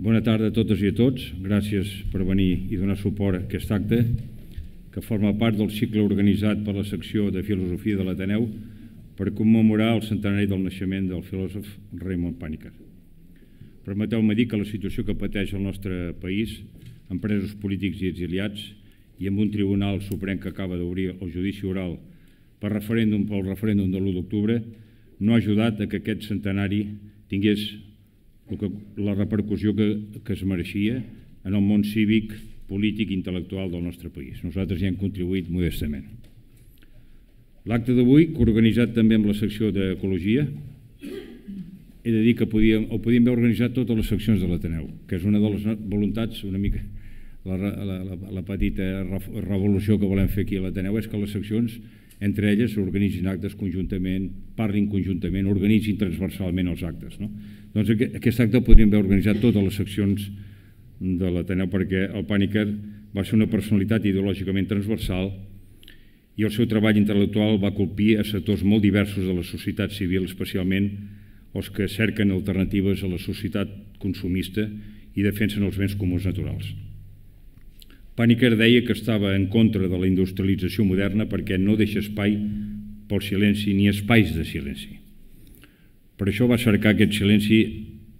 Bona tarda a totes i a tots. Gràcies per venir i donar suport a aquest acte que forma part del cicle organitzat per la secció de Filosofia de l'Ateneu per commemorar el centenari del naixement del filòsof Raymond Paniker. Permeteu-me dir que la situació que pateix el nostre país, amb presos polítics i exiliats, i amb un tribunal suprem que acaba d'obrir el judici oral per referèndum pel referèndum de l'1 d'octubre, no ha ajudat a que aquest centenari tingués la repercussió que, que es mereixia en el món cívic, polític i intel·lectual del nostre país. Nosaltres hi hem contribuït modestament. L'acte d'avui, que organitzat també amb la secció d'Ecologia, he de dir que podíem, ho podíem haver organitzat totes les seccions de l'Ateneu, que és una de les voluntats, una mica la, la, la, la petita revolució que volem fer aquí a l'Ateneu, és que les seccions, entre elles, s'organitzin actes conjuntament, parlin conjuntament, organitzin transversalment els actes. No? Doncs aquest acte podríem haver organitzat totes les seccions de l'Ateneu perquè el Pàniker va ser una personalitat ideològicament transversal i el seu treball intel·lectual va colpir a sectors molt diversos de la societat civil, especialment els que cerquen alternatives a la societat consumista i defensen els béns comuns naturals. Paniker deia que estava en contra de la industrialització moderna perquè no deixa espai pel silenci ni espais de silenci. Per això va cercar aquest silenci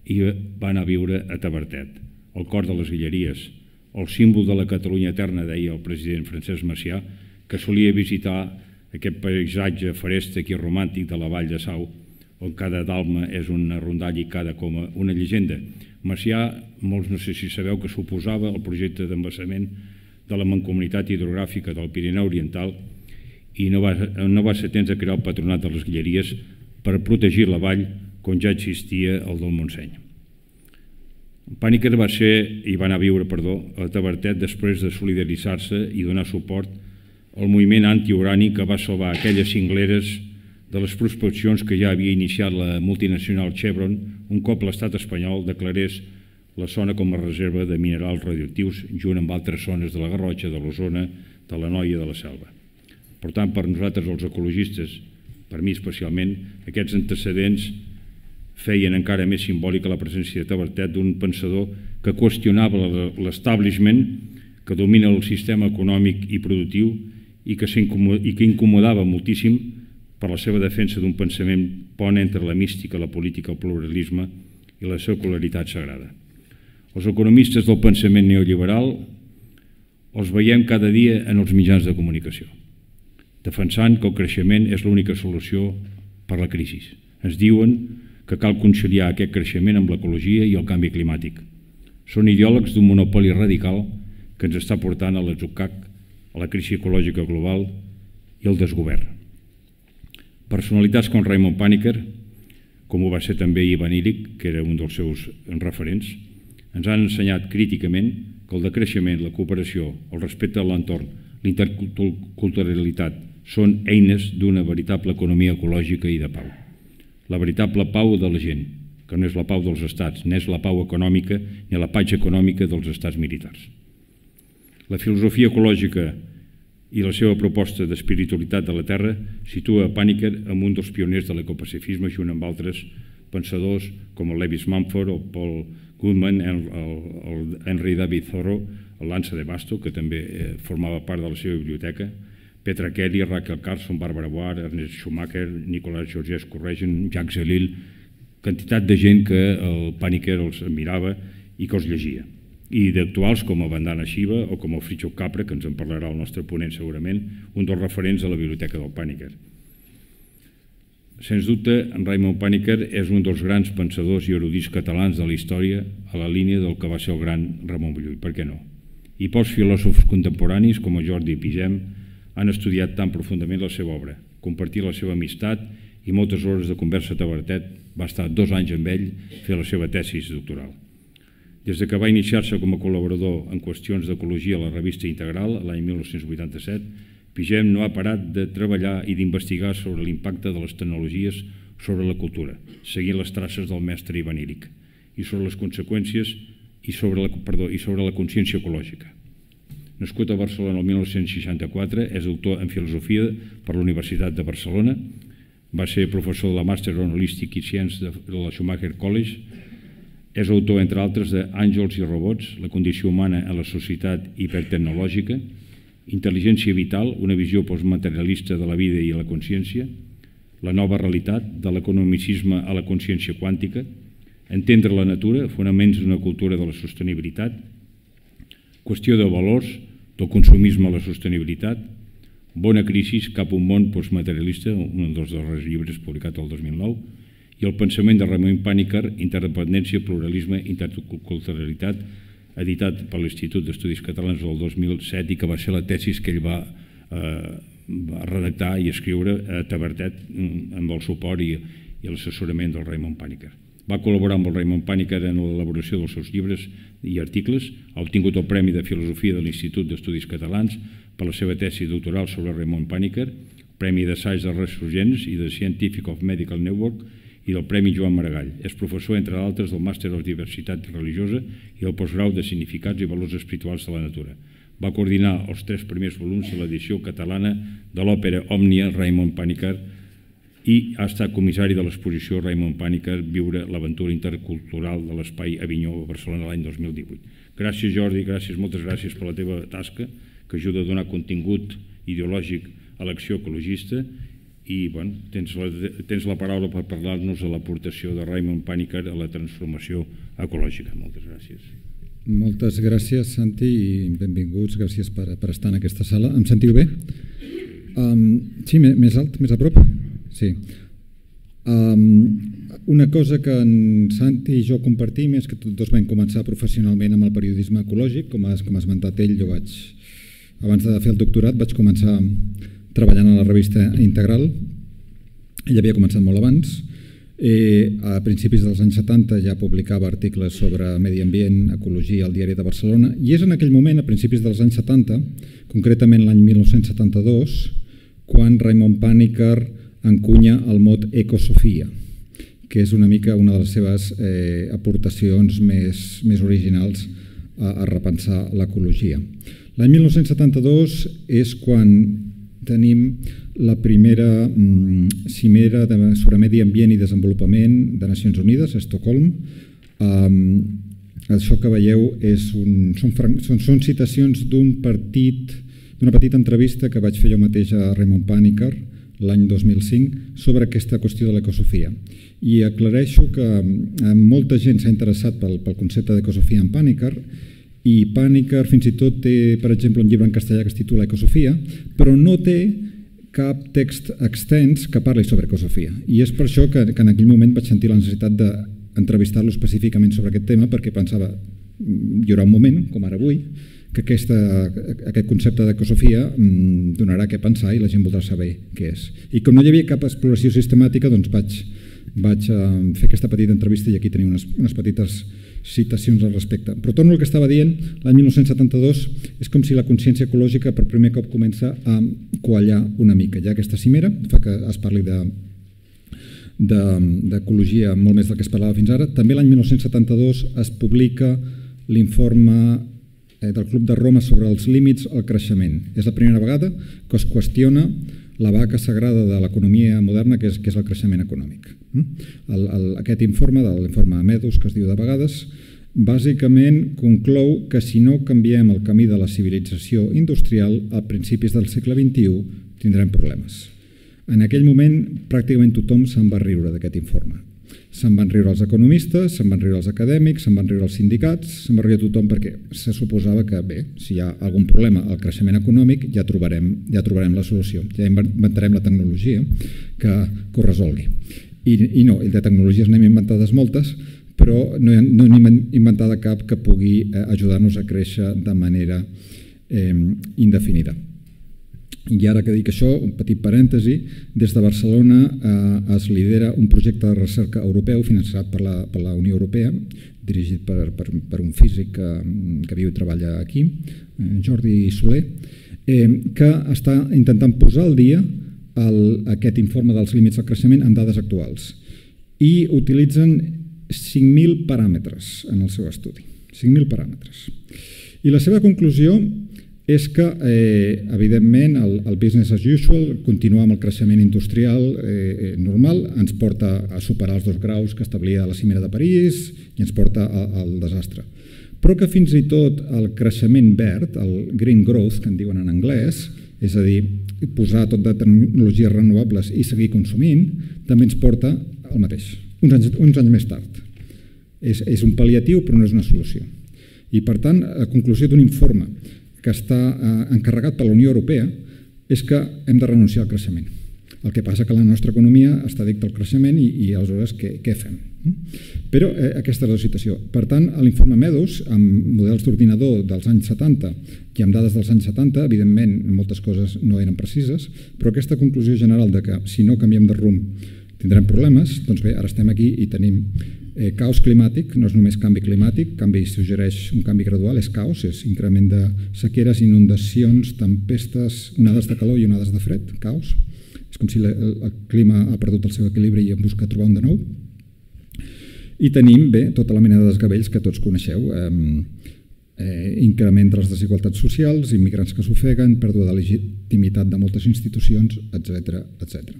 i va anar a viure a Tabertet, el cor de les Guilleries, el símbol de la Catalunya eterna, deia el president Francesc Macià, que solia visitar aquest paisatge farèstec i romàntic de la vall de Sau, on cada dalma és una rondalla i cada coma una llegenda. Macià, molts no sé si sabeu que suposava el projecte d'embassament de la Mancomunitat Hidrogràfica del Pirineu Oriental i no va, no va ser temps de crear el patronat de les Guilleries per protegir la vall com ja existia el del Montseny. Pàniker va ser i va anar a viure perdó, a Tabertet després de solidaritzar-se i donar suport el moviment antiurani que va salvar aquelles cingleres de les prospeccions que ja havia iniciat la multinacional Chevron un cop l'estat espanyol declarés la zona com a reserva de minerals radioactius junt amb altres zones de la Garrotxa, de l'Osona, de la Noia de la Selva. Per tant, per nosaltres els ecologistes, per mi especialment, aquests antecedents feien encara més simbòlica la presència de Tabertet d'un pensador que qüestionava l'establishment que domina el sistema econòmic i productiu i que, i que incomodava moltíssim per la seva defensa d'un pensament pont entre la mística, la política, el pluralisme i la secularitat sagrada. Els economistes del pensament neoliberal els veiem cada dia en els mitjans de comunicació, defensant que el creixement és l'única solució per la crisi. Ens diuen que cal conciliar aquest creixement amb l'ecologia i el canvi climàtic. Són ideòlegs d'un monopoli radical que ens està portant a l'atzucac a la crisi ecològica global i el desgovern. Personalitats com Raymond Paniker, com ho va ser també Ivan Illich, que era un dels seus referents, ens han ensenyat críticament que el decreixement, la cooperació, el respecte a l'entorn, l'interculturalitat són eines d'una veritable economia ecològica i de pau. La veritable pau de la gent, que no és la pau dels estats, no és la pau econòmica ni la patxa econòmica dels estats militars. La filosofia ecològica i la seva proposta d'espiritualitat de la Terra situa Pàniker amb un dels pioners de l'ecopacifisme junt amb altres pensadors com el Lewis Mumford, el Paul Goodman, el, Henry David Thoreau, el Lance de Basto, que també eh, formava part de la seva biblioteca, Petra Kelly, Raquel Carson, Barbara Boar, Ernest Schumacher, Nicolás Georges Corregen, Jacques Ellul, quantitat de gent que el Pàniker els admirava i que els llegia i d'actuals com a Bandana Shiva o com el Fritxo Capra, que ens en parlarà el nostre ponent segurament, un dels referents a la Biblioteca del Pàniker. Sens dubte, en Raymond Pàniker és un dels grans pensadors i erudits catalans de la història a la línia del que va ser el gran Ramon Llull, per què no? I pocs filòsofs contemporanis com el Jordi Pigem han estudiat tan profundament la seva obra, compartir la seva amistat i moltes hores de conversa a Tabertet, va estar dos anys amb ell fer la seva tesis doctoral. Des de que va iniciar-se com a col·laborador en qüestions d'ecologia a la revista Integral l'any 1987, Pigem no ha parat de treballar i d'investigar sobre l'impacte de les tecnologies sobre la cultura, seguint les traces del mestre Ivan Illich, i sobre les conseqüències i sobre la, perdó, i sobre la consciència ecològica. Nascut a Barcelona el 1964, és doctor en filosofia per la Universitat de Barcelona, va ser professor de la Màster Honorístic i Ciències de la Schumacher College, És autor, entre altres, de Àngels i robots, la condició humana en la societat hipertecnològica, Intel·ligència vital, una visió postmaterialista de la vida i la consciència, la nova realitat, de l'economicisme a la consciència quàntica, entendre la natura, fonaments d'una cultura de la sostenibilitat, qüestió de valors, del consumisme a la sostenibilitat, bona crisi cap a un món postmaterialista, un dels darrers llibres publicat el 2009, i el pensament de Ramon Pàniker, interdependència, pluralisme, interculturalitat, editat per l'Institut d'Estudis Catalans del 2007 i que va ser la tesis que ell va, eh, va redactar i escriure a Tabertet mm, amb el suport i, i l'assessorament del Raymond Pàniker. Va col·laborar amb el Raymond Pàniker en l'elaboració dels seus llibres i articles, ha obtingut el Premi de Filosofia de l'Institut d'Estudis Catalans per la seva tesi doctoral sobre Raymond Pàniker, Premi d'Assaig de Resurgents i de Scientific of Medical Network i del Premi Joan Maragall. És professor, entre d'altres, del Màster de Diversitat Religiosa i el postgrau de Significats i Valors Espirituals de la Natura. Va coordinar els tres primers volums de l'edició catalana de l'òpera Òmnia Raymond Paniker i ha estat comissari de l'exposició Raymond Paniker Viure l'aventura intercultural de l'espai Avinyó a Barcelona l'any 2018. Gràcies Jordi, gràcies, moltes gràcies per la teva tasca que ajuda a donar contingut ideològic a l'acció ecologista i bueno, tens, la, tens la paraula per parlar-nos de l'aportació de Raymond Paniker a la transformació ecològica. Moltes gràcies. Moltes gràcies, Santi, i benvinguts. Gràcies per, per estar en aquesta sala. Em sentiu bé? Um, sí, més alt, més a prop? Sí. Um, una cosa que en Santi i jo compartim és que tots dos vam començar professionalment amb el periodisme ecològic, com ha, com ha esmentat ell, jo vaig, abans de fer el doctorat vaig començar treballant a la revista Integral. Ell havia començat molt abans. Eh, a principis dels anys 70 ja publicava articles sobre medi ambient, ecologia al diari de Barcelona i és en aquell moment, a principis dels anys 70, concretament l'any 1972, quan Raymond Paniker encunya el mot ecosofia, que és una mica una de les seves eh, aportacions més, més originals a, a repensar l'ecologia. L'any 1972 és quan tenim la primera mm, cimera sobre medi ambient i desenvolupament de Nacions Unides, a Estocolm. Això que veieu és un, són, són, citacions d'un partit, d'una petita entrevista que vaig fer jo mateix a Raymond Paniker l'any 2005 sobre aquesta qüestió de l'ecosofia. I aclareixo que molta gent s'ha interessat pel, pel concepte d'ecosofia en Paniker i Paniker fins i tot té, per exemple, un llibre en castellà que es titula Ecosofia, però no té cap text extens que parli sobre ecosofia. I és per això que, que en aquell moment vaig sentir la necessitat d'entrevistar-lo específicament sobre aquest tema, perquè pensava, mm, hi haurà un moment, com ara avui, que aquesta, aquest concepte d'ecosofia mmm, donarà què pensar i la gent voldrà saber què és. I com no hi havia cap exploració sistemàtica, doncs vaig, vaig uh, fer aquesta petita entrevista i aquí teniu unes, unes petites citacions al respecte. Però torno al que estava dient, l'any 1972 és com si la consciència ecològica per primer cop comença a coallar una mica. Ja aquesta cimera fa que es parli de d'ecologia de, molt més del que es parlava fins ara. També l'any 1972 es publica l'informe eh, del Club de Roma sobre els límits al creixement. És la primera vegada que es qüestiona la vaca sagrada de l'economia moderna, que és, que és el creixement econòmic. Mm? El, el, aquest informe, de l'informe Medus, que es diu de vegades, bàsicament conclou que si no canviem el camí de la civilització industrial a principis del segle XXI tindrem problemes. En aquell moment pràcticament tothom se'n va riure d'aquest informe. Se'n van riure els economistes, se'n van riure els acadèmics, se'n van riure els sindicats, se'n va riure tothom perquè se suposava que, bé, si hi ha algun problema al creixement econòmic ja trobarem, ja trobarem la solució, ja inventarem la tecnologia que, que ho resolgui. I, I no, de tecnologies n'hem inventades moltes, però no, no n'hem inventada cap que pugui eh, ajudar-nos a créixer de manera eh, indefinida. I ara que dic això, un petit parèntesi, des de Barcelona eh, es lidera un projecte de recerca europeu finançat per la, per la Unió Europea, dirigit per, per, per un físic que, que viu i treballa aquí, eh, Jordi Soler, eh, que està intentant posar al dia el, aquest informe dels límits del creixement amb dades actuals i utilitzen 5.000 paràmetres en el seu estudi. 5.000 paràmetres. I la seva conclusió és que, eh, evidentment, el, el business as usual, continuar amb el creixement industrial eh, eh normal, ens porta a superar els dos graus que establia la cimera de París i ens porta al desastre. Però que fins i tot el creixement verd, el green growth, que en diuen en anglès, és a dir, posar tot de tecnologies renovables i seguir consumint, també ens porta al mateix, uns anys, uns anys més tard. És, és un pal·liatiu però no és una solució. I per tant, la conclusió d'un informe que està eh, encarregat per la Unió Europea és que hem de renunciar al creixement. El que passa que la nostra economia està dicta al creixement i, i aleshores què, què fem? Però eh, aquesta és la situació. Per tant, l'informe Meadows, amb models d'ordinador dels anys 70 i amb dades dels anys 70, evidentment moltes coses no eren precises, però aquesta conclusió general de que si no canviem de rumb tindrem problemes, doncs bé, ara estem aquí i tenim Eh, caos climàtic no és només canvi climàtic, canvi suggereix un canvi gradual, és caos, és increment de sequeres, inundacions, tempestes, onades de calor i onades de fred, caos. És com si el, el clima ha perdut el seu equilibri i en busca trobar un de nou. I tenim bé tota la mena de desgavells que tots coneixeu, eh, eh, increment de les desigualtats socials, immigrants que s'ofeguen, pèrdua de legitimitat de moltes institucions, etc etc.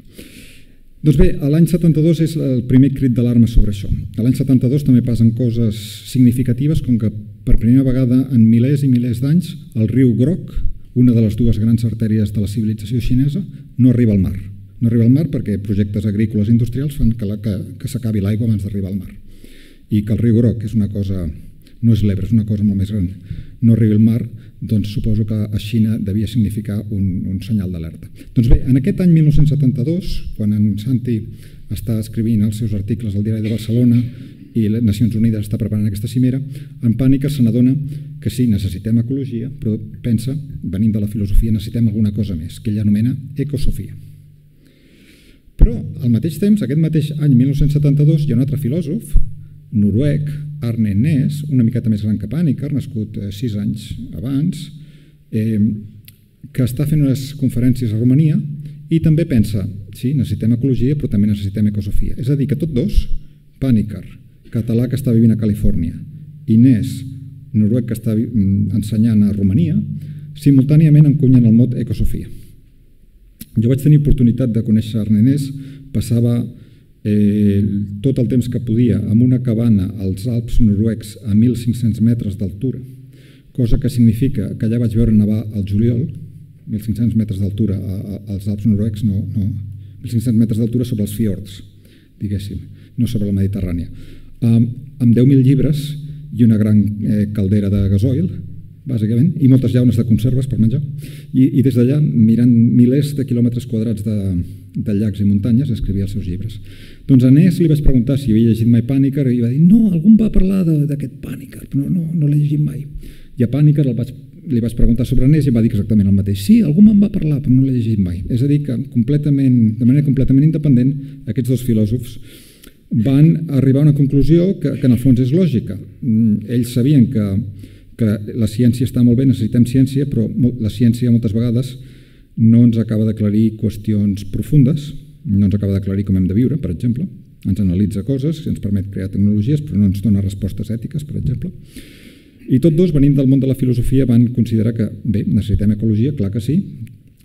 Doncs bé, l'any 72 és el primer crit d'alarma sobre això. L'any 72 també passen coses significatives com que per primera vegada en milers i milers d'anys el riu Groc, una de les dues grans artèries de la civilització xinesa, no arriba al mar. No arriba al mar perquè projectes agrícoles industrials fan que, la, que, que s'acabi l'aigua abans d'arribar al mar. I que el riu Groc és una cosa, no és l'Ebre, és una cosa molt més gran, no arribi al mar, doncs suposo que a Xina devia significar un, un senyal d'alerta. Doncs bé, en aquest any 1972, quan en Santi està escrivint els seus articles al Diari de Barcelona i les Nacions Unides està preparant aquesta cimera, en Pànica se n'adona que sí, necessitem ecologia, però pensa, venint de la filosofia, necessitem alguna cosa més, que ell anomena ecosofia. Però, al mateix temps, aquest mateix any 1972, hi ha un altre filòsof, noruec, Arne Ness, una miqueta més gran que Pàniker, nascut eh, sis anys abans, eh, que està fent unes conferències a Romania i també pensa, sí, necessitem ecologia, però també necessitem ecosofia. És a dir, que tots dos, Pàniker, català que està vivint a Califòrnia, i Ness, noruec que està mm, ensenyant a Romania, simultàniament encunyen el mot ecosofia. Jo vaig tenir oportunitat de conèixer Arne Ness, passava tot el temps que podia amb una cabana als Alps noruecs a 1.500 metres d'altura, cosa que significa que allà vaig veure nevar al juliol, 1.500 metres d'altura als Alps noruecs, no, no 1.500 metres d'altura sobre els fiords, diguéssim, no sobre la Mediterrània. Amb 10.000 llibres i una gran eh, caldera de gasoil, bàsicament, i moltes llaunes de conserves per menjar. I, i des d'allà, mirant milers de quilòmetres quadrats de, de llacs i muntanyes, escrivia els seus llibres. Doncs a Ness li vaig preguntar si havia llegit mai Pàniker i va dir no, algú em va parlar d'aquest Pàniker, però no, no l'he llegit mai. I a Pàniker el vaig, li vaig preguntar sobre Ness i em va dir exactament el mateix. Sí, algú me'n va parlar, però no l'he llegit mai. És a dir, que completament, de manera completament independent, aquests dos filòsofs van arribar a una conclusió que, que en el fons és lògica. Mm, ells sabien que que la ciència està molt bé, necessitem ciència, però la ciència moltes vegades no ens acaba d'aclarir qüestions profundes, no ens acaba d'aclarir com hem de viure, per exemple, ens analitza coses, ens permet crear tecnologies, però no ens dona respostes ètiques, per exemple. I tots dos, venint del món de la filosofia, van considerar que, bé, necessitem ecologia, clar que sí,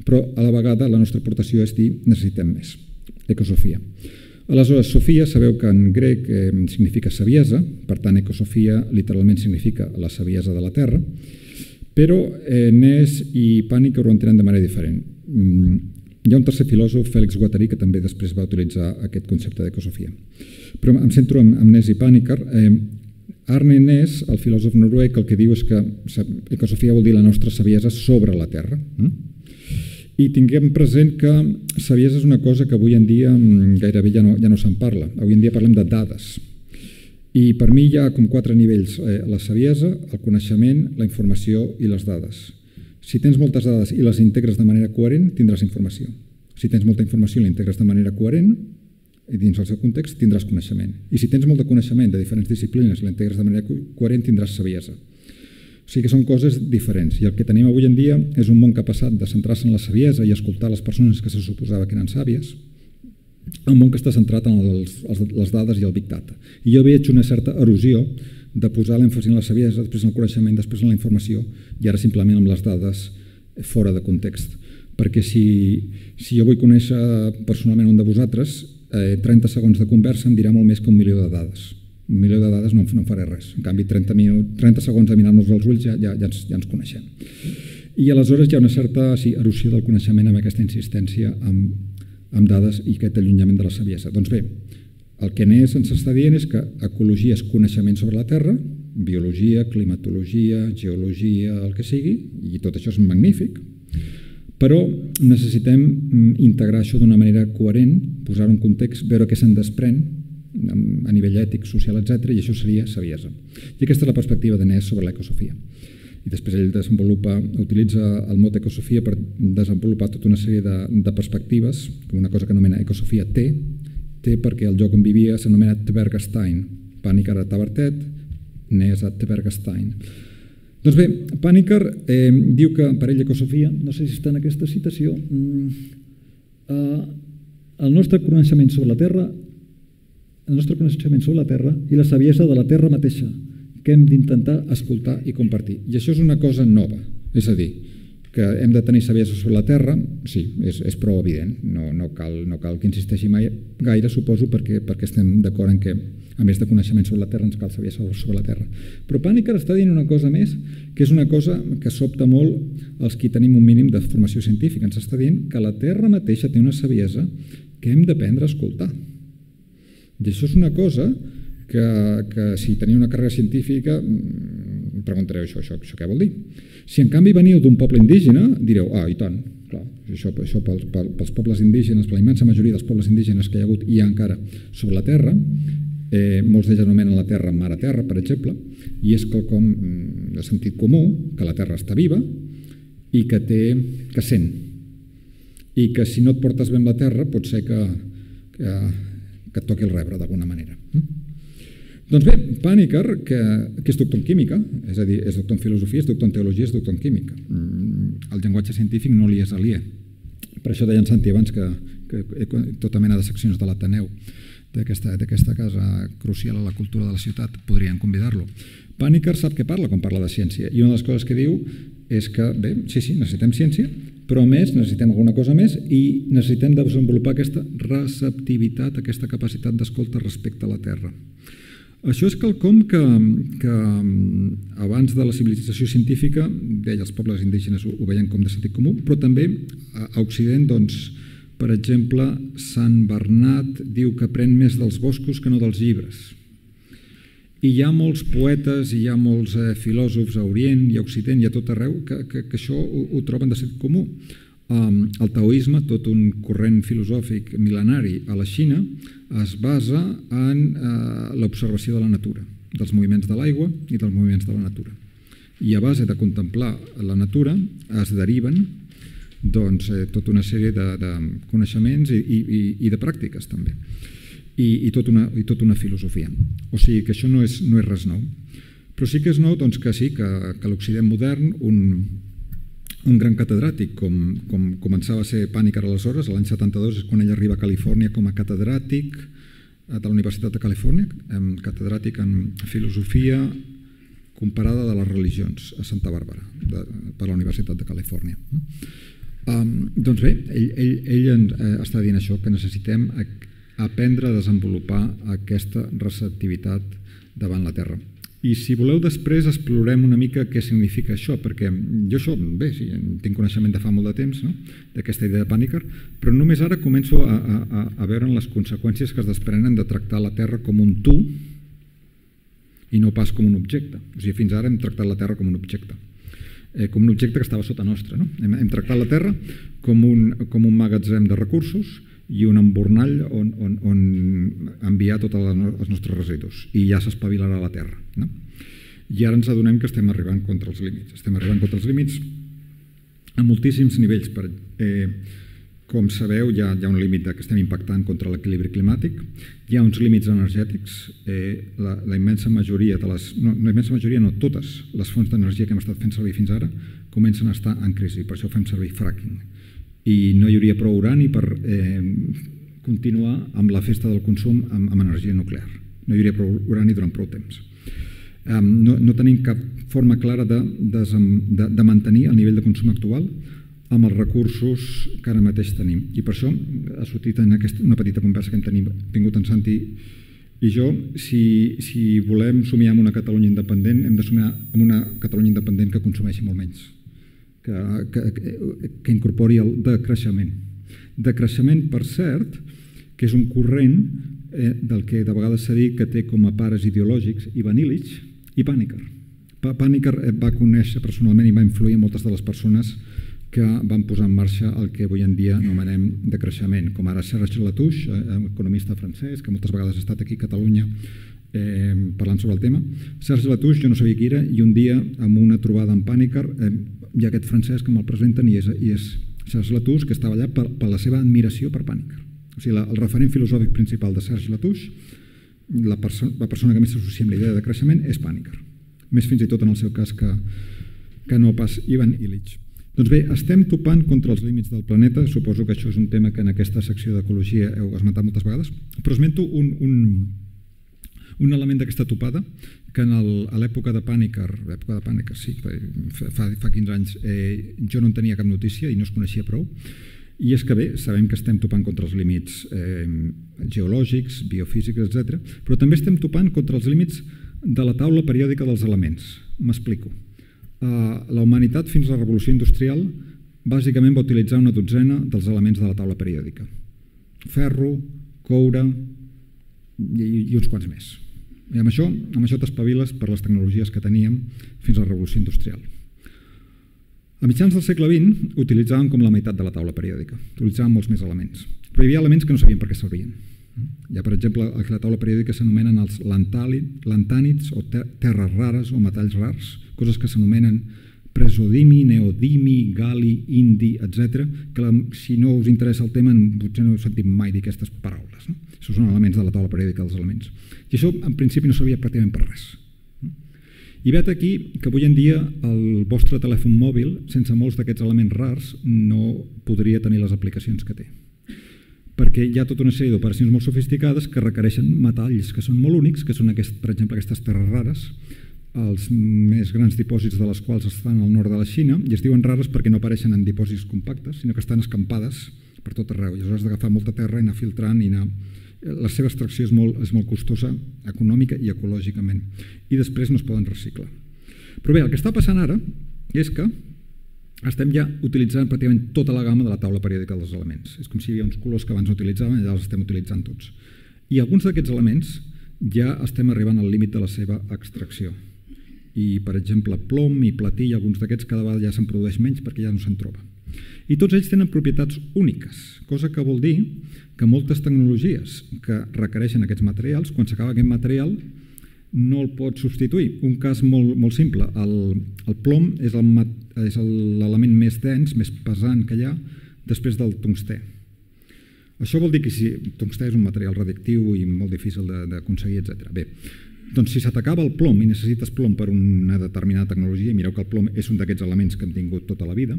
però a la vegada la nostra aportació és dir necessitem més, ecosofia. Aleshores, Sofia, sabeu que en grec eh, significa saviesa, per tant, ecosofia literalment significa la saviesa de la Terra, però eh, Nes i Pànica ho entenen de manera diferent. Mm, hi ha un tercer filòsof, Fèlix Guattari, que també després va utilitzar aquest concepte d'ecosofia. Però em centro en, en Nes i Pàniker. Eh, Arne Nes, el filòsof noruec, el que diu és que ecosofia vol dir la nostra saviesa sobre la Terra. Mm? I tinguem present que saviesa és una cosa que avui en dia mm, gairebé ja no, ja no se'n parla. Avui en dia parlem de dades. I per mi hi ha com quatre nivells. Eh, la saviesa, el coneixement, la informació i les dades. Si tens moltes dades i les integres de manera coherent, tindràs informació. Si tens molta informació i la integres de manera coherent, i dins el seu context tindràs coneixement. I si tens molt de coneixement de diferents disciplines i la integres de manera coherent, tindràs saviesa. O sigui que són coses diferents. I el que tenim avui en dia és un món que ha passat de centrar-se en la saviesa i escoltar les persones que se suposava que eren sàvies, a un món que està centrat en els, les dades i el Big Data. I jo veig una certa erosió de posar l'èmfasi en la saviesa, després en el coneixement, després en la informació i ara simplement amb les dades fora de context. Perquè si, si jo vull conèixer personalment un de vosaltres, eh, 30 segons de conversa em dirà molt més que un milió de dades. Un milió de dades no, no faré res. En canvi, 30, minuts, 30 segons de mirar-nos als ulls ja, ja, ja, ens, ja ens coneixem. I aleshores hi ha una certa sí, erosió del coneixement amb aquesta insistència amb, amb dades i aquest allunyament de la saviesa. Doncs bé, el que n'és ens està dient és que ecologia és coneixement sobre la Terra, biologia, climatologia, geologia, el que sigui, i tot això és magnífic, però necessitem mm, integrar això d'una manera coherent, posar un context, veure què se'n desprèn a nivell ètic, social, etc. i això seria saviesa. I aquesta és la perspectiva d'Enès sobre l'ecosofia. I després ell desenvolupa, utilitza el mot ecosofia per desenvolupar tota una sèrie de, de perspectives, com una cosa que anomena ecosofia T, té perquè el lloc on vivia s'anomena Tvergastein, Pàniker a Tabertet, Nes a Tvergastein. Doncs bé, Pàniker eh, diu que per ell ecosofia, no sé si està en aquesta citació, mm, eh, el nostre coneixement sobre la Terra el nostre coneixement sobre la Terra i la saviesa de la Terra mateixa, que hem d'intentar escoltar i compartir. I això és una cosa nova, és a dir, que hem de tenir saviesa sobre la Terra, sí, és, és prou evident, no, no, cal, no cal que insisteixi mai gaire, suposo, perquè, perquè estem d'acord en que, a més de coneixement sobre la Terra, ens cal saviesa sobre la Terra. Però Pàniker està dient una cosa més, que és una cosa que sobta molt els qui tenim un mínim de formació científica. Ens està dient que la Terra mateixa té una saviesa que hem d'aprendre a escoltar. I això és una cosa que, que si teniu una carrera científica mm, preguntareu això, això, això què vol dir? Si en canvi veniu d'un poble indígena, direu, ah, i tant, clar, això, això pels, pels pobles indígenes, per la immensa majoria dels pobles indígenes que hi ha hagut i hi ha encara sobre la Terra, eh, molts d'ells anomenen la Terra mare terra, per exemple, i és quelcom mm, de sentit comú, que la Terra està viva i que té, que sent, i que si no et portes amb la Terra pot ser que, que, que et toqui el rebre d'alguna manera. Mm? Doncs bé, Pàniker, que, que és doctor en química, és a dir, és doctor en filosofia, és doctor en teologia, és doctor en química. Mm, el llenguatge científic no li és aliè. Per això deia en Santi abans que, que tota mena de seccions de l'Ateneu d'aquesta casa crucial a la cultura de la ciutat podrien convidar-lo. Pàniker sap què parla quan parla de ciència i una de les coses que diu és que, bé, sí, sí, necessitem ciència, però a més necessitem alguna cosa més i necessitem desenvolupar aquesta receptivitat, aquesta capacitat d'escolta respecte a la Terra. Això és quelcom que, que mm, abans de la civilització científica, deia els pobles indígenes ho, ho veien com de sentit comú, però també a Occident, doncs, per exemple, Sant Bernat diu que pren més dels boscos que no dels llibres. I hi ha molts poetes i hi ha molts eh, filòsofs a Orient i a Occident i a tot arreu que, que, que això ho, ho troben de sentit comú. Um, el taoisme, tot un corrent filosòfic mil·lenari a la Xina, es basa en uh, l'observació de la natura, dels moviments de l'aigua i dels moviments de la natura. I a base de contemplar la natura es deriven doncs, eh, tota una sèrie de, de coneixements i, i, i de pràctiques també. I, i, tot una, I tota una filosofia. O sigui que això no és, no és res nou. Però sí que és nou doncs, que sí, que, que l'Occident modern, un, un gran catedràtic, com, com començava a ser Pàniker aleshores, l'any 72 és quan ell arriba a Califòrnia com a catedràtic eh, de la Universitat de Califòrnia, catedràtic en filosofia comparada de les religions a Santa Bàrbara, de, per la Universitat de Califòrnia. Um, doncs bé, ell, ell, ell eh, està dient això, que necessitem aprendre a desenvolupar aquesta receptivitat davant la Terra. I si voleu després explorem una mica què significa això, perquè jo això, bé, sí, tinc coneixement de fa molt de temps no? d'aquesta idea de Pàniker, però només ara començo a, a, a veure les conseqüències que es desprenen de tractar la Terra com un tu i no pas com un objecte. O sigui, fins ara hem tractat la Terra com un objecte, eh, com un objecte que estava sota nostra. No? Hem, hem tractat la Terra com un, com un magatzem de recursos i un embornall on, on, on enviar tots els nostres residus i ja s'espavilarà la Terra. No? I ara ens adonem que estem arribant contra els límits. Estem arribant contra els límits a moltíssims nivells. Per, eh, com sabeu, hi ha, hi ha un límit que estem impactant contra l'equilibri climàtic, hi ha uns límits energètics, eh, la, la immensa majoria de les, no, la immensa majoria no, totes les fonts d'energia que hem estat fent servir fins ara comencen a estar en crisi, per això fem servir fracking i no hi hauria prou urani per eh, continuar amb la festa del consum amb, amb energia nuclear. No hi hauria prou urani durant prou temps. no, no tenim cap forma clara de, de, de, de mantenir el nivell de consum actual amb els recursos que ara mateix tenim. I per això ha sortit en aquesta, una petita conversa que hem tenim, tingut en Santi i jo, si, si volem somiar amb una Catalunya independent, hem de somiar amb una Catalunya independent que consumeixi molt menys, que, que, que, incorpori el decreixement. Decreixement, per cert, que és un corrent eh, del que de vegades s'ha dit que té com a pares ideològics Ivan Illich i Pàniker. Pàniker eh, va conèixer personalment i va influir en moltes de les persones que van posar en marxa el que avui en dia anomenem de creixement, com ara Serge Latouche, eh, economista francès, que moltes vegades ha estat aquí a Catalunya eh, parlant sobre el tema. Serge Latouche, jo no sabia qui era, i un dia, amb una trobada amb Pàniker, eh, hi ha aquest francès que me'l presenten i és, i és Serge Latouche, que estava allà per, per la seva admiració per Pàniker. O sigui, la, el referent filosòfic principal de Serge Latouche, la, perso la persona que més s'associa amb l'idea de creixement, és Pàniker. Més fins i tot en el seu cas que, que no pas Ivan Illich. Doncs bé, estem topant contra els límits del planeta, suposo que això és un tema que en aquesta secció d'ecologia heu esmentat moltes vegades, però esmento un, un, un element d'aquesta topada que en el, a l'època de Pàniker, l'època de Pàniker, sí, fa, fa 15 anys, eh, jo no en tenia cap notícia i no es coneixia prou, i és que bé, sabem que estem topant contra els límits eh, geològics, biofísics, etc. però també estem topant contra els límits de la taula periòdica dels elements. M'explico la humanitat fins a la revolució industrial bàsicament va utilitzar una dotzena dels elements de la taula periòdica. Ferro, coure i, i uns quants més. I amb això, amb això t'espaviles per les tecnologies que teníem fins a la revolució industrial. A mitjans del segle XX utilitzàvem com la meitat de la taula periòdica. Utilitzàvem molts més elements. Però hi havia elements que no sabíem per què servien. Hi ha, per exemple, a la taula periòdica s'anomenen els lantànids o terres rares o metalls rars, coses que s'anomenen presodimi, neodimi, gali, indi, etc. que la, si no us interessa el tema potser no heu sentit mai dir aquestes paraules. No? Això són elements de la taula periòdica dels elements. I això en principi no servia pràcticament per res. I vet aquí que avui en dia el vostre telèfon mòbil, sense molts d'aquests elements rars, no podria tenir les aplicacions que té perquè hi ha tota una sèrie d'operacions molt sofisticades que requereixen metalls que són molt únics, que són, aquest, per exemple, aquestes terres rares, els més grans dipòsits de les quals estan al nord de la Xina, i es diuen rares perquè no apareixen en dipòsits compactes, sinó que estan escampades per tot arreu. I aleshores has d'agafar molta terra i anar filtrant i anar... La seva extracció és molt, és molt costosa econòmica i ecològicament. I després no es poden reciclar. Però bé, el que està passant ara és que estem ja utilitzant pràcticament tota la gamma de la taula periòdica dels elements. És com si hi havia uns colors que abans no utilitzàvem i ara els estem utilitzant tots. I alguns d'aquests elements ja estem arribant al límit de la seva extracció. I, per exemple, plom i platí i alguns d'aquests cada vegada ja se'n produeix menys perquè ja no se'n troba. I tots ells tenen propietats úniques, cosa que vol dir que moltes tecnologies que requereixen aquests materials, quan s'acaba aquest material, no el pot substituir. Un cas molt, molt simple, el, el plom és l'element més dens, més pesant que hi ha després del tungstè. Això vol dir que si tungstè és un material radioactiu i molt difícil d'aconseguir, etc. Bé, doncs si s'atacava el plom i necessites plom per una determinada tecnologia, mireu que el plom és un d'aquests elements que hem tingut tota la vida,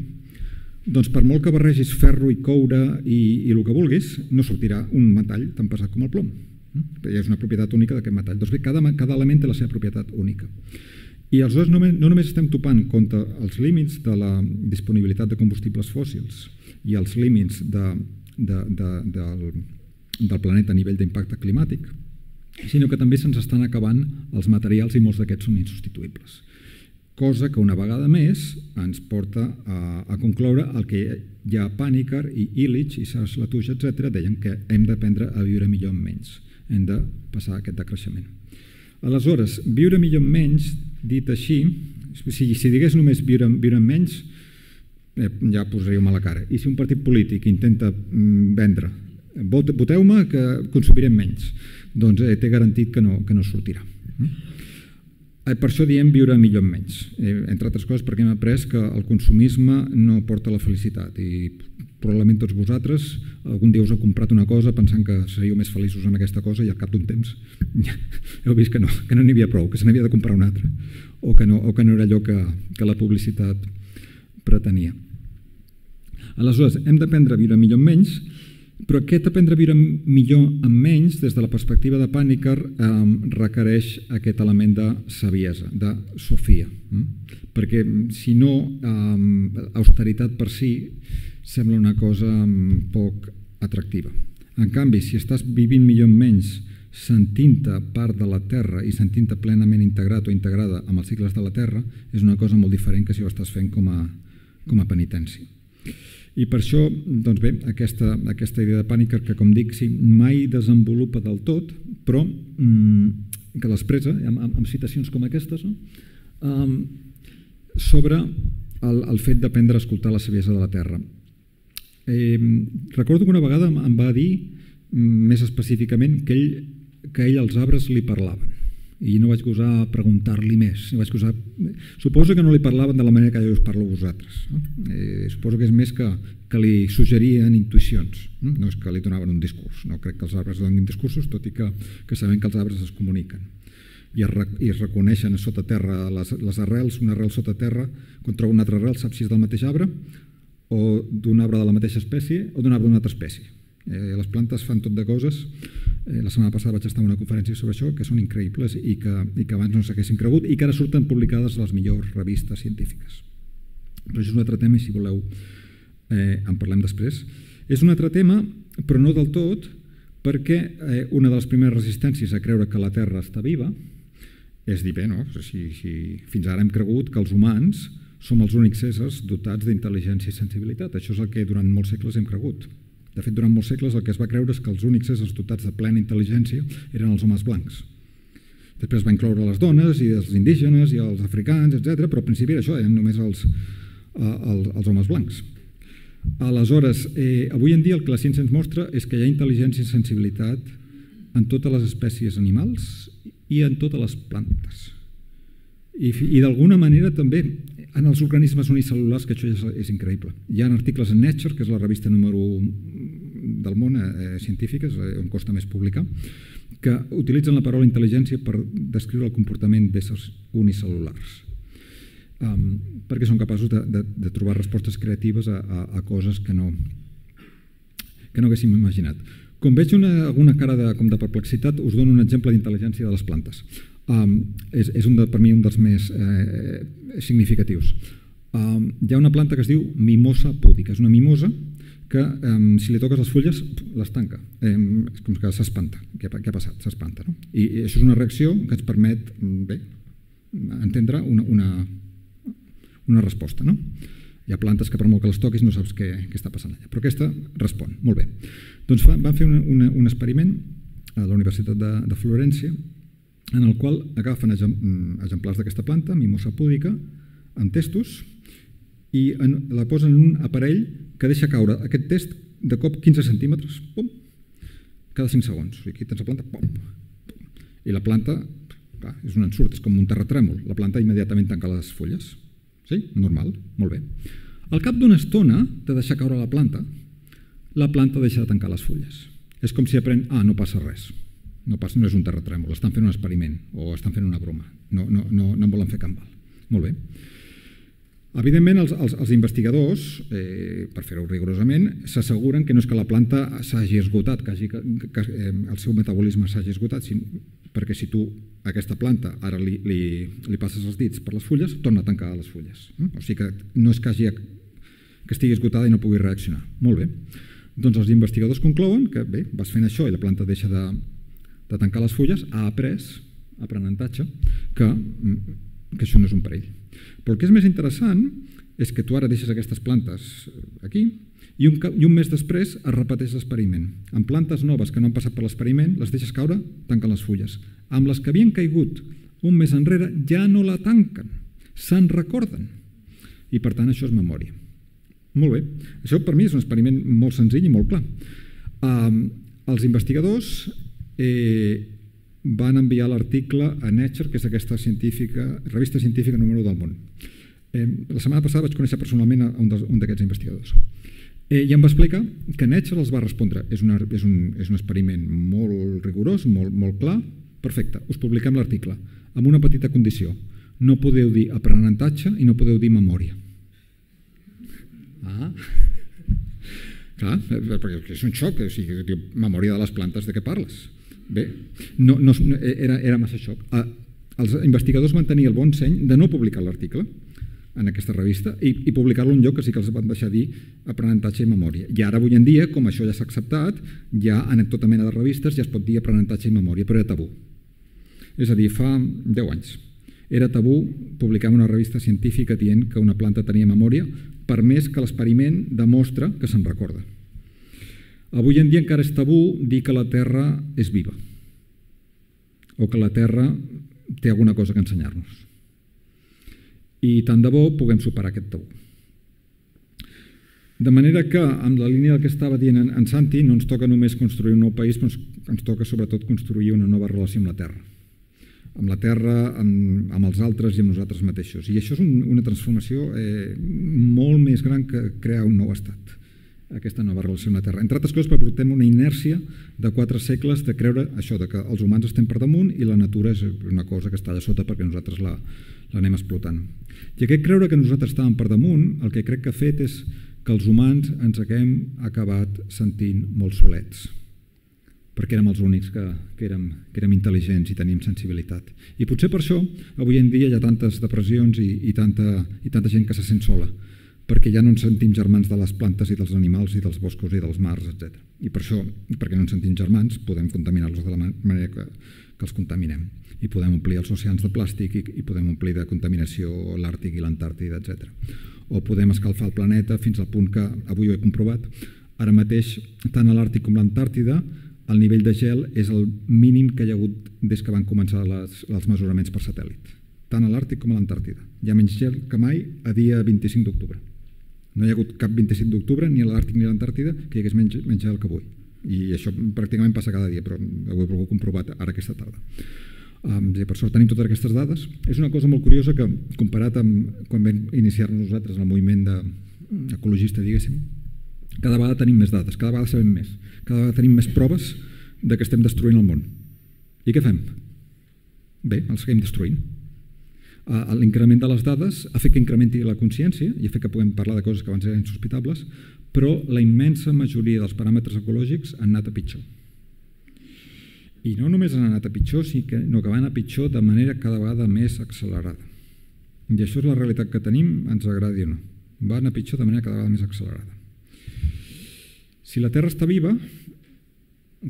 doncs per molt que barregis ferro i coure i, i el que vulguis, no sortirà un metall tan pesat com el plom. Mm? És una propietat única d'aquest metall. Doncs bé, cada, cada element té la seva propietat única. I aleshores no, no només estem topant contra els límits de la disponibilitat de combustibles fòssils i els límits de, de, de, del, del planeta a nivell d'impacte climàtic, sinó que també se'ns estan acabant els materials i molts d'aquests són insubstituïbles. Cosa que una vegada més ens porta a, a concloure el que ja Pàniker i Illich i Sars Latouche, etc., deien que hem d'aprendre a viure millor amb menys hem de passar aquest decreixement. Aleshores, viure millor amb menys, dit així, si, si digués només viure, viure amb menys, eh, ja posaríeu mala cara. I si un partit polític intenta mm, vendre, voteu-me que consumirem menys, doncs eh, té garantit que no, que no sortirà. Eh, per això diem viure millor amb menys, eh, entre altres coses perquè hem après que el consumisme no porta la felicitat i probablement tots vosaltres algun dia us heu comprat una cosa pensant que seríeu més feliços amb aquesta cosa i al cap d'un temps heu vist que no que no n'hi havia prou, que se n'havia de comprar una altra o que no, o que no era allò que, que la publicitat pretenia. Aleshores, hem d'aprendre a viure millor amb menys Però aquest aprendre a viure millor amb menys, des de la perspectiva de Pàniker, eh, requereix aquest element de saviesa, de sofia. Mm? Perquè si no, eh, austeritat per si sembla una cosa poc atractiva. En canvi, si estàs vivint millor amb menys, sentint-te part de la Terra i sentint-te plenament integrat o integrada amb els cicles de la Terra, és una cosa molt diferent que si ho estàs fent com a, com a penitència. I per això, doncs bé, aquesta, aquesta idea de pànica que, com dic, sí, mai desenvolupa del tot, però mm, que l'expressa, amb, amb, amb citacions com aquestes, no? um, sobre el, el fet d'aprendre a escoltar la saviesa de la Terra. Eh, recordo que una vegada em va dir, mm, més específicament, que ell, que ell els arbres li parlaven i no vaig gosar preguntar-li més. Vaig gosar... Suposo que no li parlaven de la manera que jo us parlo a vosaltres. No? Eh, suposo que és més que, que li suggerien intuïcions, no? no és que li donaven un discurs. No crec que els arbres donin discursos, tot i que, que sabem que els arbres es comuniquen i es, i es reconeixen a sota terra les, les arrels, una arrel sota terra, troba una altra arrel saps si és del mateix arbre o d'un arbre de la mateixa espècie o d'un arbre d'una altra espècie. Eh, les plantes fan tot de coses Eh, la setmana passada vaig estar en una conferència sobre això, que són increïbles i que, i que abans no s'haguessin cregut i que ara surten publicades a les millors revistes científiques. Però això és un altre tema i si voleu eh, en parlem després. És un altre tema, però no del tot, perquè eh, una de les primeres resistències a creure que la Terra està viva és dir, bé, no? si, si fins ara hem cregut que els humans som els únics éssers dotats d'intel·ligència i sensibilitat. Això és el que durant molts segles hem cregut. De fet, durant molts segles el que es va creure és que els únics éssers dotats de plena intel·ligència eren els homes blancs. Després va incloure les dones i els indígenes i els africans, etc. però al principi era això, eren només els, eh, els, els homes blancs. Aleshores, eh, avui en dia el que la ciència ens mostra és que hi ha intel·ligència i sensibilitat en totes les espècies animals i en totes les plantes. I, i d'alguna manera també en els organismes unicel·lulars, que això és, és increïble. Hi ha articles en Nature, que és la revista número del món eh, científica, eh, on costa més publicar, que utilitzen la paraula intel·ligència per descriure el comportament d'éssers unicel·lulars. Um, perquè són capaços de, de, de trobar respostes creatives a, a, a coses que no, que no haguéssim imaginat. Com veig una, alguna cara de, com de perplexitat, us dono un exemple d'intel·ligència de les plantes. Um, és, és un de, per mi un dels més eh, significatius. Um, hi ha una planta que es diu mimosa púdica. És una mimosa que um, si li toques les fulles les tanca, um, és com que s'espanta. Què, què ha passat? S'espanta. No? I, això és una reacció que ens permet bé, entendre una, una, una resposta. No? Hi ha plantes que per molt que les toquis no saps què, què està passant allà, però aquesta respon. Molt bé. Doncs fa, van fer un, un, un experiment a la Universitat de, de Florència en el qual agafen mm, exemplars d'aquesta planta, mimosa púdica, amb testos, i en, la posen en un aparell que deixa caure aquest test de cop 15 centímetres, pum, cada 5 segons. Sigui, aquí tens la planta, pum, pum. I la planta, clar, és un ensurt, és com un terratrèmol. La planta immediatament tanca les fulles. Sí? Normal, molt bé. Al cap d'una estona de deixar caure la planta, la planta deixa de tancar les fulles. És com si aprèn, ah, no passa res. No, passa, no és un terratrèmol, estan fent un experiment o estan fent una broma. No, no, no, no en volen fer cap mal. Molt bé. Evidentment, els, els, els investigadors, eh, per fer-ho rigorosament, s'asseguren que no és que la planta s'hagi esgotat, que, hagi, que, eh, el seu metabolisme s'hagi esgotat, sin, perquè si tu a aquesta planta ara li, li, li passes els dits per les fulles, torna a tancar les fulles. Eh? O sigui que no és que, hagi, que estigui esgotada i no pugui reaccionar. Molt bé. Doncs els investigadors conclouen que bé, vas fent això i la planta deixa de, de tancar les fulles, ha après, aprenentatge, que, que això no és un perill. Però el que és més interessant és que tu ara deixes aquestes plantes aquí i un, i un mes després es repeteix l'experiment. Amb plantes noves que no han passat per l'experiment, les deixes caure, tanquen les fulles. Amb les que havien caigut un mes enrere ja no la tanquen, se'n recorden. I per tant això és memòria. Molt bé. Això per mi és un experiment molt senzill i molt clar. Um, els investigadors eh, van enviar l'article a Nature, que és aquesta científica, revista científica número del món. Eh, la setmana passada vaig conèixer personalment un, d'aquests investigadors. Eh, I em va explicar que Nature els va respondre és, una, és, un, és un experiment molt rigorós, molt, molt clar, perfecte, us publiquem l'article, amb una petita condició. No podeu dir aprenentatge i no podeu dir memòria. Ah. Clar, perquè és un xoc, o sigui, memòria de les plantes, de què parles? Bé, no, no, era, era massa xoc. Els investigadors van tenir el bon seny de no publicar l'article en aquesta revista i, i publicar-lo en lloc que sí que els van deixar dir aprenentatge i memòria. I ara, avui en dia, com això ja s'ha acceptat, ja en tota mena de revistes ja es pot dir aprenentatge i memòria, però era tabú. És a dir, fa 10 anys era tabú publicar una revista científica dient que una planta tenia memòria per més que l'experiment demostra que se'n recorda. Avui en dia encara és tabú dir que la Terra és viva o que la Terra té alguna cosa que ensenyar-nos. I tant de bo puguem superar aquest tabú. De manera que, amb la línia del que estava dient en, Santi, no ens toca només construir un nou país, però ens, ens toca sobretot construir una nova relació amb la Terra. Amb la Terra, amb, amb els altres i amb nosaltres mateixos. I això és un, una transformació eh, molt més gran que crear un nou estat aquesta nova relació amb la Terra. Entre altres coses, perquè portem una inèrcia de quatre segles de creure això, de que els humans estem per damunt i la natura és una cosa que està allà sota perquè nosaltres l'anem la, explotant. I aquest creure que nosaltres estàvem per damunt, el que crec que ha fet és que els humans ens haguem acabat sentint molt solets perquè érem els únics que, que, érem, que érem intel·ligents i teníem sensibilitat. I potser per això avui en dia hi ha tantes depressions i, i, tanta, i tanta gent que se sent sola, perquè ja no ens sentim germans de les plantes i dels animals i dels boscos i dels mars, etc. I per això, perquè no ens sentim germans, podem contaminar-los de la manera que, que els contaminem. I podem omplir els oceans de plàstic i, i podem omplir de contaminació l'Àrtic i l'Antàrtida, etc. O podem escalfar el planeta fins al punt que, avui ho he comprovat, ara mateix, tant a l'Àrtic com l'Antàrtida, el nivell de gel és el mínim que hi ha hagut des que van començar les, els mesuraments per satèl·lit, tant a l'Àrtic com a l'Antàrtida. Hi ha menys gel que mai a dia 25 d'octubre. No hi ha hagut cap 27 d'octubre, ni a l'Àrtic ni a l'Antàrtida, que hi hagués menys, menys gel que avui. I això pràcticament passa cada dia, però ho he volgut comprovar ara aquesta tarda. Um, per sort tenim totes aquestes dades. És una cosa molt curiosa que, comparat amb quan vam iniciar-nos nosaltres en el moviment de, ecologista, diguéssim, cada vegada tenim més dades, cada vegada sabem més, cada vegada tenim més proves de que estem destruint el món. I què fem? Bé, els seguim destruint L'increment de les dades ha fet que incrementi la consciència i ha fet que puguem parlar de coses que abans eren insospitables, però la immensa majoria dels paràmetres ecològics han anat a pitjor. I no només han anat a pitjor, sinó que van a pitjor de manera cada vegada més accelerada. I això és la realitat que tenim, ens agradi o no. Van a pitjor de manera cada vegada més accelerada. Si la Terra està viva,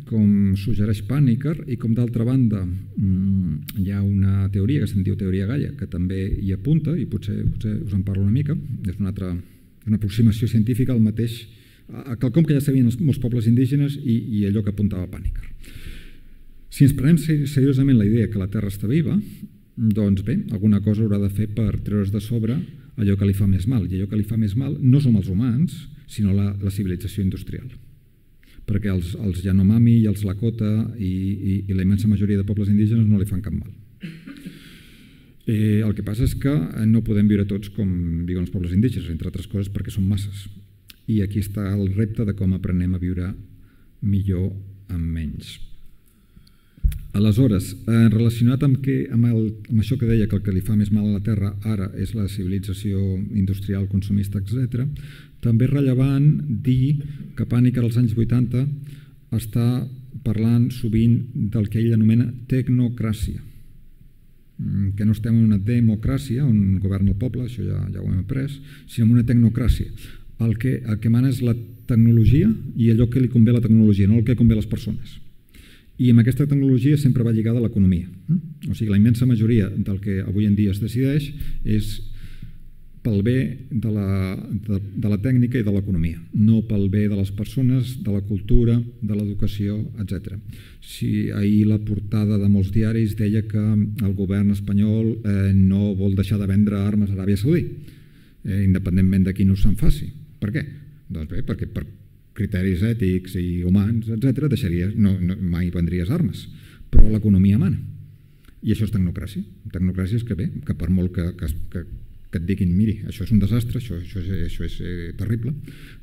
com suggereix Pàniker i com d'altra banda mm, hi ha una teoria que se'n diu teoria Gaia que també hi apunta i potser, potser us en parlo una mica és una altra una aproximació científica al mateix a quelcom que ja sabien els, molts pobles indígenes i, i allò que apuntava Pàniker. Si ens prenem seriosament la idea que la Terra està viva doncs bé, alguna cosa haurà de fer per treure's de sobre allò que li fa més mal i allò que li fa més mal no som els humans sinó la, la civilització industrial perquè els, els Yanomami i els Lakota i, i, i la immensa majoria de pobles indígenes no li fan cap mal. Eh, el que passa és que no podem viure tots com viuen els pobles indígenes, entre altres coses perquè són masses. I aquí està el repte de com aprenem a viure millor amb menys. Aleshores, eh, relacionat amb, que, amb, el, amb això que deia que el que li fa més mal a la Terra ara és la civilització industrial, consumista, etc., també és rellevant dir que Pànic als anys 80 està parlant sovint del que ell anomena tecnocràcia, mm, que no estem en una democràcia on governa el poble, això ja, ja ho hem après, sinó en una tecnocràcia. El que, el que mana és la tecnologia i allò que li convé a la tecnologia, no el que convé a les persones. I amb aquesta tecnologia sempre va lligada a l'economia. O sigui, la immensa majoria del que avui en dia es decideix és pel bé de la, de, de la tècnica i de l'economia, no pel bé de les persones, de la cultura, de l'educació, etc. Si ahir la portada de molts diaris deia que el govern espanyol eh, no vol deixar de vendre armes a Aràbia Saudí, eh, independentment de qui no se'n faci. Per què? Doncs bé, perquè per criteris ètics i humans, etc., deixaries, no, no, mai vendries armes, però l'economia mana. I això és tecnocràcia. Tecnocràcia és que bé, que per molt que, que, que que et diguin, miri, això és un desastre, això, això, és, això és eh, terrible,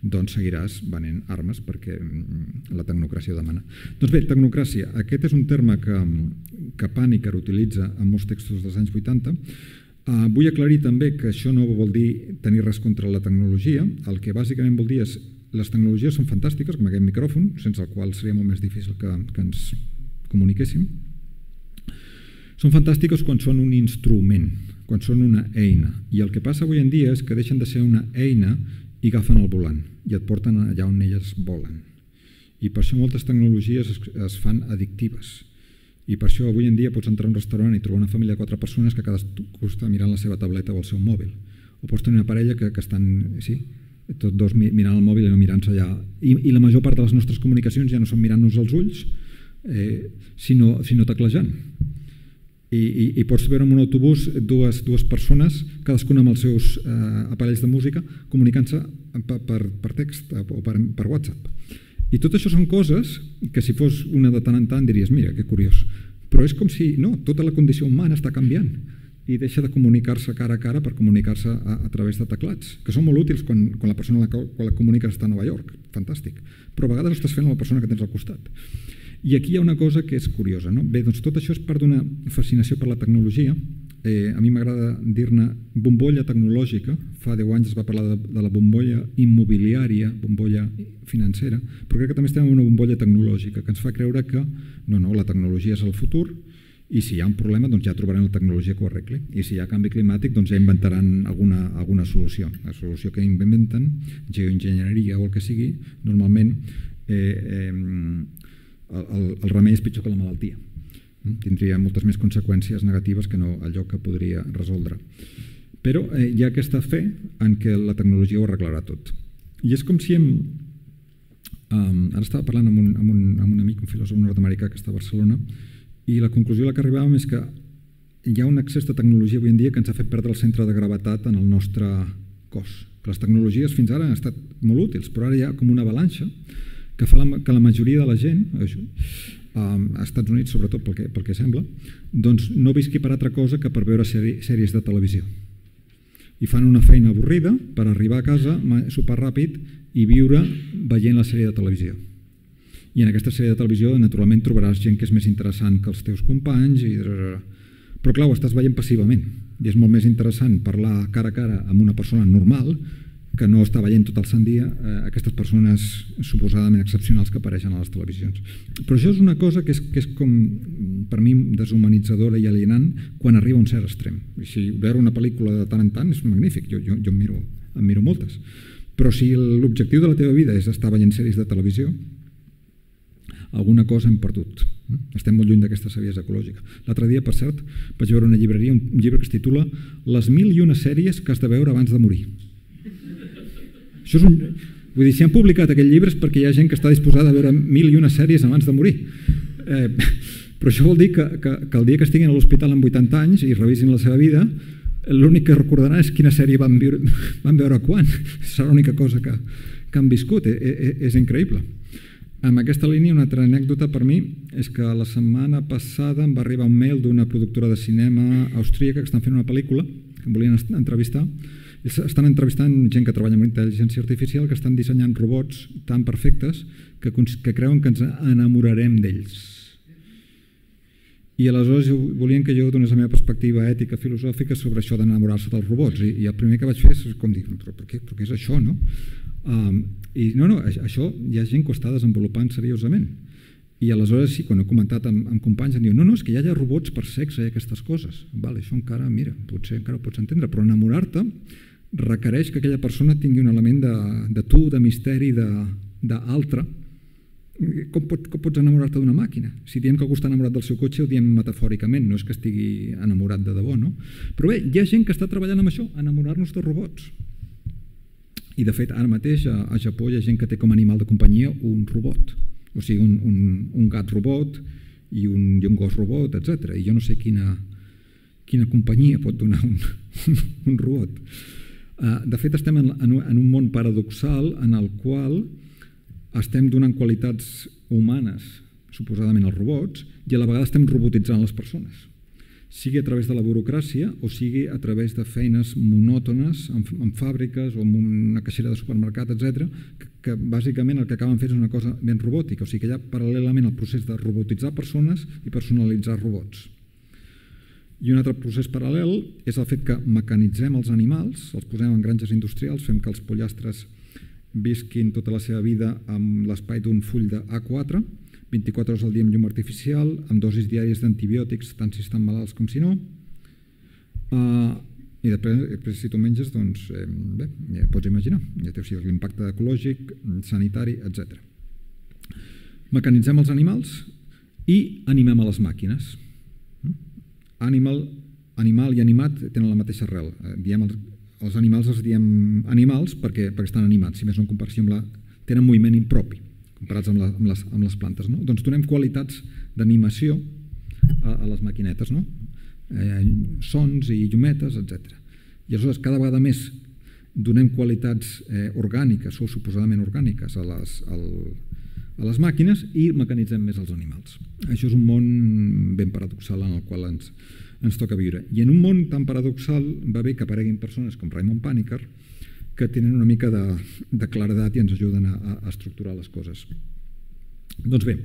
doncs seguiràs venent armes perquè mm, la tecnocràcia demana. Doncs bé, tecnocràcia, aquest és un terme que, que Pàniker utilitza en molts textos dels anys 80. Uh, vull aclarir també que això no vol dir tenir res contra la tecnologia, el que bàsicament vol dir és les tecnologies són fantàstiques, com aquest micròfon, sense el qual seria molt més difícil que, que ens comuniquéssim. Són fantàstiques quan són un instrument, quan són una eina. I el que passa avui en dia és que deixen de ser una eina i agafen el volant i et porten allà on elles volen. I per això moltes tecnologies es, fan addictives. I per això avui en dia pots entrar a un restaurant i trobar una família de quatre persones que cadascú està mirant la seva tableta o el seu mòbil. O pots tenir una parella que, que estan, sí, tots dos mirant el mòbil i no mirant-se allà. I, I la major part de les nostres comunicacions ja no són mirant-nos als ulls, eh, sinó, sinó teclejant. I, i, I pots veure en un autobús dues, dues persones, cadascuna amb els seus eh, aparells de música, comunicant-se per, per, per text o per, per WhatsApp. I tot això són coses que si fos una de tant en tant diries, mira, que curiós. Però és com si, no, tota la condició humana està canviant i deixa de comunicar-se cara a cara per comunicar-se a, a través de teclats, que són molt útils quan, quan la persona amb la qual la comuniques està a Nova York, fantàstic, però a vegades ho estàs fent amb la persona que tens al costat. I aquí hi ha una cosa que és curiosa. No? Bé, doncs tot això és part d'una fascinació per la tecnologia. Eh, a mi m'agrada dir-ne bombolla tecnològica. Fa 10 anys es va parlar de, de la bombolla immobiliària, bombolla financera, però crec que també estem en una bombolla tecnològica que ens fa creure que no, no, la tecnologia és el futur, i si hi ha un problema doncs ja trobaran la tecnologia que ho arregli i si hi ha canvi climàtic doncs ja inventaran alguna, alguna solució la solució que inventen, geoenginyeria o el que sigui, normalment eh, eh, el, el remei és pitjor que la malaltia mm? tindria moltes més conseqüències negatives que no allò que podria resoldre però eh, hi ha aquesta fe en què la tecnologia ho arreglarà tot i és com si hem um, ara estava parlant amb un, amb un, amb un amic, un filòsof nord-americà que està a Barcelona i la conclusió a la que arribàvem és que hi ha un accés de tecnologia avui en dia que ens ha fet perdre el centre de gravetat en el nostre cos. Que les tecnologies fins ara han estat molt útils, però ara hi ha com una avalanxa que fa la, que la majoria de la gent, això, um, als Estats Units sobretot pel que, pel que sembla, doncs no visqui per altra cosa que per veure sèries de televisió. I fan una feina avorrida per arribar a casa, sopar ràpid i viure veient la sèrie de televisió. I en aquesta sèrie de televisió naturalment trobaràs gent que és més interessant que els teus companys i... però clar, ho estàs veient passivament. I és molt més interessant parlar cara a cara amb una persona normal que no està veient tot el sant dia eh, aquestes persones suposadament excepcionals que apareixen a les televisions. Però això és una cosa que és, que és com, per mi, deshumanitzadora i alienant quan arriba a un cert extrem. I si veure una pel·lícula de tant en tant és magnífic, jo, jo, jo em, miro, em miro moltes. Però si l'objectiu de la teva vida és estar veient sèries de televisió, alguna cosa hem perdut. Estem molt lluny d'aquesta saviesa ecològica. L'altre dia, per cert, vaig veure una llibreria, un llibre que es titula Les mil i una sèries que has de veure abans de morir. Això és un... Vull dir, si han publicat aquest llibre és perquè hi ha gent que està disposada a veure mil i una sèries abans de morir. Eh, però això vol dir que, que, que el dia que estiguin a l'hospital amb 80 anys i revisin la seva vida, l'únic que recordaran és quina sèrie van, viure, van veure quan. Serà l'única cosa que, que han viscut. És, és, e, és increïble. Amb aquesta línia, una altra anècdota per mi és que la setmana passada em va arribar un mail d'una productora de cinema austríaca que estan fent una pel·lícula que em volien entrevistar. Estan entrevistant gent que treballa amb intel·ligència artificial que estan dissenyant robots tan perfectes que, que creuen que ens enamorarem d'ells. I aleshores volien que jo donés la meva perspectiva ètica, filosòfica sobre això d'enamorar-se dels robots. I, I el primer que vaig fer és com dir, però per què, però què és això, no? Um, I no, no, això hi ha gent que ho està desenvolupant seriosament. I aleshores, sí, quan he comentat amb, amb companys, em diuen, no, no, és que ja hi ha robots per sexe i aquestes coses. Vale, això encara, mira, potser encara ho pots entendre, però enamorar-te requereix que aquella persona tingui un element de, de tu, de misteri, d'altre. Com, pot, com pots enamorar-te d'una màquina? Si diem que algú està enamorat del seu cotxe, ho diem metafòricament, no és que estigui enamorat de debò, no? Però bé, hi ha gent que està treballant amb això, enamorar-nos de robots. I de fet, ara mateix a, a Japó hi ha gent que té com a animal de companyia un robot, o sigui, un, un, un gat robot i un, i un gos robot, etc. I jo no sé quina, quina companyia pot donar un, un, un robot. Uh, de fet, estem en, en, un món paradoxal en el qual estem donant qualitats humanes, suposadament als robots, i a la vegada estem robotitzant les persones sigui a través de la burocràcia o sigui a través de feines monòtones en, en fàbriques o en una caixera de supermercat, etc, que, que bàsicament el que acaben fent és una cosa ben robòtica, o sigui que hi ha paral·lelament el procés de robotitzar persones i personalitzar robots. I un altre procés paral·lel és el fet que mecanitzem els animals, els posem en granges industrials, fem que els pollastres visquin tota la seva vida amb l'espai d'un full de A4, 24 hores al dia amb llum artificial, amb dosis diàries d'antibiòtics, tant si estan malalts com si no. Uh, I després, després si tu menges, doncs, eh, bé, ja pots imaginar, ja té o sigui, l'impacte ecològic, sanitari, etc. Mecanitzem els animals i animem a les màquines. Animal, animal i animat tenen la mateixa arrel. Eh, diem els, els animals els diem animals perquè, perquè estan animats, si més no en comparació amb la... tenen moviment impropi comparats amb, la, amb, les, amb les plantes. No? Doncs donem qualitats d'animació a, a les maquinetes, no? eh, sons i llumetes, etc. I aleshores cada vegada més donem qualitats eh, orgàniques o suposadament orgàniques a les, al, a les màquines i mecanitzem més els animals. Això és un món ben paradoxal en el qual ens, ens toca viure. I en un món tan paradoxal va bé que apareguin persones com Raymond Paniker, que tenen una mica de, de claredat i ens ajuden a, a estructurar les coses. Doncs bé,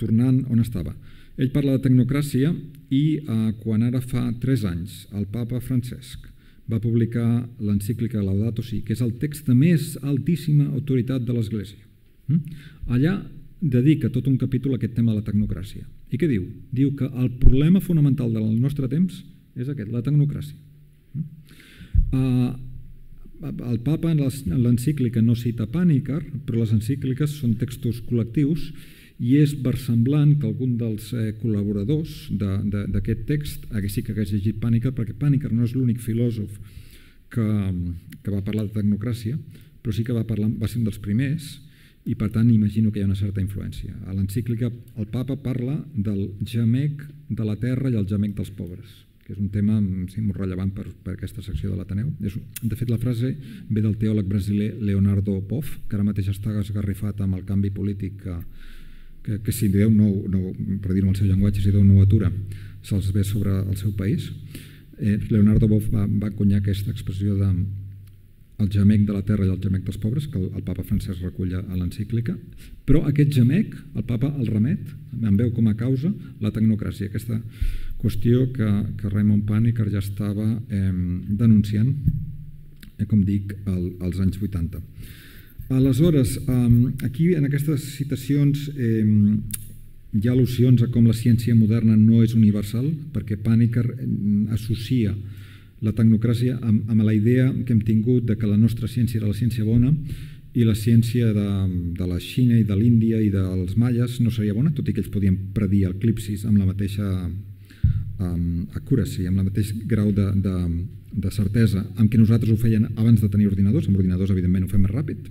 tornant on estava. Ell parla de tecnocràcia i eh, quan ara fa tres anys el papa Francesc va publicar l'encíclica Laudato Si, que és el text de més altíssima autoritat de l'Església. Mm? Allà dedica tot un capítol a aquest tema de la tecnocràcia. I què diu? Diu que el problema fonamental del nostre temps és aquest, la tecnocràcia. Uh, el papa en l'encíclica no cita Pànicar, però les encícliques són textos col·lectius i és versemblant que algun dels eh, col·laboradors d'aquest text hagués sí que hagués llegit Pànicar, perquè Pànicar no és l'únic filòsof que, que va parlar de tecnocràcia, però sí que va, parlar, va ser un dels primers i per tant imagino que hi ha una certa influència. A l'encíclica el papa parla del gemec de la terra i el gemec dels pobres que és un tema sí, molt rellevant per, per aquesta secció de l'Ateneu. De fet, la frase ve del teòleg brasiler Leonardo Poff, que ara mateix està esgarrifat amb el canvi polític que, que, que si Déu no, no per dir-ho el seu llenguatge, si Déu no ho atura, se'ls ve sobre el seu país. Eh, Leonardo Boff va, va cunyar aquesta expressió de el gemec de la terra i el gemec dels pobres, que el, papa Francesc recull a l'encíclica, però aquest gemec, el papa el remet, en veu com a causa la tecnocràcia, aquesta qüestió que, que Raymond Paniker ja estava denunciant, eh, com dic, al, als anys 80. Aleshores, aquí en aquestes citacions hi ha al·lusions a com la ciència moderna no és universal, perquè Paniker associa la tecnocràcia amb, amb la idea que hem tingut de que la nostra ciència era la ciència bona i la ciència de, de la Xina i de l'Índia i dels maies no seria bona, tot i que ells podien predir eclipsis amb la mateixa um, accuracy, amb el mateix grau de, de, de certesa amb què nosaltres ho feien abans de tenir ordinadors, amb ordinadors evidentment ho fem més ràpid,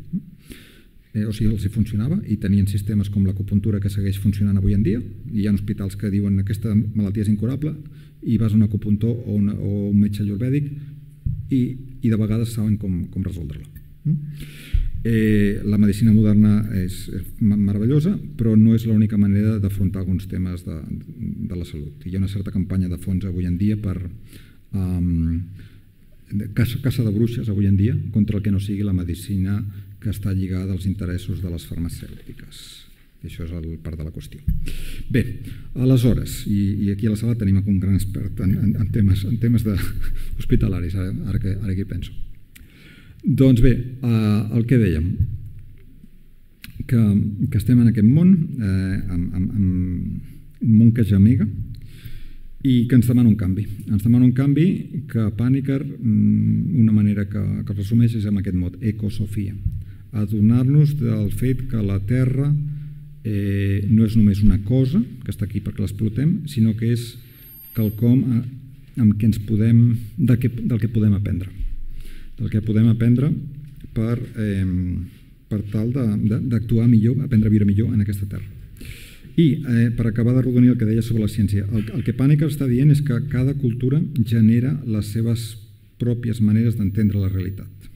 eh, o sigui, els hi funcionava i tenien sistemes com l'acupuntura que segueix funcionant avui en dia. I hi ha hospitals que diuen que aquesta malaltia és incurable i vas a un acupuntor o, una, o un metge ayurvèdic i, i de vegades saben com, com resoldre-la. Mm? Eh, la medicina moderna és meravellosa, però no és l'única manera d'afrontar alguns temes de, de la salut. Hi ha una certa campanya de fons avui en dia per um, caça, caça de bruixes avui en dia contra el que no sigui la medicina que està lligada als interessos de les farmacèutiques. Això és el part de la qüestió. Bé, aleshores, i, i aquí a la sala tenim un gran expert en, en, en temes, en temes de hospitalaris, ara, ara, que, ara que hi penso. Doncs bé, eh, el que dèiem, que, que estem en aquest món, eh, amb, amb, amb un món que gemega, i que ens demana un canvi. Ens demana un canvi que Pàniker, mm, una manera que, que resumeix és amb aquest mot, ecosofia. Adonar-nos del fet que la Terra eh, no és només una cosa que està aquí perquè l'explotem, sinó que és quelcom eh, amb què ens podem, del, que, del que podem aprendre. Del que podem aprendre per, eh, per tal d'actuar millor, aprendre a viure millor en aquesta terra. I eh, per acabar de rodonir el que deia sobre la ciència, el, el que Pànica està dient és que cada cultura genera les seves pròpies maneres d'entendre la realitat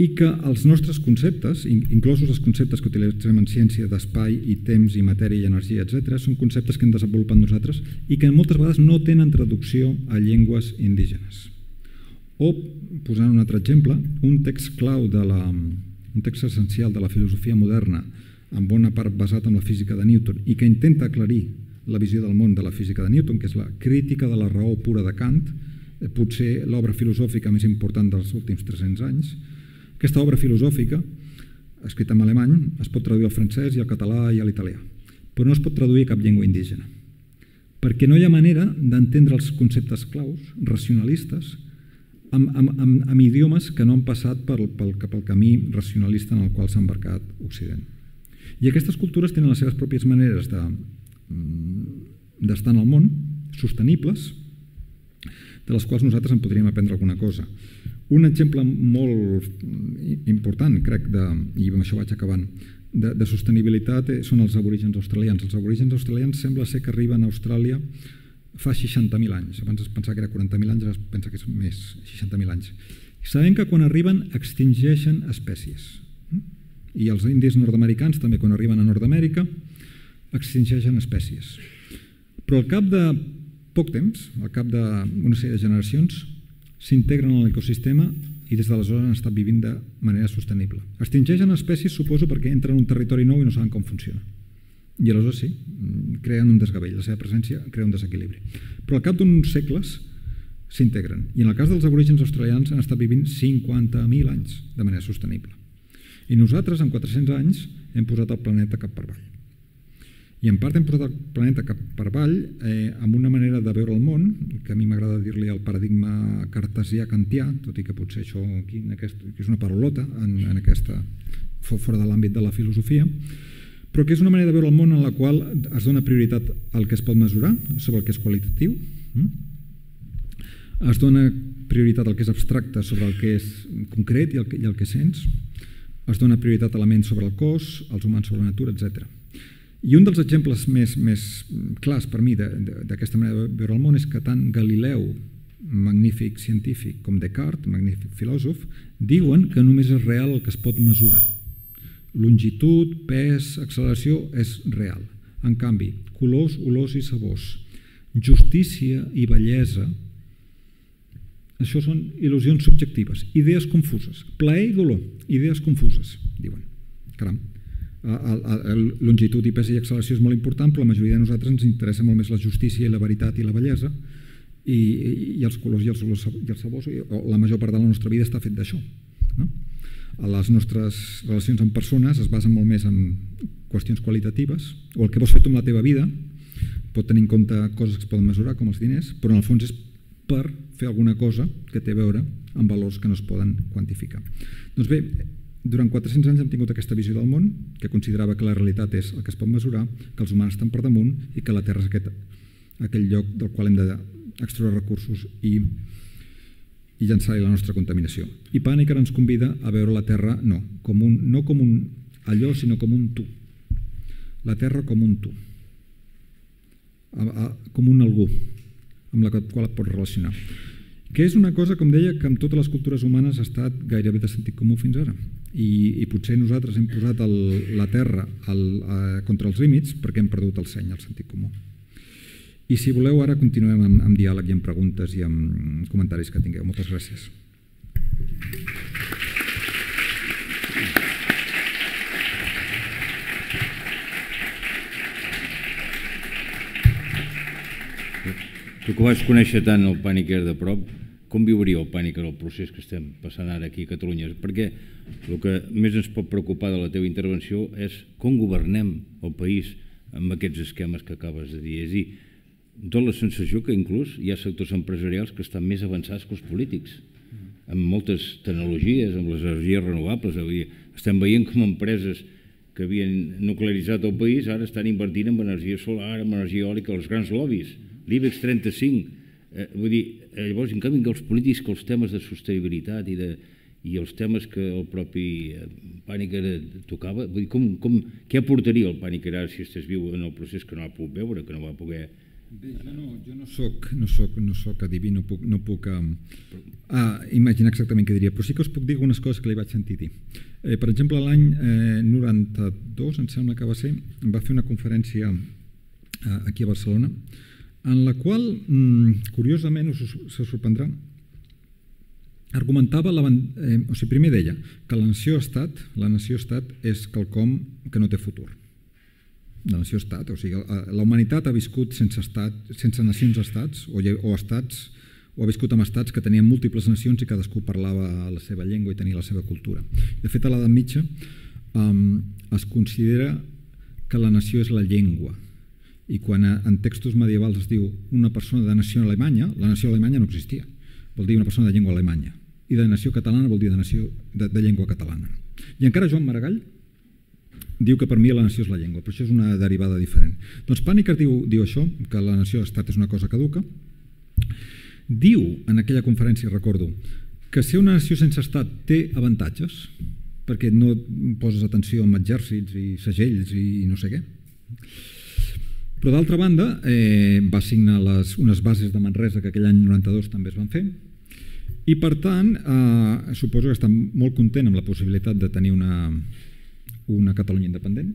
i que els nostres conceptes, inclosos els conceptes que utilitzem en ciència d'espai i temps i matèria i energia, etc., són conceptes que hem desenvolupat nosaltres i que moltes vegades no tenen traducció a llengües indígenes. O, posant un altre exemple, un text clau de la, un text essencial de la filosofia moderna, en bona part basat en la física de Newton i que intenta aclarir la visió del món de la física de Newton, que és la crítica de la raó pura de Kant, eh, potser l'obra filosòfica més important dels últims 300 anys, Aquesta obra filosòfica, escrita en alemany, es pot traduir al francès i al català i a l'italià, però no es pot traduir a cap llengua indígena, perquè no hi ha manera d'entendre els conceptes claus, racionalistes, amb, amb, amb, amb idiomes que no han passat pel, pel, pel camí racionalista en el qual s'ha embarcat Occident. I aquestes cultures tenen les seves pròpies maneres mm, d'estar de, en el món, sostenibles, de les quals nosaltres en podríem aprendre alguna cosa. Un exemple molt important, crec, de, i amb això vaig acabant, de, de sostenibilitat eh, són els aborígens australians. Els aborígens australians sembla ser que arriben a Austràlia fa 60.000 anys. Abans es pensava que era 40.000 anys, ara es pensa que és més, 60.000 anys. Sabem que quan arriben extingeixen espècies. I els indis nord-americans també quan arriben a Nord-Amèrica extingeixen espècies. Però al cap de poc temps, al cap d'una sèrie de generacions, s'integren en l'ecosistema i des d'aleshores han estat vivint de manera sostenible. Extingeixen espècies, suposo, perquè entren en un territori nou i no saben com funciona. I aleshores sí, creen un desgavell, la seva presència crea un desequilibri. Però al cap d'uns segles s'integren. I en el cas dels aborígens australians han estat vivint 50.000 anys de manera sostenible. I nosaltres, en 400 anys, hem posat el planeta cap per avall. I en part hem posat el planeta cap per avall eh, amb una manera de veure el món, que a mi m'agrada dir-li el paradigma cartesià-kantià, tot i que potser això aquí en aquest, que és una parolota en, en aquesta, fora de l'àmbit de la filosofia, però que és una manera de veure el món en la qual es dona prioritat al que es pot mesurar sobre el que és qualitatiu, mm? es dona prioritat al que és abstracte sobre el que és concret i el que, i el que sents, es dona prioritat a elements sobre el cos, els humans sobre la natura, etc. I un dels exemples més, més clars per mi d'aquesta manera de veure el món és que tant Galileu, magnífic científic, com Descartes, magnífic filòsof, diuen que només és real el que es pot mesurar. Longitud, pes, acceleració és real. En canvi, colors, olors i sabors, justícia i bellesa, això són il·lusions subjectives, idees confuses, plaer i dolor, idees confuses, diuen. Caram, longitud i pes i acceleració és molt important, però la majoria de nosaltres ens interessa molt més la justícia i la veritat i la bellesa i, i els colors i els, olors, i els sabors, o la major part de la nostra vida està fet d'això. No? Les nostres relacions amb persones es basen molt més en qüestions qualitatives, o el que vols fer amb la teva vida pot tenir en compte coses que es poden mesurar, com els diners, però en el fons és per fer alguna cosa que té a veure amb valors que no es poden quantificar. Doncs bé, durant 400 anys hem tingut aquesta visió del món, que considerava que la realitat és el que es pot mesurar, que els humans estan per damunt i que la Terra és aquest, aquell lloc del qual hem d'extreure recursos i, i llançar-hi la nostra contaminació. I Pànic ens convida a veure la Terra no com un, no com un allò, sinó com un tu. La Terra com un tu. A, a, com un algú amb la qual et pots relacionar que és una cosa, com deia, que en totes les cultures humanes ha estat gairebé de sentit comú fins ara. I, i potser nosaltres hem posat el, la Terra el, eh, contra els límits perquè hem perdut el seny, el sentit comú. I si voleu, ara continuem amb, amb diàleg i amb preguntes i amb comentaris que tingueu. Moltes gràcies. Tu que vas conèixer tant el Pàniker de prop, com viuria el pànic en el procés que estem passant ara aquí a Catalunya? Perquè el que més ens pot preocupar de la teva intervenció és com governem el país amb aquests esquemes que acabes de dir. És dir, dona la sensació que inclús hi ha sectors empresarials que estan més avançats que els polítics, amb moltes tecnologies, amb les energies renovables. Dir, estem veient com empreses que havien nuclearitzat el país ara estan invertint en energia solar, en energia eòlica, els grans lobbies. L'IBEX 35, Eh, vull dir, eh, llavors, en canvi, els polítics que els temes de sostenibilitat i, de, i els temes que el propi eh, Pàniker tocava, vull dir, com, com, què aportaria el Pàniker ara si estàs viu en el procés que no ha pogut veure, que no va poder... Bé, jo no, jo no soc, no soc, no soc adiví, no puc, no puc um, ah, imaginar exactament què diria, però sí que us puc dir algunes coses que li vaig sentir dir. Eh, per exemple, l'any eh, 92, em sembla que va ser, va fer una conferència eh, aquí a Barcelona en la qual, mm, curiosament, us, se sorprendrà, argumentava, la, eh, o sigui, primer deia que la nació-estat la nació-estat és quelcom que no té futur. La nació-estat, o sigui, la humanitat ha viscut sense, estat, sense nacions-estats o, o estats o ha viscut en estats que tenien múltiples nacions i cadascú parlava la seva llengua i tenia la seva cultura. De fet, a l'edat mitja um, es considera que la nació és la llengua i quan en textos medievals es diu una persona de nació alemanya, la nació alemanya no existia, vol dir una persona de llengua alemanya i de nació catalana vol dir de, nació, de, de llengua catalana. I encara Joan Maragall diu que per mi la nació és la llengua, però això és una derivada diferent. Doncs Pàniker diu, diu això, que la nació estat és una cosa caduca. Diu en aquella conferència, recordo, que ser una nació sense estat té avantatges, perquè no poses atenció en exèrcits i segells i no sé què. Però d'altra banda, eh, va signar les, unes bases de Manresa que aquell any 92 també es van fer, i per tant, eh, suposo que està molt content amb la possibilitat de tenir una, una Catalunya independent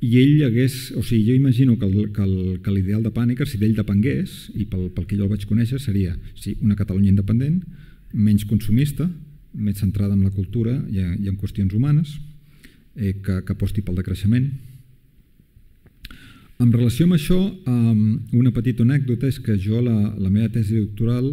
i ell hagués, o sigui, jo imagino que, l'ideal de Pàniker, si d'ell depengués, i pel, pel que jo el vaig conèixer, seria sí, una Catalunya independent, menys consumista, més centrada en la cultura i, i en qüestions humanes, eh, que, que aposti pel decreixement. En relació amb això, una petita anècdota és que jo la, la meva tesi doctoral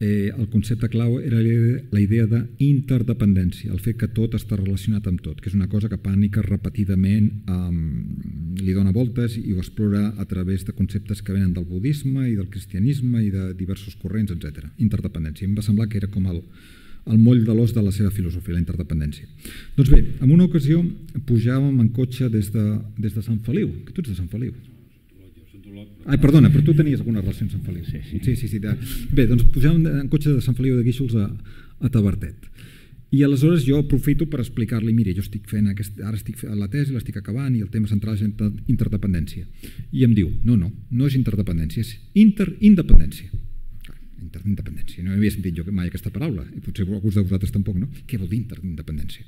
eh, el concepte clau era la idea d'interdependència, el fet que tot està relacionat amb tot, que és una cosa que Pànica repetidament eh, li dona voltes i ho explora a través de conceptes que venen del budisme i del cristianisme i de diversos corrents, etc. Interdependència. Em va semblar que era com el, el moll de l'os de la seva filosofia, la interdependència. Doncs bé, en una ocasió pujàvem en cotxe des de, des de Sant Feliu, que tu ets de Sant Feliu, Ai, perdona, però tu tenies alguna relació amb Sant Feliu. Sí, sí. sí, sí, sí de... Bé, doncs pujàvem en cotxe de Sant Feliu de Guíxols a, a Tabertet. I aleshores jo aprofito per explicar-li, mira, jo estic fent aquest, ara estic fent la tesi, l'estic acabant i el tema central és interdependència. I em diu, no, no, no és interdependència, és interindependència. Interindependència, no havia sentit jo mai aquesta paraula, i potser alguns de vosaltres tampoc, no? Què vol dir interindependència?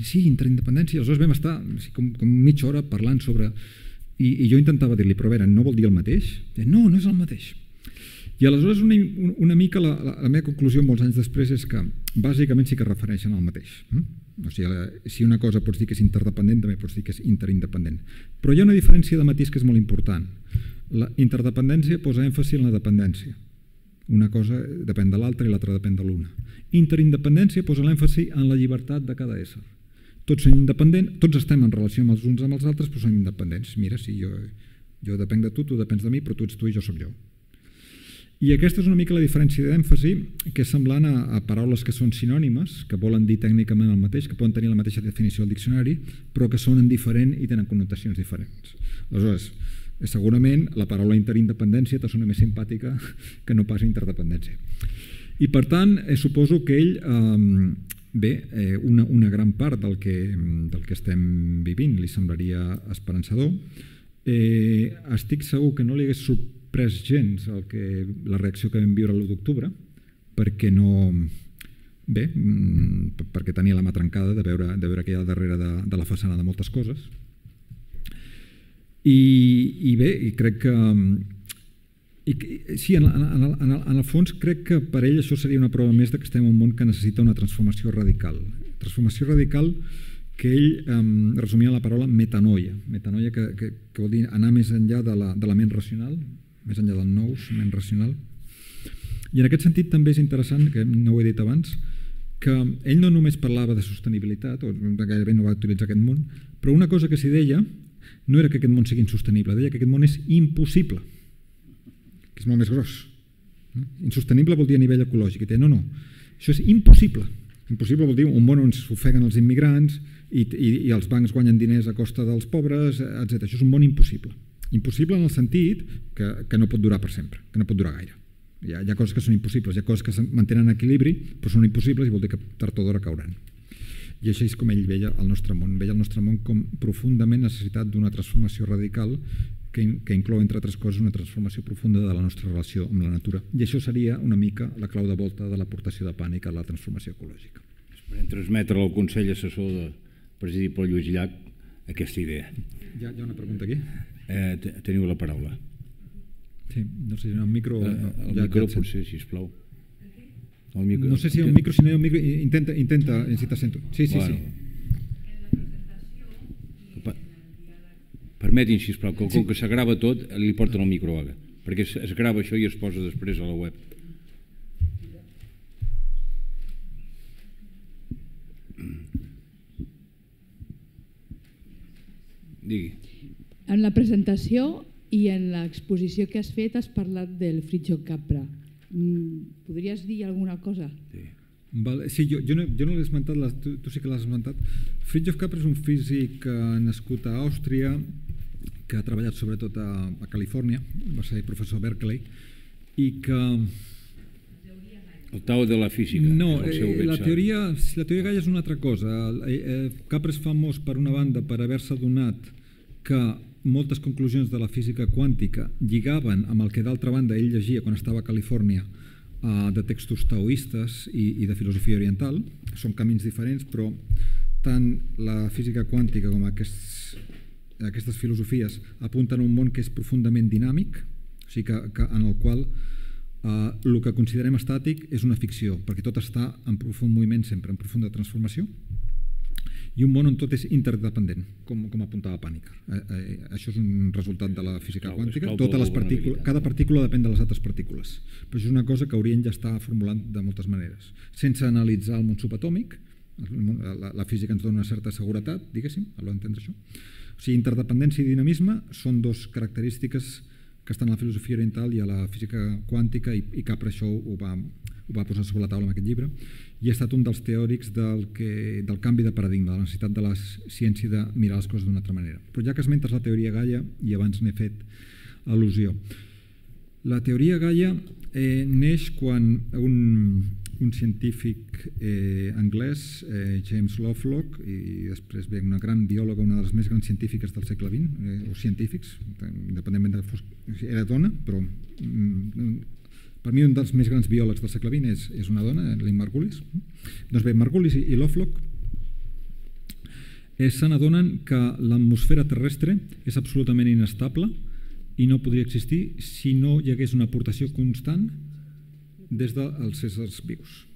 Sí, interindependència, aleshores vam estar com, com mitja hora parlant sobre i, i jo intentava dir-li, però a veure, no vol dir el mateix? No, no és el mateix. I aleshores una, una mica la, la, la meva conclusió molts anys després és que bàsicament sí que refereixen al mateix. Mm? O sigui, la, si una cosa pots dir que és interdependent, també pots dir que és interindependent. Però hi ha una diferència de matís que és molt important. La interdependència posa èmfasi en la dependència. Una cosa depèn de l'altra i l'altra depèn de l'una. Interindependència posa l'èmfasi en la llibertat de cada ésser tots són independents, tots estem en relació amb els uns amb els altres, però som independents. Mira, si jo, jo depenc de tu, tu depens de mi, però tu ets tu i jo sóc jo. I aquesta és una mica la diferència d'èmfasi, que és semblant a, a paraules que són sinònimes, que volen dir tècnicament el mateix, que poden tenir la mateixa definició al diccionari, però que sonen diferent i tenen connotacions diferents. Aleshores, segurament la paraula interindependència te sona més simpàtica que no pas interdependència. I per tant, eh, suposo que ell eh, Bé, eh, una, una gran part del que, del que estem vivint li semblaria esperançador. Eh, estic segur que no li hagués sorprès gens el que, la reacció que vam viure l'1 d'octubre, perquè no... Bé, mm, perquè tenia la mà trencada de veure, de veure que hi ha darrere de, de la façana de moltes coses. I, i bé, i crec que i, sí, en, en, en, el, en el fons crec que per ell això seria una prova més de que estem en un món que necessita una transformació radical. Transformació radical que ell um, resumia la paraula metanoia, metanoia que, que, que vol dir anar més enllà de la, de la ment racional, més enllà del nous, ment racional. I en aquest sentit també és interessant, que no ho he dit abans, que ell no només parlava de sostenibilitat, o gairebé no va utilitzar aquest món, però una cosa que s'hi deia no era que aquest món sigui insostenible, deia que aquest món és impossible que és molt més gros. Insostenible vol dir a nivell ecològic. I no, no, això és impossible. Impossible vol dir un món on s'ofeguen els immigrants i, i, els bancs guanyen diners a costa dels pobres, etc. Això és un món impossible. Impossible en el sentit que, que no pot durar per sempre, que no pot durar gaire. Hi ha, hi ha coses que són impossibles, hi ha coses que mantenen en equilibri, però són impossibles i vol dir que tard o d'hora cauran. I així és com ell veia el nostre món. Veia el nostre món com profundament necessitat d'una transformació radical que, que inclou, entre altres coses, una transformació profunda de la nostra relació amb la natura. I això seria una mica la clau de volta de l'aportació de pànic a la transformació ecològica. Esperem transmetre al Consell Assessor de, presidit per Lluís Llach aquesta idea. Hi ha, hi ha una pregunta aquí? Eh, teniu la paraula. Sí, no sé si el micro... Eh, el ja, micro ja potser, sisplau. El micro, no sé si hi ha un micro, si no hi ha un micro, intenta, intenta si t'assento. Sí, sí, bueno. sí. Permetin, sisplau, que com que s'agrava tot, li porten el micro ara, perquè es, es grava això i es posa després a la web. Digui. En la presentació i en l'exposició que has fet has parlat del Fritjo Capra. Mm, podries dir alguna cosa? Sí. Vale. Sí, jo, jo no, jo no l'he esmentat, la, tu, tu sí que l'has esmentat. Fritjof Capra és un físic eh, nascut a Àustria, que ha treballat sobretot a, a Califòrnia, va ser professor a Berkeley, i que... El Tao de la física. No, és el seu eh, la, teoria, la teoria Gaia és una altra cosa. Eh, eh, Capra és famós per una banda per haver-se donat que moltes conclusions de la física quàntica lligaven amb el que d'altra banda ell llegia quan estava a Califòrnia eh, de textos taoistes i, i de filosofia oriental. Són camins diferents, però tant la física quàntica com aquests, aquestes filosofies apunten a un món que és profundament dinàmic, o sigui que, que en el qual Uh, el que considerem estàtic és una ficció, perquè tot està en profund moviment sempre, en profunda transformació, i un món on tot és interdependent, com, com apuntava Pàniker. Eh, eh, això és un resultat de la física Clau, quàntica. clau Totes les partícules, cada partícula depèn de les altres partícules. Però això és una cosa que haurien ja està formulant de moltes maneres. Sense analitzar el món subatòmic, la, la física ens dona una certa seguretat, diguéssim, a l'hora d'entendre això. O sigui, interdependència i dinamisme són dos característiques que estan a la filosofia oriental i a la física quàntica i, i Capra això ho va, ho va posar sobre la taula en aquest llibre i ha estat un dels teòrics del, que, del canvi de paradigma, de la necessitat de la ciència de mirar les coses d'una altra manera. Però ja que esmentes la teoria Gaia, i abans n'he fet al·lusió, la teoria Gaia eh, neix quan un, un científic eh, anglès, eh, James Lovelock, i després ve una gran biòloga, una de les més grans científiques del segle XX, eh, o científics, independentment de fos, era dona, però mm, per mi un dels més grans biòlegs del segle XX és, és una dona, Lynn Margulis. Doncs bé, Margulis i, i Lovelock eh, se n'adonen que l'atmosfera terrestre és absolutament inestable i no podria existir si no hi hagués una aportació constant des dels éssers vius.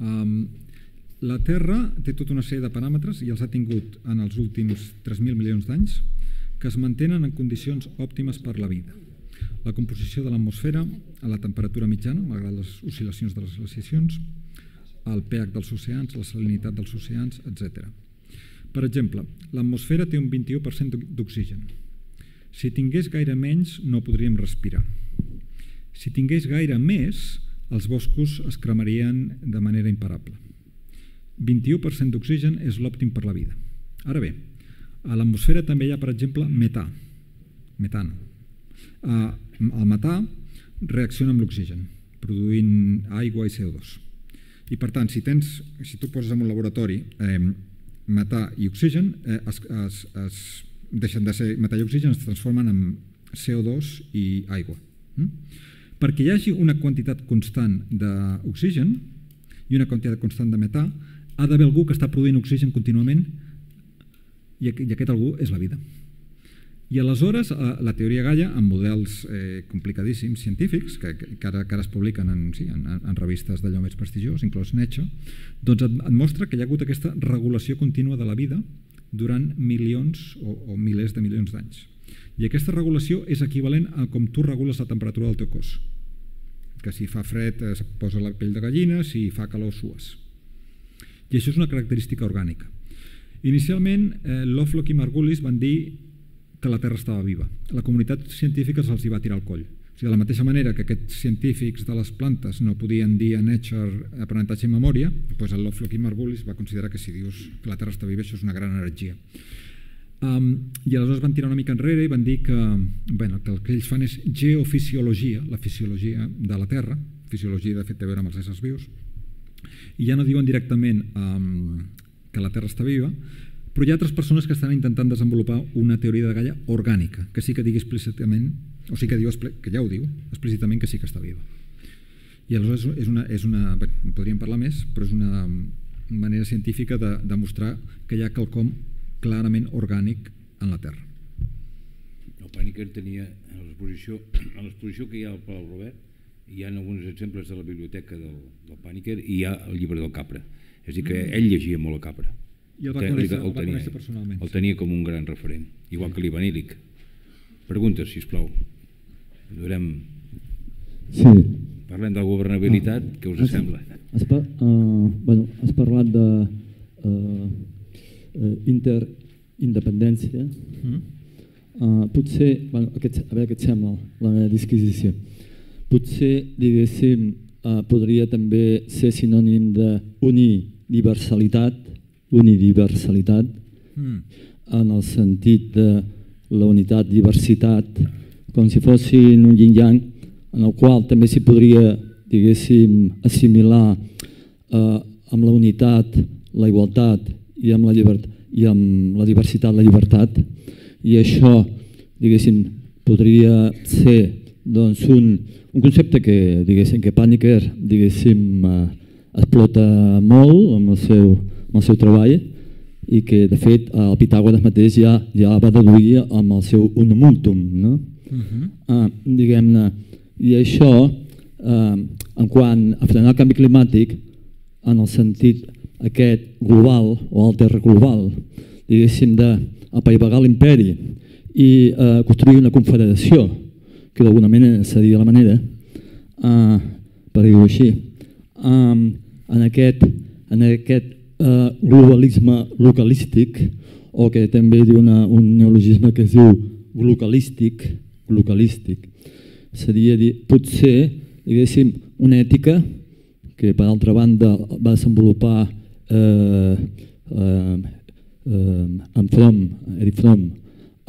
Um, la Terra té tota una sèrie de paràmetres i els ha tingut en els últims 3.000 milions d'anys que es mantenen en condicions òptimes per la vida. La composició de l'atmosfera, a la temperatura mitjana, malgrat les oscil·lacions de les glaciacions, el pH dels oceans, la salinitat dels oceans, etc. Per exemple, l'atmosfera té un 21% d'oxigen. Si tingués gaire menys, no podríem respirar. Si tingués gaire més, els boscos es cremarien de manera imparable. 21% d'oxigen és l'òptim per la vida. Ara bé, a l'atmosfera també hi ha, per exemple, metà, metano. Uh, el metà reacciona amb l'oxigen, produint aigua i CO2. I per tant, si, tens, si tu poses en un laboratori eh, metà i oxigen, eh, es, es, es deixen de ser metà i oxigen, es transformen en CO2 i aigua. Mm? Perquè hi hagi una quantitat constant d'oxigen i una quantitat constant de metà, ha d'haver algú que està produint oxigen contínuament i i aquest algú és la vida. I aleshores eh, la teoria Gaia, amb models eh, complicadíssims científics, que, que, que, ara, que ara es publiquen en, sí, en, en revistes d'allò més prestigiós, inclòs Nature, doncs et, et mostra que hi ha hagut aquesta regulació contínua de la vida durant milions o, o milers de milions d'anys. I aquesta regulació és equivalent a com tu regules la temperatura del teu cos. Que si fa fred es posa la pell de gallina, si fa calor sues. I això és una característica orgànica. Inicialment, eh, Lovelock i Margulis van dir que la Terra estava viva. La comunitat científica se'ls va tirar al coll. O sigui, de la mateixa manera que aquests científics de les plantes no podien dir a Nature aprenentatge i memòria, doncs el Lovelock i Margulis va considerar que si dius que la Terra està viva això és una gran heretgia. Um, I aleshores van tirar una mica enrere i van dir que, bueno, que el que ells fan és geofisiologia, la fisiologia de la Terra, fisiologia de fet té a veure amb els éssers vius, i ja no diuen directament um, que la Terra està viva, però hi ha altres persones que estan intentant desenvolupar una teoria de Gaia orgànica, que sí que digui explícitament, o sí que diu, que ja ho diu, explícitament que sí que està viva. I aleshores és una, és una bé, en podríem parlar més, però és una manera científica de demostrar que hi ha quelcom clarament orgànic en la Terra. El Pàniker tenia a l'exposició a l'exposició que hi ha al Palau Robert hi ha alguns exemples de la biblioteca del, del Pàniker i hi ha el llibre del Capra. És a dir, que ell llegia molt el Capra. I el va conèixer- el va tenia, conèixer personalment, El sí. tenia com un gran referent, igual que l'Ivan Illich. Preguntes, si us plau. Durem, Sí. parlem de governabilitat, què us Has- sembla? Has, uh, bueno, has parlat de uh, uh, inter, independència, mm. uh, potser, bueno, aquest, a veure què et sembla la meva disquisició, potser, diguéssim, uh, podria també ser sinònim d'universalitat, universalitat, mm. en el sentit de la unitat, diversitat, com si fossin un yin-yang, en el qual també s'hi podria, diguéssim, assimilar eh, amb la unitat, la igualtat i amb la, llibertat, i amb la diversitat, la llibertat. I això, diguéssim, podria ser doncs, un, un concepte que, diguéssim, que Paniker, diguéssim, eh, explota molt amb el seu, el seu treball i que, de fet, el Pitàgores mateix ja, ja va deduir amb el seu unumultum, no? Uh -huh. ah, diguem-ne, i això, eh, en quant a frenar el canvi climàtic, en el sentit aquest global o alter global, diguéssim, d'apaivagar l'imperi i eh, construir una confederació, que d'alguna manera seria la manera, eh, per dir-ho així, eh, en aquest, en aquest eh, globalisme localístic, o que també diu una, un neologisme que es diu localístic, localístic. Seria dir, potser, diguéssim, una ètica que per altra banda va desenvolupar eh, eh, eh, en From, Eric Fromm,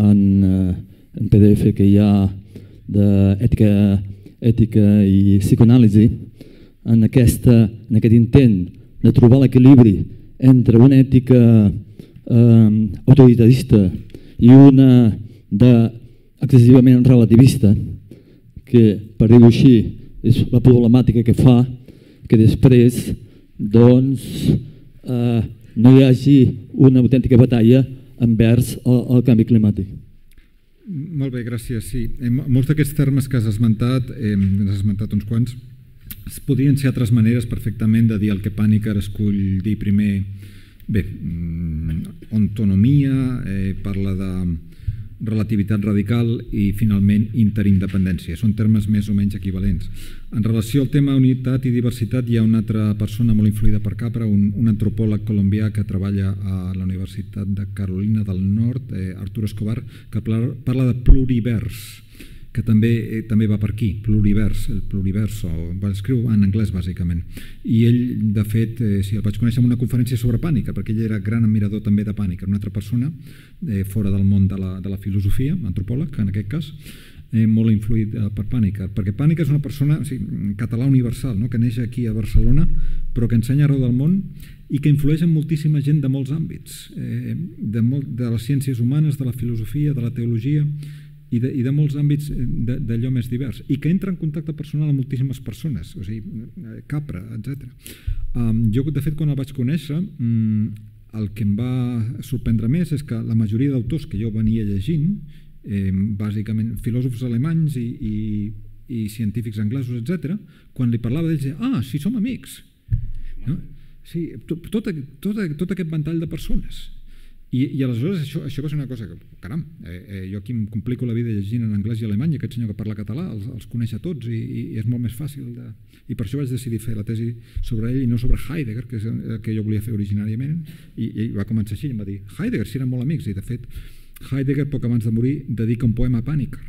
en, eh, en PDF que hi ha d'ètica ètica i psicoanàlisi, en, aquesta, en aquest intent de trobar l'equilibri entre una ètica eh, autoritarista i una de excessivament relativista, que, per dir-ho així, és la problemàtica que fa que després doncs, eh, no hi hagi una autèntica batalla envers el, el canvi climàtic. Molt bé, gràcies. Sí. Eh, molts d'aquests termes que has esmentat, eh, has esmentat uns quants, es podrien ser altres maneres perfectament de dir el que Pàniker escull dir primer, bé, mm, autonomia, eh, parla de relativitat radical i finalment interindependència. Són termes més o menys equivalents. En relació al tema unitat i diversitat hi ha una altra persona molt influïda per Capra, un, un antropòleg colombià que treballa a la Universitat de Carolina del Nord, eh, Artur Escobar, que parla de plurivers que també eh, també va per aquí, plurivers, el pluriverso, va escriure en anglès bàsicament. I ell, de fet, eh, sí, el vaig conèixer en una conferència sobre pànica, perquè ell era gran admirador també de pànica, una altra persona eh, fora del món de la, de la filosofia, antropòleg en aquest cas, eh, molt influït eh, per Pànica, perquè Pànica és una persona o sigui, català universal, no? que neix aquí a Barcelona, però que ensenya arreu del món i que influeix en moltíssima gent de molts àmbits, eh, de, molt, de les ciències humanes, de la filosofia, de la teologia, i de, i de molts àmbits eh, d'allò més divers i que entra en contacte personal amb moltíssimes persones, o sigui, eh, Capra, etc. Um, jo, de fet, quan el vaig conèixer, um, el que em va sorprendre més és que la majoria d'autors que jo venia llegint, eh, bàsicament filòsofs alemanys i, i, i científics anglesos, etc., quan li parlava d'ells, deia, ah, sí, som amics. No? Sí, tot, tot, tot, tot aquest ventall de persones. I, i aleshores això, això va ser una cosa que, caram, eh, eh, jo aquí em complico la vida llegint en anglès i alemany aquest senyor que parla català els, els coneix a tots i, i, és molt més fàcil de... i per això vaig decidir fer la tesi sobre ell i no sobre Heidegger que és el que jo volia fer originàriament i, i va començar així i em va dir Heidegger si eren molt amics i de fet Heidegger poc abans de morir dedica un poema a Pàniker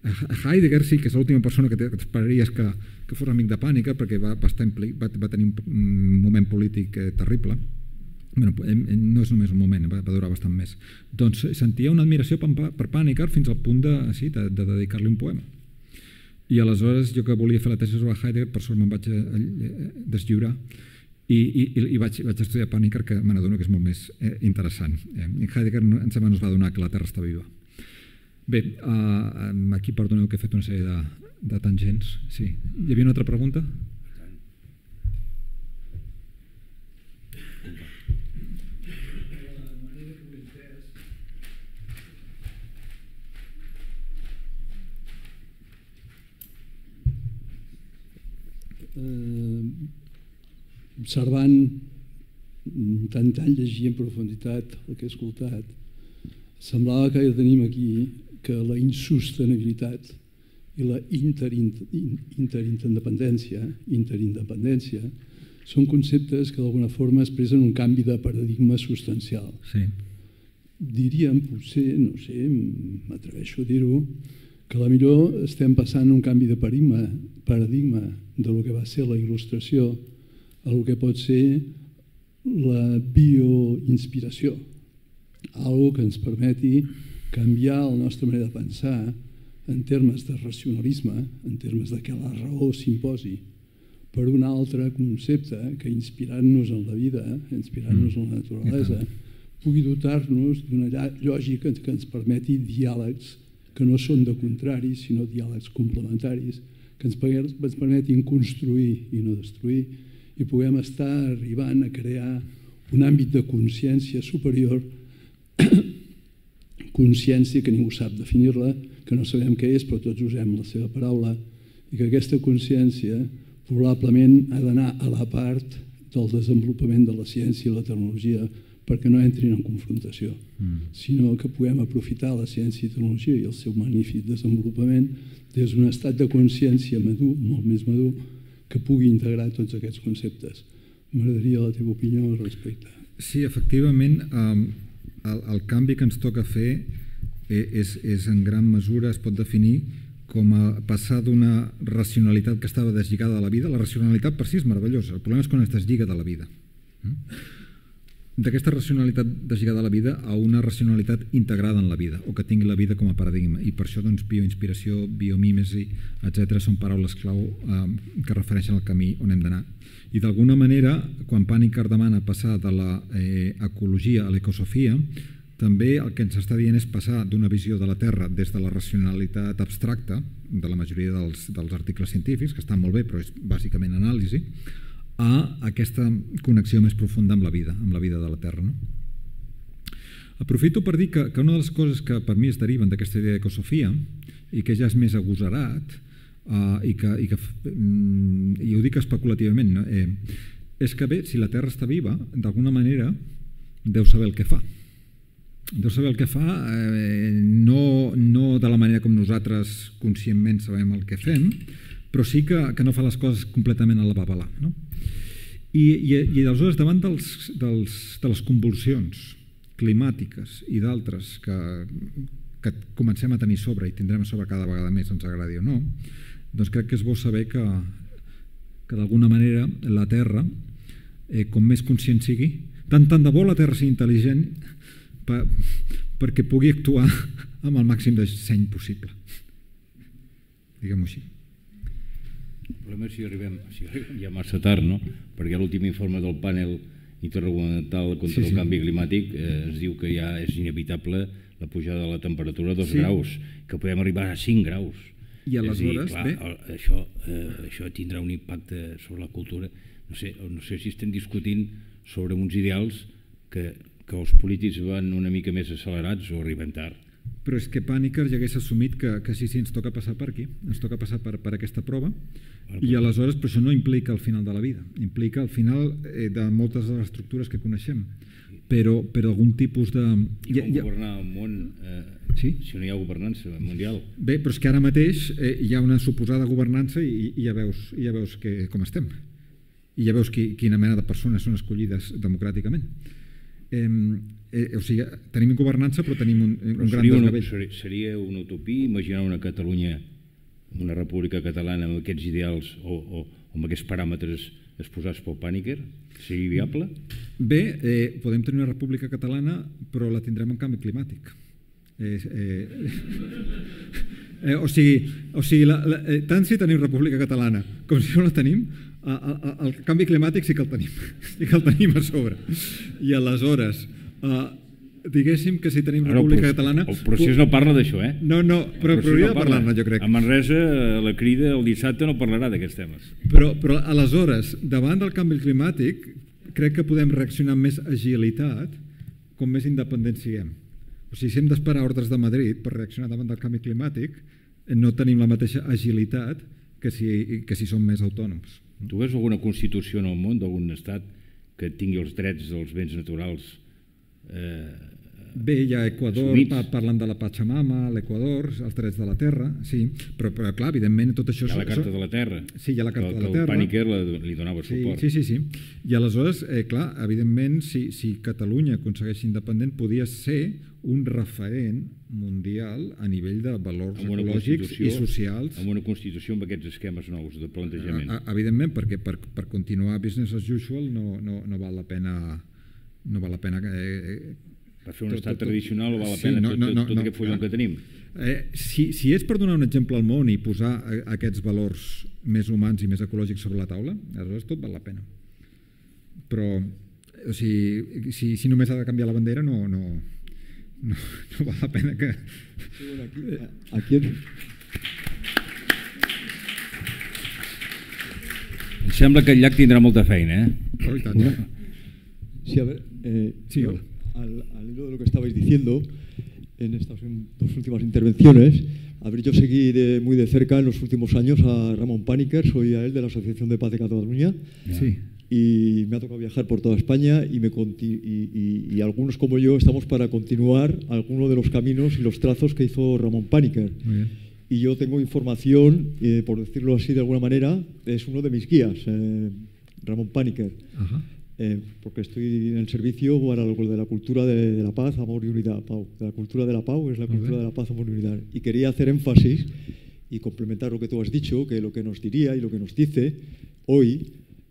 Heidegger sí que és l'última persona que t'esperaries que, que fos amic de Pàniker perquè va, va, estar va, va tenir un moment polític eh, terrible bueno, no és només un moment, va, va durar bastant més. Doncs sentia una admiració per, per Pànicar fins al punt de, sí, de, de dedicar-li un poema. I aleshores jo que volia fer la tesi sobre Heidegger, per sort me'n vaig eh, eh, deslliurar i, i, i vaig, vaig estudiar Pànicar, que me n'adono que és molt més eh, interessant. Eh, Heidegger no, em sembla no es va donar que la Terra està viva. Bé, uh, aquí perdoneu que he fet una sèrie de, de tangents. Sí. Hi havia una altra pregunta? Eh, observant tant tant llegir en profunditat el que he escoltat, semblava que tenim aquí que la insostenibilitat i la interinterdependència interindependència són conceptes que d'alguna forma expressen un canvi de paradigma substancial. Sí. diríem, potser, no sé, m'atreveixo a dir-ho, que la millor estem passant un canvi de paradigma, paradigma de lo que va ser la il·lustració a lo que pot ser la bioinspiració, algo que ens permeti canviar la nostra manera de pensar en termes de racionalisme, en termes de que la raó s'imposi per un altre concepte que inspirant-nos en la vida, inspirant-nos en la naturalesa, pugui dotar-nos d'una lògica que ens permeti diàlegs que no són de contraris, sinó diàlegs complementaris, que ens permetin construir i no destruir, i puguem estar arribant a crear un àmbit de consciència superior, consciència que ningú sap definir-la, que no sabem què és, però tots usem la seva paraula, i que aquesta consciència probablement ha d'anar a la part del desenvolupament de la ciència i la tecnologia perquè no entrin en confrontació, mm. sinó que puguem aprofitar la ciència i tecnologia i el seu magnífic desenvolupament des d'un estat de consciència madur, molt més madur, que pugui integrar tots aquests conceptes. M'agradaria la teva opinió al respecte. Sí, efectivament, el, el canvi que ens toca fer eh, és, és en gran mesura, es pot definir com a passar d'una racionalitat que estava deslligada de la vida, la racionalitat per si és meravellosa, el problema és quan es deslliga de la vida. Mm? D'aquesta racionalitat deslligada de la vida a una racionalitat integrada en la vida, o que tingui la vida com a paradigma. I per això doncs, bioinspiració, biomímesi, etc són paraules clau eh, que refereixen al camí on hem d'anar. I d'alguna manera, quan Pàniker demana passar de l'ecologia eh, a l'ecosofia, també el que ens està dient és passar d'una visió de la Terra des de la racionalitat abstracta de la majoria dels, dels articles científics, que estan molt bé, però és bàsicament anàlisi, a aquesta connexió més profunda amb la vida, amb la vida de la Terra. No? Aprofito per dir que, que una de les coses que per mi es deriven d'aquesta idea d'ecosofia i que ja és més agosarat uh, i, que, i, que, mm, i ho dic especulativament, no? eh, és que bé, si la Terra està viva, d'alguna manera deu saber el que fa deu saber el que fa, eh, no, no de la manera com nosaltres conscientment sabem el que fem, però sí que, que no fa les coses completament a la babalà. No? I, i, I aleshores, davant dels, dels, de les convulsions climàtiques i d'altres que, que comencem a tenir sobre i tindrem sobre cada vegada més, ens agradi o no, doncs crec que és bo saber que, que d'alguna manera la Terra, eh, com més conscient sigui, tant, tant de bo la Terra sigui intel·ligent, per, perquè pugui actuar amb el màxim de seny possible. Diguem-ho així. El problema és si arribem, si arribem ja massa tard, no? perquè l'últim informe del panel intergovernamental contra sí, sí. el canvi climàtic eh, es diu que ja és inevitable la pujada de la temperatura a 2 sí. graus, que podem arribar a 5 graus. I aleshores, dir, clar, bé... Això, eh, això tindrà un impacte sobre la cultura. No sé, no sé si estem discutint sobre uns ideals que que els polítics van una mica més accelerats o arribem tard. Però és que Pàniker ja hagués assumit que, que sí, sí, ens toca passar per aquí, ens toca passar per, per aquesta prova bueno, i aleshores però això no implica el final de la vida, implica el final eh, de moltes de les estructures que coneixem, però, però algun tipus de... I com ja, governar el món eh, sí? si no hi ha governança mundial? Bé, però és que ara mateix eh, hi ha una suposada governança i, i ja veus, i ja veus que, com estem i ja veus qui, quina mena de persones són escollides democràticament eh, eh, o sigui, tenim governança però tenim un, un gran desgavell. Seria, seria una utopia imaginar una Catalunya, una república catalana amb aquests ideals o, o, o amb aquests paràmetres exposats pel Pàniker? Seria viable? Bé, eh, podem tenir una república catalana però la tindrem en canvi climàtic. Eh, eh, eh, o sigui, o sigui la, la, eh, tant si tenim república catalana com si no la tenim, el canvi climàtic sí que el tenim, sí que el tenim a sobre. I aleshores, eh, diguéssim que si tenim República Catalana... El procés no parla d'això, eh? No, no, però, però hauria no de parlar-ne, jo crec. A Manresa, la crida el dissabte no parlarà d'aquests temes. Però, però aleshores, davant del canvi climàtic, crec que podem reaccionar amb més agilitat com més independents siguem. O sigui, si hem d'esperar ordres de Madrid per reaccionar davant del canvi climàtic, no tenim la mateixa agilitat que si, que si som més autònoms. Tu veus alguna constitució en el món d'algun estat que tingui els drets dels béns naturals eh, Bé, hi ha Equador, pa, parlen de la Pachamama, l'Equador, els drets de la terra, sí, però, però clar, evidentment tot això... Hi ha la Carta de la Terra. Sí, hi ha la Carta que, de la Terra. Que el Pàniker la, li donava sí, suport. Sí, sí, sí. I aleshores, eh, clar, evidentment, si, si Catalunya aconsegueix independent, podia ser un referent mundial a nivell de valors ecològics i socials. Amb una Constitució amb aquests esquemes nous de plantejament. A, a, evidentment, perquè per, per continuar business as usual no, no, no val la pena no val la pena eh, per fer un tot, estat tot, tradicional val la sí, pena no, tot, no, tot, tot no, aquest fullon no. que tenim. Eh, si, si és per donar un exemple al món i posar eh, aquests valors més humans i més ecològics sobre la taula, aleshores tot val la pena. Però o sigui, si, si només ha de canviar la bandera no, no, no, no val la pena que... Aquí, aquí Em sembla que el llac tindrà molta feina, eh? Oh, tant, ja. Sí, a ver, eh, sí, hola al, al, hilo de lo que estabais diciendo en estas dos últimas intervenciones, a ver, yo seguí de, muy de cerca en los últimos años a Ramón Paniker, soy a él de la Asociación de Paz de Cataluña. Sí. Y me ha tocado viajar por toda España y, me, y, y, y, algunos como yo estamos para continuar algunos de los caminos y los trazos que hizo Ramón Paniker. Y yo tengo información, eh, por decirlo así de alguna manera, es uno de mis guías, eh, Ramón Paniker. Ajá. Eh, porque estoy en el servicio para lo de la cultura de, de, la paz, amor y unidad, Pau. De la cultura de la paz es la cultura de la paz, amor y unidad. Y quería hacer énfasis y complementar lo que tú has dicho, que lo que nos diría y lo que nos dice hoy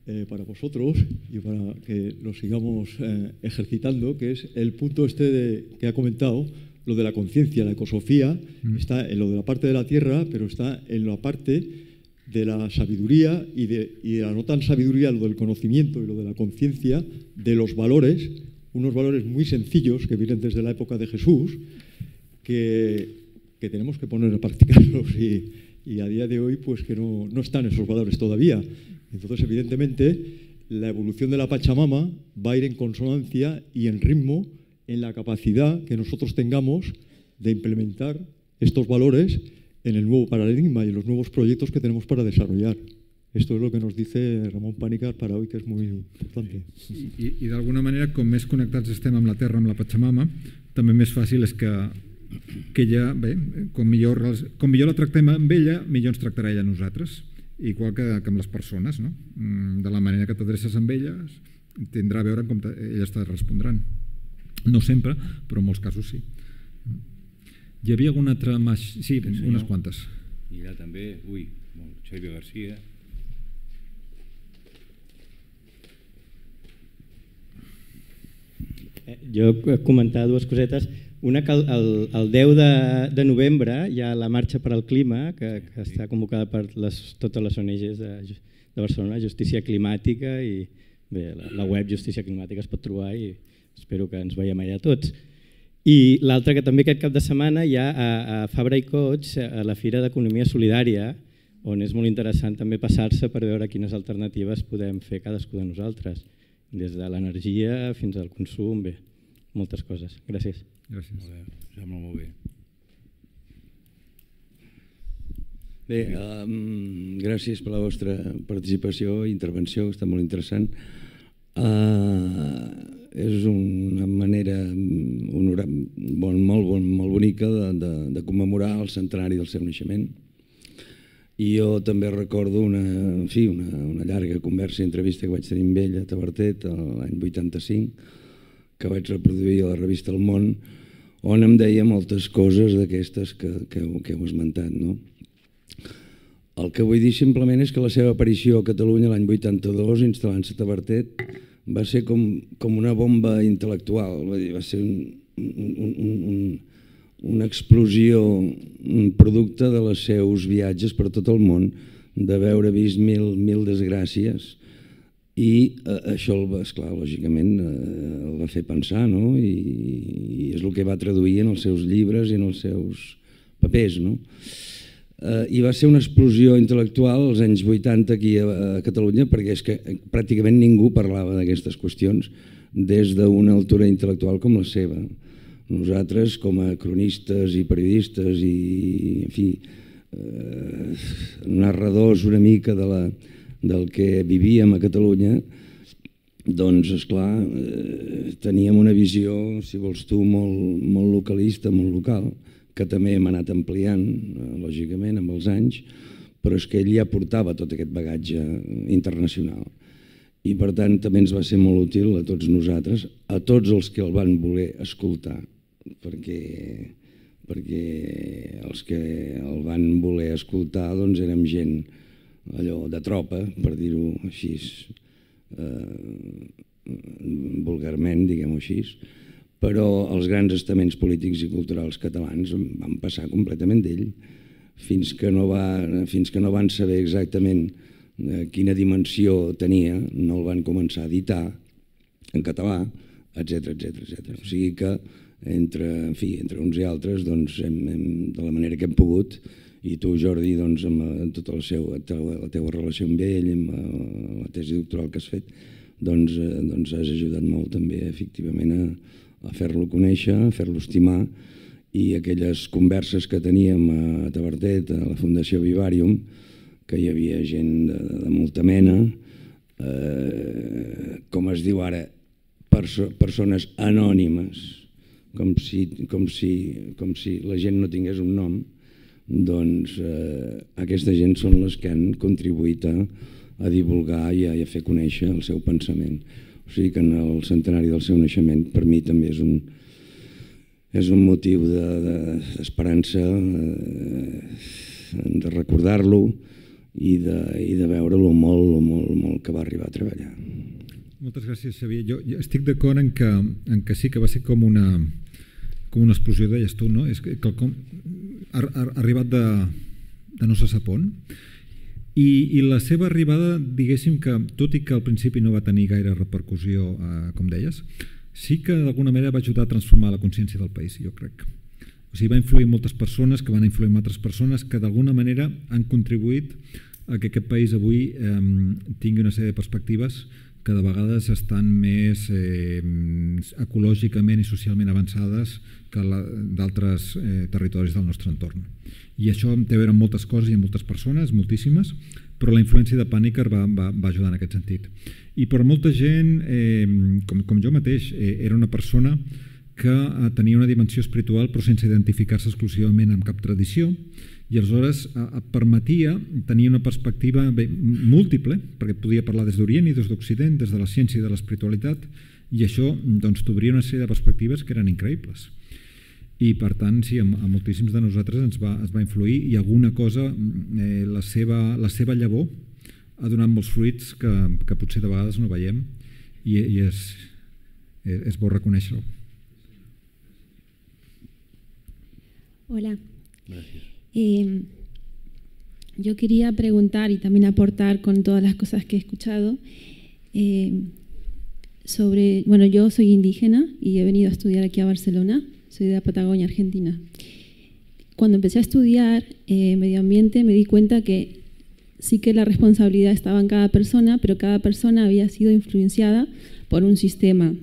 eh, para vosotros y para que lo sigamos eh, ejercitando, que es el punto este de, que ha comentado, lo de la conciencia, la ecosofía, mm. está en lo de la parte de la tierra, pero está en la parte de la sabiduría y de, la no tan sabiduría, lo del conocimiento y lo de la conciencia, de los valores, unos valores muy sencillos que vienen desde la época de Jesús, que, que tenemos que poner a practicarlos y, y, a día de hoy pues que no, no están esos valores todavía. Entonces, evidentemente, la evolución de la Pachamama va a ir en consonancia y en ritmo en la capacidad que nosotros tengamos de implementar estos valores en el nuevo paradigma y en los nuevos proyectos que tenemos para desarrollar. Esto es lo que nos dice Ramon Pànicar per avui, que és molt important. I, i d'alguna manera, com més connectats estem amb la Terra, amb la Pachamama, també més fàcil és que, que ella, bé, com millor, com millor la tractem amb ella, millor ens tractarà ella a nosaltres. Igual que, que amb les persones, no? Mm, de la manera que t'adreces amb elles, tindrà a veure com elles te respondran. No sempre, però en molts casos sí. Hi havia alguna altra... Mas... Sí, sí unes quantes. I allà també, ui, Xavier Garcia. Eh, jo comentar dues cosetes. Una que el, el 10 de, de novembre hi ha la marxa per al clima, que, que està convocada per les, totes les ONGs de, de Barcelona, Justícia Climàtica, i bé, la, la web Justícia Climàtica es pot trobar i espero que ens veiem allà tots. I l'altre que també aquest cap de setmana hi ha a, a Fabra i Cots, a la Fira d'Economia Solidària, on és molt interessant també passar-se per veure quines alternatives podem fer cadascú de nosaltres, des de l'energia fins al consum, bé, moltes coses. Gràcies. Gràcies. Molt bé, sembla molt bé. Bé, um, gràcies per la vostra participació i intervenció, està molt interessant. Uh, és una manera honora, bon, molt, bon, molt bonica de, de, de commemorar el centenari del seu naixement. I jo també recordo una, en fi, una, una llarga conversa i entrevista que vaig tenir amb ell a Tabertet l'any 85, que vaig reproduir a la revista El Món, on em deia moltes coses d'aquestes que, que, que heu esmentat. No? El que vull dir simplement és que la seva aparició a Catalunya l'any 82, instal·lant-se a Tabertet, va ser com, com una bomba intel·lectual, va, dir, va ser un, un, un, un, una explosió, un producte de les seus viatges per tot el món, d'haver vist mil, mil desgràcies i eh, això, el va, esclar, lògicament, eh, el va fer pensar no? I, i és el que va traduir en els seus llibres i en els seus papers. No? Eh, i va ser una explosió intel·lectual als anys 80 aquí a, a Catalunya perquè és que pràcticament ningú parlava d'aquestes qüestions des d'una altura intel·lectual com la seva. Nosaltres, com a cronistes i periodistes i, en fi, eh, narradors una mica de la, del que vivíem a Catalunya, doncs, és clar, eh, teníem una visió, si vols tu, molt, molt localista, molt local, que també hem anat ampliant, eh, lògicament, amb els anys, però és que ell ja portava tot aquest bagatge internacional. I per tant també ens va ser molt útil a tots nosaltres, a tots els que el van voler escoltar, perquè, perquè els que el van voler escoltar doncs érem gent allò de tropa, per dir-ho així, eh, vulgarment, diguem-ho així, però els grans estaments polítics i culturals catalans van passar completament d'ell fins que, no va, fins que no van saber exactament eh, quina dimensió tenia, no el van començar a editar en català, etc etc etc. O sigui que entre, en fi, entre uns i altres, doncs, hem, hem, de la manera que hem pogut, i tu, Jordi, doncs, amb, tota la, seu, la, teua relació amb ell, amb la, eh, la tesi doctoral que has fet, doncs, doncs has ajudat molt també, efectivament, a, a fer-lo conèixer, a fer-lo estimar, i aquelles converses que teníem a Tabertet, a la Fundació Vivarium, que hi havia gent de, de molta mena, eh, com es diu ara, perso persones anònimes, com si, com, si, com si la gent no tingués un nom, doncs eh, aquesta gent són les que han contribuït a, a divulgar i a, i a fer conèixer el seu pensament. O sigui que en el centenari del seu naixement per mi també és un, és un motiu d'esperança, de, de, de recordar-lo i de, i de veure-lo molt, molt, molt que va arribar a treballar. Moltes gràcies, Xavier. Jo, jo estic d'acord en, que, en que sí que va ser com una, com una explosió, deies tu, no? És que quelcom ha, ha arribat de, de no se sap on, i, i la seva arribada, diguéssim que, tot i que al principi no va tenir gaire repercussió, eh, com deies, sí que d'alguna manera va ajudar a transformar la consciència del país, jo crec. O sigui, va influir en moltes persones que van influir en altres persones que d'alguna manera han contribuït a que aquest país avui eh, tingui una sèrie de perspectives que de vegades estan més eh, ecològicament i socialment avançades que d'altres eh, territoris del nostre entorn. I això té a veure amb moltes coses i amb moltes persones, moltíssimes, però la influència de Pàniker va, va, va ajudar en aquest sentit. I per molta gent, eh, com, com jo mateix, eh, era una persona que eh, tenia una dimensió espiritual però sense identificar-se exclusivament amb cap tradició i aleshores eh, et permetia tenir una perspectiva bé, múltiple, perquè podia parlar des d'Orient i des d'Occident, des de la ciència i de l'espiritualitat, i això doncs, t'obria una sèrie de perspectives que eren increïbles. I per tant, sí, a, a moltíssims de nosaltres ens va, es va influir i alguna cosa, eh, la, seva, la seva llavor ha donat molts fruits que, que potser de vegades no veiem i, i és, és bo reconèixer-ho. Hola. Gràcies. Eh, yo quería preguntar y también aportar con todas las cosas que he escuchado eh, sobre, bueno, yo soy indígena y he venido a estudiar aquí a Barcelona, soy de la Patagonia, Argentina. Cuando empecé a estudiar eh, medio ambiente me di cuenta que sí que la responsabilidad estaba en cada persona, pero cada persona había sido influenciada por un sistema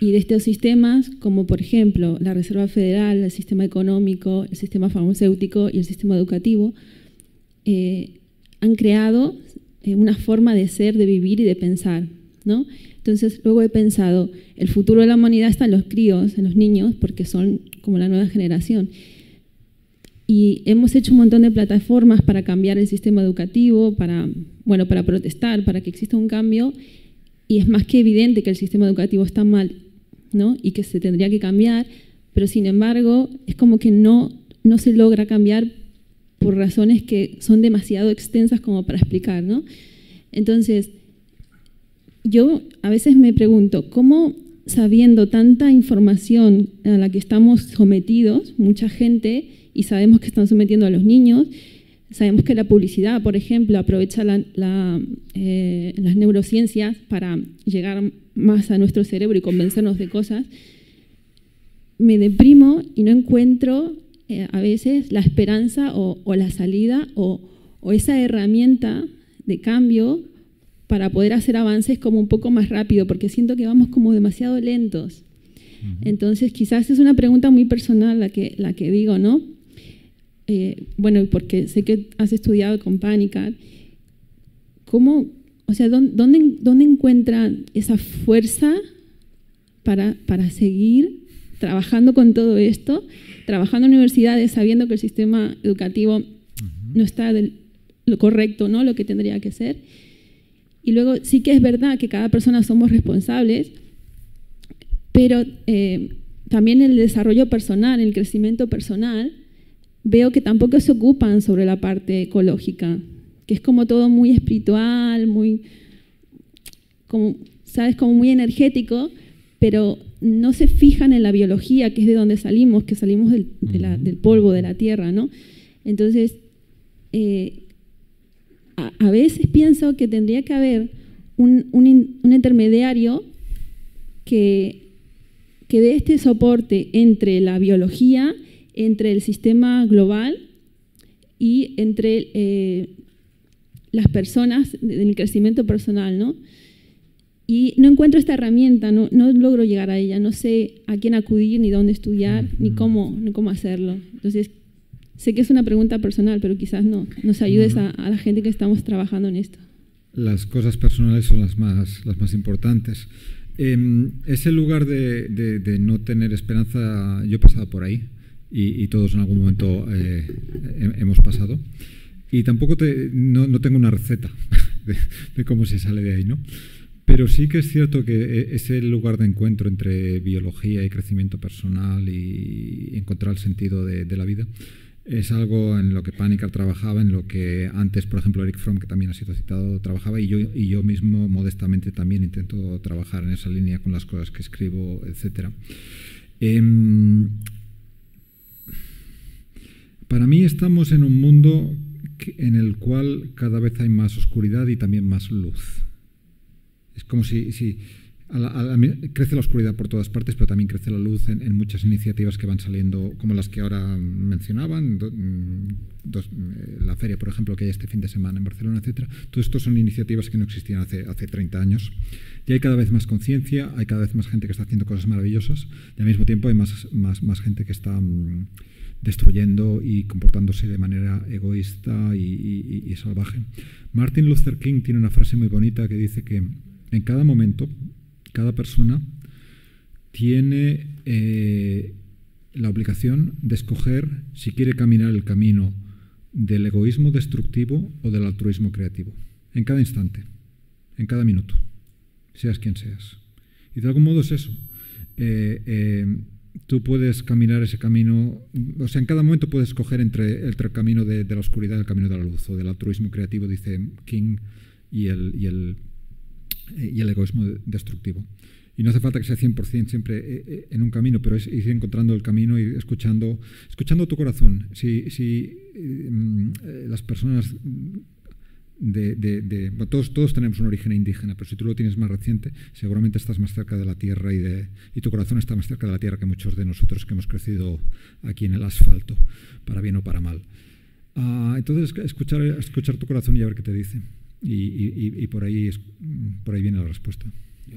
y de estos sistemas, como por ejemplo la Reserva Federal, el sistema económico, el sistema farmacéutico y el sistema educativo, eh, han creado eh, una forma de ser, de vivir y de pensar. ¿no? Entonces luego he pensado, el futuro de la humanidad está en los críos, en los niños, porque son como la nueva generación. Y hemos hecho un montón de plataformas para cambiar el sistema educativo, para, bueno, para protestar, para que exista un cambio. Y es más que evidente que el sistema educativo está mal y que se tendría que cambiar, pero sin embargo es como que no, no se logra cambiar por razones que son demasiado extensas como para explicar. ¿no? Entonces, yo a veces me pregunto, ¿cómo sabiendo tanta información a la que estamos sometidos, mucha gente, y sabemos que están sometiendo a los niños, sabemos que la publicidad, por ejemplo, aprovecha eh, las neurociencias para llegar más a nuestro cerebro y convencernos de cosas, me deprimo y no encuentro eh, a veces la esperanza o, la salida o, esa herramienta de cambio para poder hacer avances como un poco más rápido, porque siento que vamos como demasiado lentos. Entonces, quizás es una pregunta muy personal la que, la que digo, ¿no? Eh, bueno, porque sé que has estudiado con Panicat, ¿cómo, o sea, ¿dónde, dónde encuentran esa fuerza para, para seguir trabajando con todo esto, trabajando en universidades sabiendo que el sistema educativo no está del, lo correcto, ¿no? lo que tendría que ser? Y luego sí que es verdad que cada persona somos responsables, pero eh, también el desarrollo personal, el crecimiento personal, veo que tampoco se ocupan sobre la parte ecológica, que es como todo muy espiritual, muy, como, ¿sabes? Como muy energético, pero no se fijan en la biología, que es de donde salimos, que salimos del, polvo, de la tierra, ¿no? Entonces, eh, a, veces pienso que tendría que haber un, un intermediario que que dé este soporte entre la biología, entre el sistema global y entre eh, las personas en el crecimiento personal, ¿no? Y no encuentro esta herramienta, no, no, logro llegar a ella, no sé a quién acudir, ni dónde estudiar, ni cómo, ni cómo hacerlo. Entonces, sé que es una pregunta personal, pero quizás no, nos ayudes a, a la gente que estamos trabajando en esto. Las cosas personales son las más, las más importantes. Eh, ese lugar de, no tener esperanza, yo he pasado por ahí y, todos en algún momento eh, hemos pasado. Y tampoco no, tengo una receta de, cómo se sale de ahí, ¿no? Pero sí que es cierto que e, ese lugar de encuentro entre biología y crecimiento personal y encontrar el sentido de la vida es algo en lo que Panicar trabajaba, en lo que antes, por ejemplo, Eric Fromm, que también ha sido citado, trabajaba, y yo, y yo mismo modestamente también intento trabajar en esa línea con las cosas que escribo, etc. Em, para mí estamos en un mundo en el cual cada vez hay más oscuridad y también más luz. Es como si, si crece la oscuridad por todas partes, pero también crece la luz en, muchas iniciativas que van saliendo, como las que ahora mencionaban, mm, eh, la feria, por ejemplo, que hay este fin de semana en Barcelona, etc. Todo esto son iniciativas que no existían hace, hace 30 años. Y hay cada vez más conciencia, hay cada vez más gente que está haciendo cosas maravillosas, y al mismo tiempo hay más, gente que está mm, destruyendo y comportándose de manera egoísta y salvaje. Martin Luther King tiene una frase muy bonita que dice que en cada momento cada persona tiene eh, la obligación de escoger si quiere caminar el camino del egoísmo destructivo o del altruismo creativo, en cada instante, en cada minuto, seas quien seas. Y de algún modo es eso. Eh, eh, tú puedes caminar ese camino, o sea, en cada momento puedes escoger entre, el camino de, la oscuridad y el camino de la luz, o del altruismo creativo, dice King, y el, y el eh, y el egoísmo destructivo. Y no hace falta que sea 100% siempre eh, eh, en un camino, pero ir encontrando el camino y escuchando, escuchando tu corazón. Si, si mm, las personas de, todos, todos tenemos un origen indígena, pero si tú lo tienes más reciente, seguramente estás más cerca de la tierra y, de, y tu corazón está más cerca de la tierra que muchos de nosotros que hemos crecido aquí en el asfalto, para bien o para mal. Ah, entonces, escuchar, escuchar tu corazón y a ver qué te dice. Y, por, ahí es, por ahí viene la respuesta.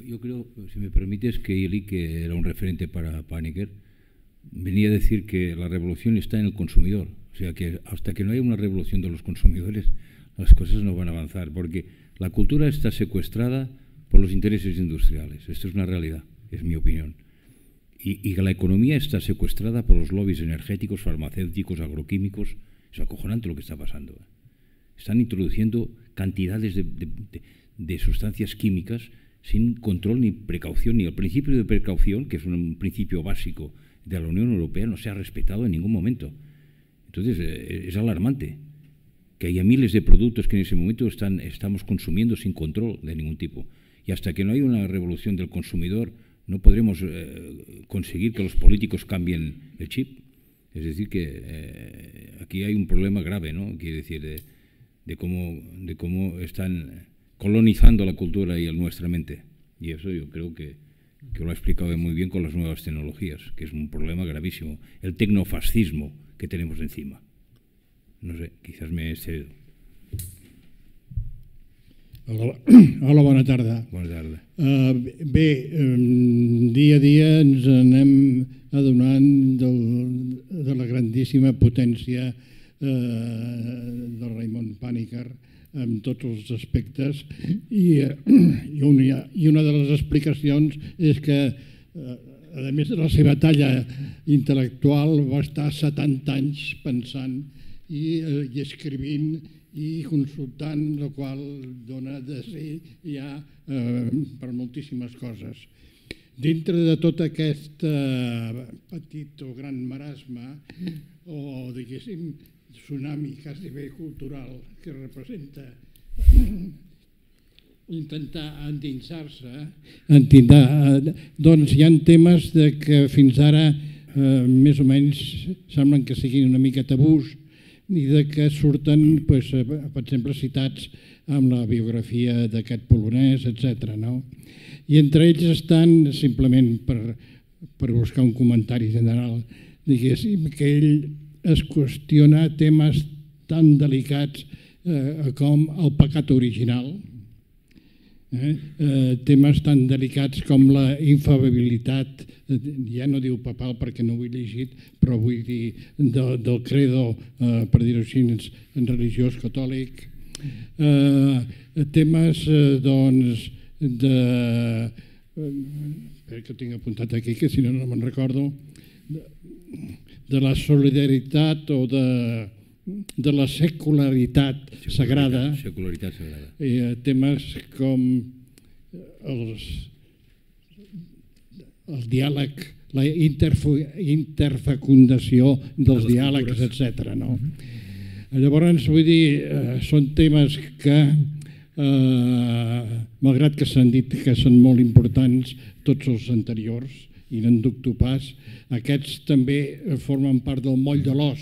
Yo, creo, si me permites, que Eli, que era un referente para Paniker, venía a decir que la revolución está en el consumidor. O sea, que hasta que no haya una revolución de los consumidores, las cosas no van a avanzar, porque la cultura está secuestrada por los intereses industriales. Esto es una realidad, es mi opinión. Y, y la economía está secuestrada por los lobbies energéticos, farmacéuticos, agroquímicos. Es acojonante lo que está pasando. ¿eh? Están introduciendo cantidades de, sustancias químicas sin control ni precaución, ni el principio de precaución, que es un principio básico de la Unión Europea, no se ha respetado en ningún momento. Entonces, eh, es alarmante que haya miles de productos que en ese momento están, estamos consumiendo sin control de ningún tipo. Y hasta que no haya una revolución del consumidor, no podremos eh, conseguir que los políticos cambien el chip. Es decir, que eh, aquí hay un problema grave, ¿no? Quiere decir, de cómo, de cómo están colonizando la cultura y nuestra mente. Y eso yo creo que, que lo ha explicado muy bien con las nuevas tecnologías, que es un problema gravísimo. El tecnofascismo que tenemos encima. No sé, quizás me he excedido. Hola, hola, bona tarda. Bona tarda. Uh, bé, um, dia a dia ens anem adonant del, de la grandíssima potència eh, del Raymond Paniker en tots els aspectes i, eh, i, una, i una de les explicacions és que eh, a més de la seva talla intel·lectual va estar 70 anys pensant i, i escrivint i consultant, el qual dona de ser ja eh, per moltíssimes coses. Dintre de tot aquest eh, petit o gran marasme, o diguéssim, tsunami quasi bé cultural que representa intentar endinsar-se, endinsar, doncs hi ha temes de que fins ara eh, més o menys semblen que siguin una mica tabús i de que surten, eh, per exemple, citats amb la biografia d'aquest polonès, etc. No? I entre ells estan, simplement per, per buscar un comentari general, diguéssim, que ell es qüestiona temes tan delicats eh, com el pecat original, eh? Eh, temes tan delicats com la infabilitat, eh, ja no diu papal perquè no ho he llegit, però vull dir de, del credo, eh, per dir-ho així, en religiós catòlic, eh, temes eh, doncs, de, eh, que tinc apuntat aquí, que si no no me'n recordo, de, de la solidaritat o de, de la secularitat, secularitat sagrada, secularitat sagrada. Eh, temes com els, el diàleg, la interfecundació dels de diàlegs, etc. No? Uh -huh. Llavors, vull dir, eh, són temes que, eh, malgrat que s'han dit que són molt importants tots els anteriors, i no en dubto pas, aquests també formen part del moll de l'os.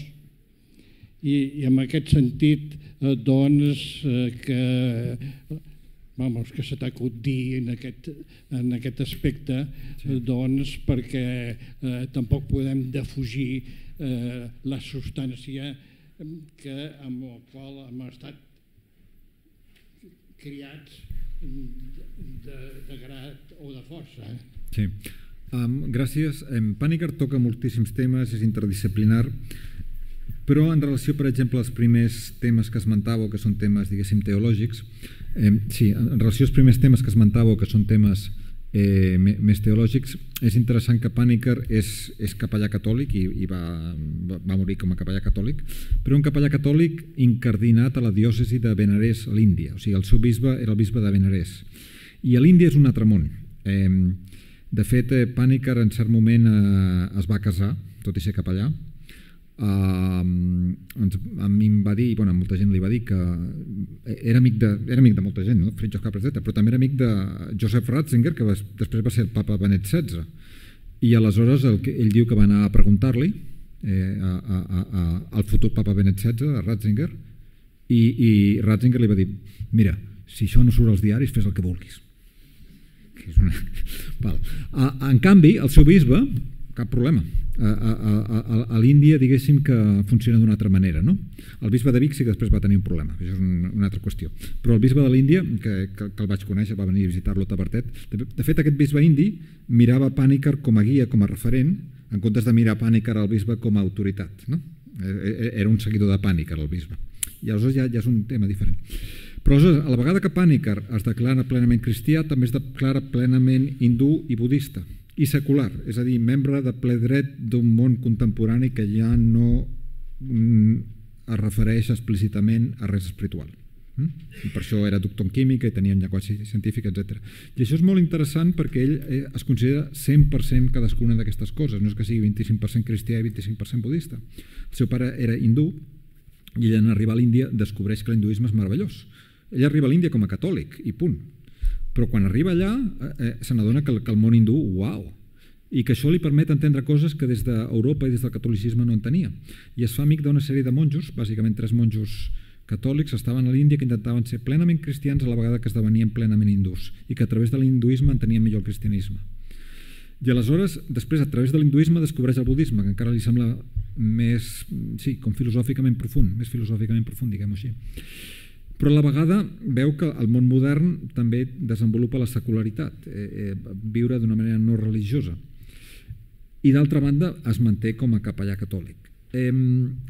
I, I en aquest sentit, eh, doncs, eh, que, vamos, que s'ha t'acut dir en aquest, en aquest aspecte, sí. eh, doncs, perquè eh, tampoc podem defugir eh, la substància que, amb la qual hem estat criats de, de grat o de força. Sí. Um, gràcies. Um, Pàniker toca moltíssims temes, és interdisciplinar, però en relació, per exemple, als primers temes que esmentàveu, que són temes, diguéssim, teològics, eh, sí, en relació als primers temes que esmentàveu, que són temes eh, més teològics, és interessant que Pàniker és, és capellà catòlic i, i va, va morir com a capellà catòlic, però un capellà catòlic incardinat a la diòcesi de Benarés a l'Índia, o sigui, el seu bisbe era el bisbe de Benarés. I a l'Índia és un altre món. Eh, de fet, eh, Pàniker en cert moment eh, es va casar, tot i ser capellà. Ens, a mi em va dir, bueno, molta gent li va dir que era amic de, era amic de molta gent, no? Fritjof Capra, però també era amic de Joseph Ratzinger, que va, després va ser el papa Benet XVI. I aleshores el ell diu que va anar a preguntar-li eh, a, a, a, al futur papa Benet XVI, a Ratzinger, i, i Ratzinger li va dir, mira, si això no surt als diaris, fes el que vulguis Val. En canvi, el seu bisbe, cap problema. A, a, a, a l'Índia, diguéssim que funciona d'una altra manera. No? El bisbe de Vic sí que després va tenir un problema, això és una, altra qüestió. Però el bisbe de l'Índia, que, que, que el vaig conèixer, va venir a visitar-lo a Tabertet, de, de fet aquest bisbe indi mirava Pàniker com a guia, com a referent, en comptes de mirar Pàniker al bisbe com a autoritat. No? E, e, era un seguidor de Pàniker, el bisbe. I aleshores ja, ja és un tema diferent. Però a la vegada que Pàniker es declara plenament cristià, també es declara plenament hindú i budista, i secular, és a dir, membre de ple dret d'un món contemporani que ja no mm, es refereix explícitament a res espiritual. Mm? I per això era doctor en química i tenia un llenguatge científic, etc. I això és molt interessant perquè ell eh, es considera 100% cadascuna d'aquestes coses, no és que sigui 25% cristià i 25% budista. El seu pare era hindú i ell en arribar a l'Índia descobreix que l'hinduisme és meravellós ell arriba a l'Índia com a catòlic i punt. Però quan arriba allà eh, eh, se n'adona que, que el món hindú, uau, i que això li permet entendre coses que des d'Europa i des del catolicisme no entenia. I es fa amic d'una sèrie de monjos, bàsicament tres monjos catòlics, estaven a l'Índia que intentaven ser plenament cristians a la vegada que esdevenien plenament hindús i que a través de l'hinduisme entenien millor el cristianisme. I aleshores, després, a través de l'hinduisme, descobreix el budisme, que encara li sembla més, sí, com filosòficament profund, més filosòficament profund, diguem-ho així però a la vegada veu que el món modern també desenvolupa la secularitat, eh, eh, viure d'una manera no religiosa. I d'altra banda es manté com a capellà catòlic. Eh,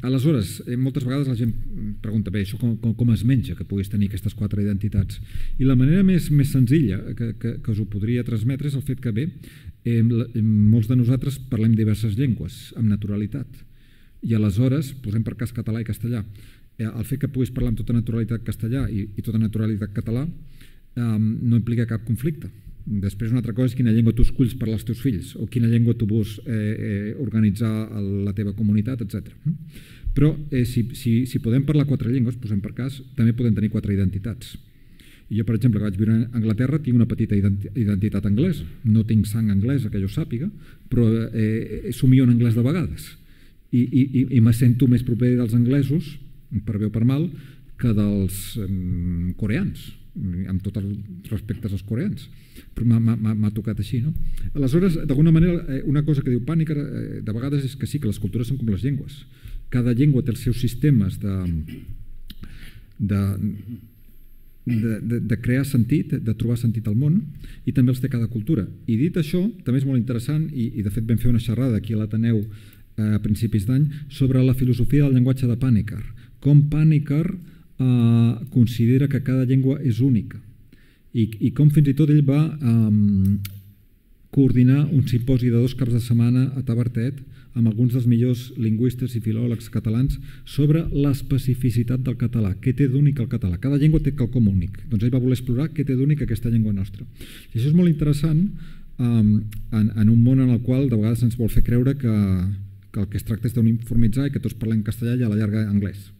aleshores, eh, moltes vegades la gent pregunta bé, això com, com, com es menja que puguis tenir aquestes quatre identitats? I la manera més, més senzilla que, que, que us ho podria transmetre és el fet que bé, eh, molts de nosaltres parlem diverses llengües amb naturalitat i aleshores posem per cas català i castellà. Eh, el fet que puguis parlar amb tota naturalitat castellà i, i tota naturalitat català eh, no implica cap conflicte Després una altra cosa és quina llengua tu esculls per als teus fills o quina llengua tu vols eh, eh, organitzar la teva comunitat, etc. Però eh, si, si, si podem parlar quatre llengües, posem per cas, també podem tenir quatre identitats. Jo, per exemple, que vaig viure a Anglaterra, tinc una petita identitat anglesa. No tinc sang anglesa, que jo sàpiga, però eh, somio en anglès de vegades. I, i, i me sento més proper dels anglesos, per bé o per mal, que dels coreans amb tots els respectes als coreans, però m'ha tocat així. No? Aleshores, d'alguna manera, eh, una cosa que diu Pànic eh, de vegades és que sí, que les cultures són com les llengües. Cada llengua té els seus sistemes de, de, de, de, crear sentit, de trobar sentit al món, i també els té cada cultura. I dit això, també és molt interessant, i, i de fet vam fer una xerrada aquí a l'Ateneu eh, a principis d'any, sobre la filosofia del llenguatge de Pànicar. Com Pànicar eh, considera que cada llengua és única i, i com fins i tot ell va eh, coordinar un simposi de dos caps de setmana a Tabertet amb alguns dels millors lingüistes i filòlegs catalans sobre l'especificitat del català, què té d'únic el català. Cada llengua té quelcom únic, doncs ell va voler explorar què té d'únic aquesta llengua nostra. I això és molt interessant um, en, en un món en el qual de vegades ens vol fer creure que, que el que es tracta és d'uniformitzar i que tots parlem castellà i a la llarga anglès.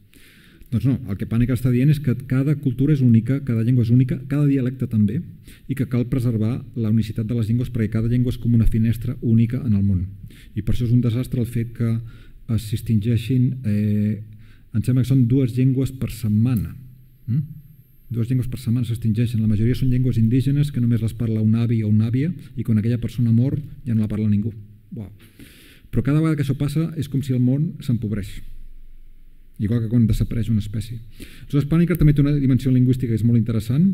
Doncs no, el que Pànica està dient és que cada cultura és única, cada llengua és única, cada dialecte també, i que cal preservar la unicitat de les llengües perquè cada llengua és com una finestra única en el món. I per això és un desastre el fet que es distingeixin, eh, em sembla que són dues llengües per setmana. Mm? Dues llengües per setmana s'extingeixen. La majoria són llengües indígenes que només les parla un avi o una àvia i quan aquella persona mor ja no la parla ningú. Wow. Però cada vegada que això passa és com si el món s'empobreix igual que quan desapareix una espècie. Aleshores, Pàniker també té una dimensió lingüística que és molt interessant,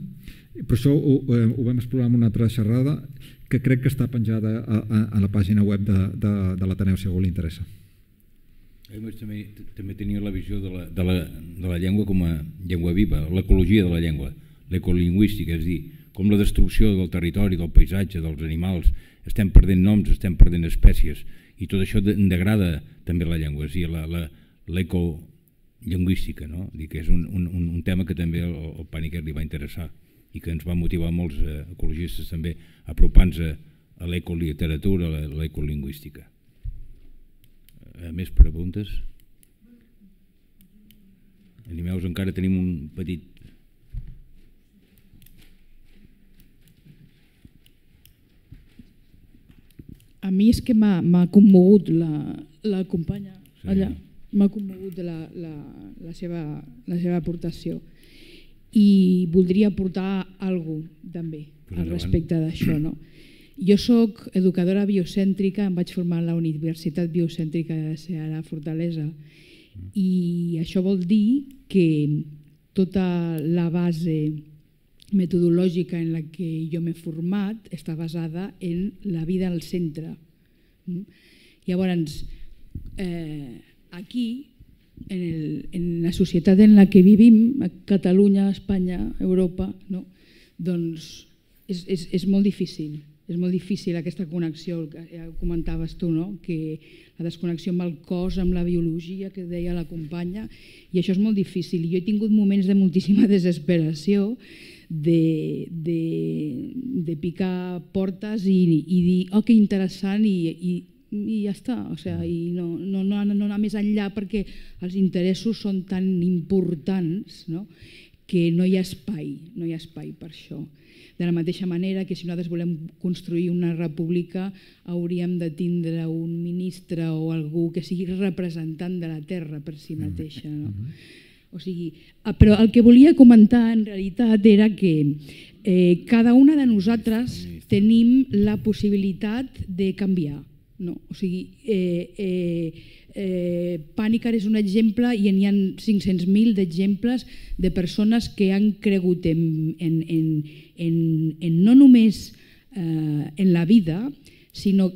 però això ho, eh, ho vam explorar en una altra xerrada que crec que està penjada a, a, a la pàgina web de, de, de l'Ateneu, si a algú li interessa. A més, també, també tenia la visió de la, de, la, de la llengua com a llengua viva, l'ecologia de la llengua, l'ecolingüística, és dir, com la destrucció del territori, del paisatge, dels animals, estem perdent noms, estem perdent espècies, i tot això degrada també la llengua, és a dir, l'eco lingüística, no? Dir que és un, un, un tema que també el, el Pàniker li va interessar i que ens va motivar molts eh, ecologistes també a apropar-nos a, a l'ecoliteratura, a l'ecolingüística. Eh, més preguntes? Animeus, encara tenim un petit... A mi és que m'ha commogut la, la companya sí. allà m'ha commogut la, la, la, seva, la seva aportació i voldria aportar alguna cosa també al respecte d'això. No? Jo sóc educadora biocèntrica, em vaig formar a la Universitat Biocèntrica de la Fortalesa i això vol dir que tota la base metodològica en la que jo m'he format està basada en la vida al centre. Mm? Llavors, eh, aquí, en, el, en la societat en la que vivim, a Catalunya, Espanya, Europa, no? doncs és, és, és molt difícil. És molt difícil aquesta connexió, que comentaves tu, no? que la desconnexió amb el cos, amb la biologia, que deia la companya, i això és molt difícil. Jo he tingut moments de moltíssima desesperació, de, de, de picar portes i, i dir, oh, que interessant, i, i i ja està, o sigui, i no, no, no, no anar més enllà perquè els interessos són tan importants no? que no hi ha espai, no hi ha espai per això. De la mateixa manera que si nosaltres volem construir una república hauríem de tindre un ministre o algú que sigui representant de la terra per si mateixa. No? O sigui, ah, però el que volia comentar en realitat era que eh, cada una de nosaltres tenim la possibilitat de canviar no, o sigui, eh, eh, eh, Pànicar és un exemple i n'hi ha 500.000 d'exemples de persones que han cregut en, en, en, en, en no només eh, en la vida, sinó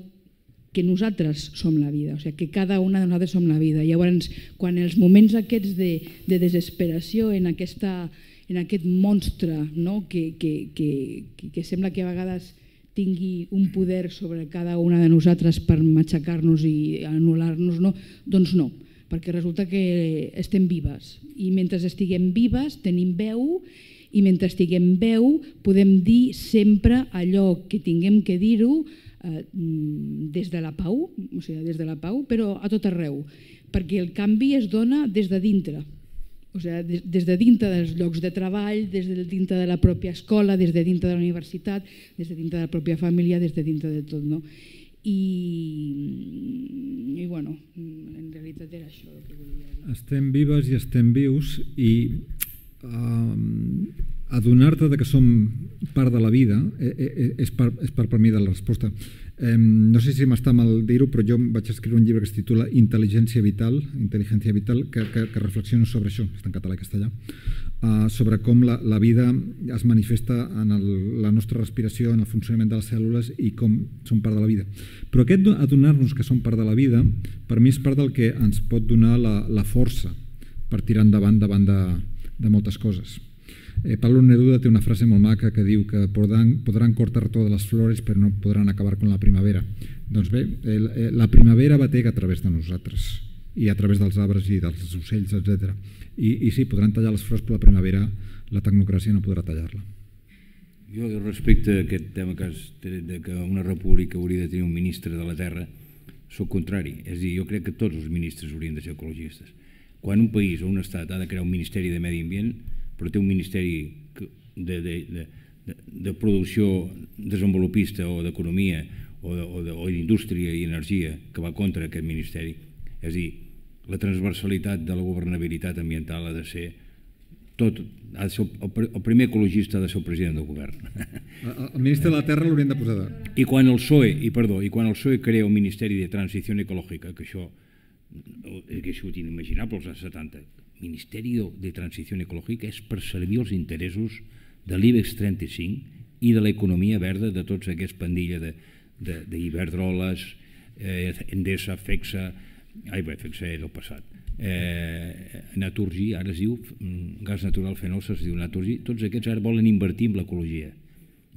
que nosaltres som la vida, o sigui, que cada una de nosaltres som la vida. Llavors, quan els moments aquests de, de desesperació en, aquesta, en aquest monstre no? que, que, que, que sembla que a vegades tingui un poder sobre cada una de nosaltres per matxacar-nos i anul·lar-nos, no? doncs no, perquè resulta que estem vives i mentre estiguem vives tenim veu i mentre estiguem veu podem dir sempre allò que tinguem que dir-ho eh, des de la pau, o sigui, des de la pau, però a tot arreu, perquè el canvi es dona des de dintre, o sigui, des, des de dintre dels llocs de treball, des de dintre de la pròpia escola, des de dintre de la universitat, des de dintre de la pròpia família, des de dintre de tot. No? I, i bueno, en realitat era això el que volia dir. Estem vives i estem vius i uh, adonar-te que som part de la vida eh, eh, eh, és és part per mi de la resposta. No sé si m'està mal dir-ho, però jo vaig escriure un llibre que es titula Intel·ligència Vital, Intel·ligència Vital, que, que, que reflexiona sobre això, està en català i castellà, uh, sobre com la, la vida es manifesta en el, la nostra respiració, en el funcionament de les cèl·lules i com som part de la vida. Però aquest adonar-nos que som part de la vida, per mi és part del que ens pot donar la, la força per tirar endavant davant de, de moltes coses. Eh, Pablo Neruda té una frase molt maca que diu que podran, podran cortar totes les flores però no podran acabar con la primavera. Doncs bé, eh, la primavera batega a través de nosaltres i a través dels arbres i dels ocells, etc. I, I sí, podran tallar les flors, però la primavera la tecnocràcia no podrà tallar-la. Jo respecte a aquest tema que has tret de que una república hauria de tenir un ministre de la terra, sóc contrari. És dir, jo crec que tots els ministres haurien de ser ecologistes. Quan un país o un estat ha de crear un ministeri de medi ambient, però té un ministeri de, de, de, de producció desenvolupista o d'economia o d'indústria i energia que va contra aquest ministeri. És a dir, la transversalitat de la governabilitat ambiental ha de ser tot, ha de ser el, el primer ecologista ha de ser el president del govern. El ministre de la Terra l'haurien de posar de... I quan el PSOE, i perdó, i quan el PSOE crea un Ministeri de Transició Ecològica, que això que això inimaginable als anys 70, Ministeri de Transició Ecològica és per servir els interessos de l'IBEX 35 i de l'economia verda de tots aquests pandilla d'Iberdroles, eh, Endesa, FEXA, ai bé, FEXA era el passat, eh, Naturgy, ara es diu mm, gas natural fenosa, es diu Naturgy, tots aquests ara volen invertir en l'ecologia.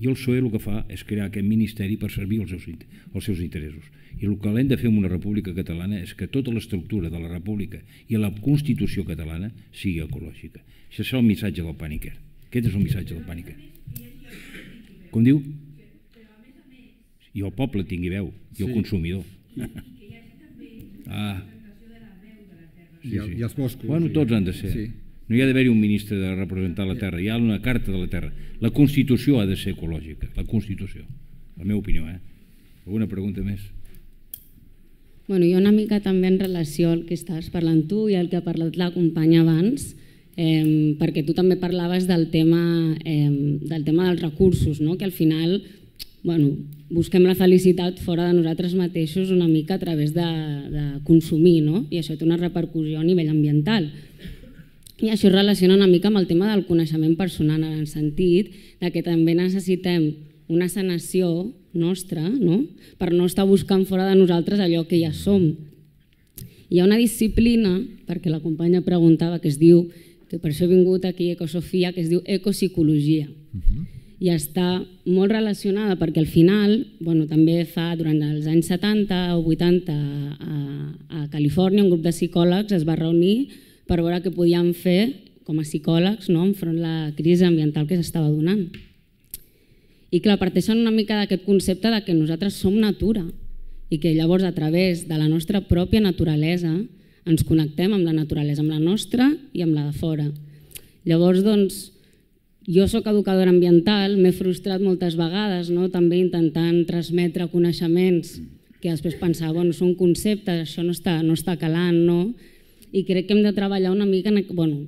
I el PSOE el que fa és crear aquest ministeri per servir els seus, els seus interessos. I el que hem de fer en una república catalana és que tota l'estructura de la república i la Constitució catalana sigui ecològica. Això és el missatge del Pàniker. Aquest és el missatge del Pàniker. Com diu? I el poble tingui veu, i el consumidor. Ah. I, I els boscos. Bueno, tots han de ser. Sí. No hi ha d'haver-hi un ministre de representar la terra, hi ha una carta de la terra. La Constitució ha de ser ecològica, la Constitució, la meva opinió. Eh? Alguna pregunta més? Bueno, jo una mica també en relació al que estàs parlant tu i al que ha parlat la companya abans, eh, perquè tu també parlaves del tema, eh, del tema dels recursos, no? que al final bueno, busquem la felicitat fora de nosaltres mateixos una mica a través de, de consumir, no? i això té una repercussió a nivell ambiental. I això es relaciona una mica amb el tema del coneixement personal, en el sentit de que també necessitem una sanació nostra no? per no estar buscant fora de nosaltres allò que ja som. Hi ha una disciplina, perquè la companya preguntava, que es diu, que per això he vingut aquí a Ecosofia, que es diu ecopsicologia. Uh -huh. I està molt relacionada perquè al final, bueno, també fa durant els anys 70 o 80 a, a Califòrnia un grup de psicòlegs es va reunir per veure què podíem fer com a psicòlegs no, enfront la crisi ambiental que s'estava donant. I clar, parteixen una mica d'aquest concepte de que nosaltres som natura i que llavors a través de la nostra pròpia naturalesa ens connectem amb la naturalesa, amb la nostra i amb la de fora. Llavors, doncs, jo sóc educadora ambiental, m'he frustrat moltes vegades, no? també intentant transmetre coneixements que després pensava, bueno, són conceptes, això no està, no està calant, no? i crec que hem de treballar una mica, en, bueno,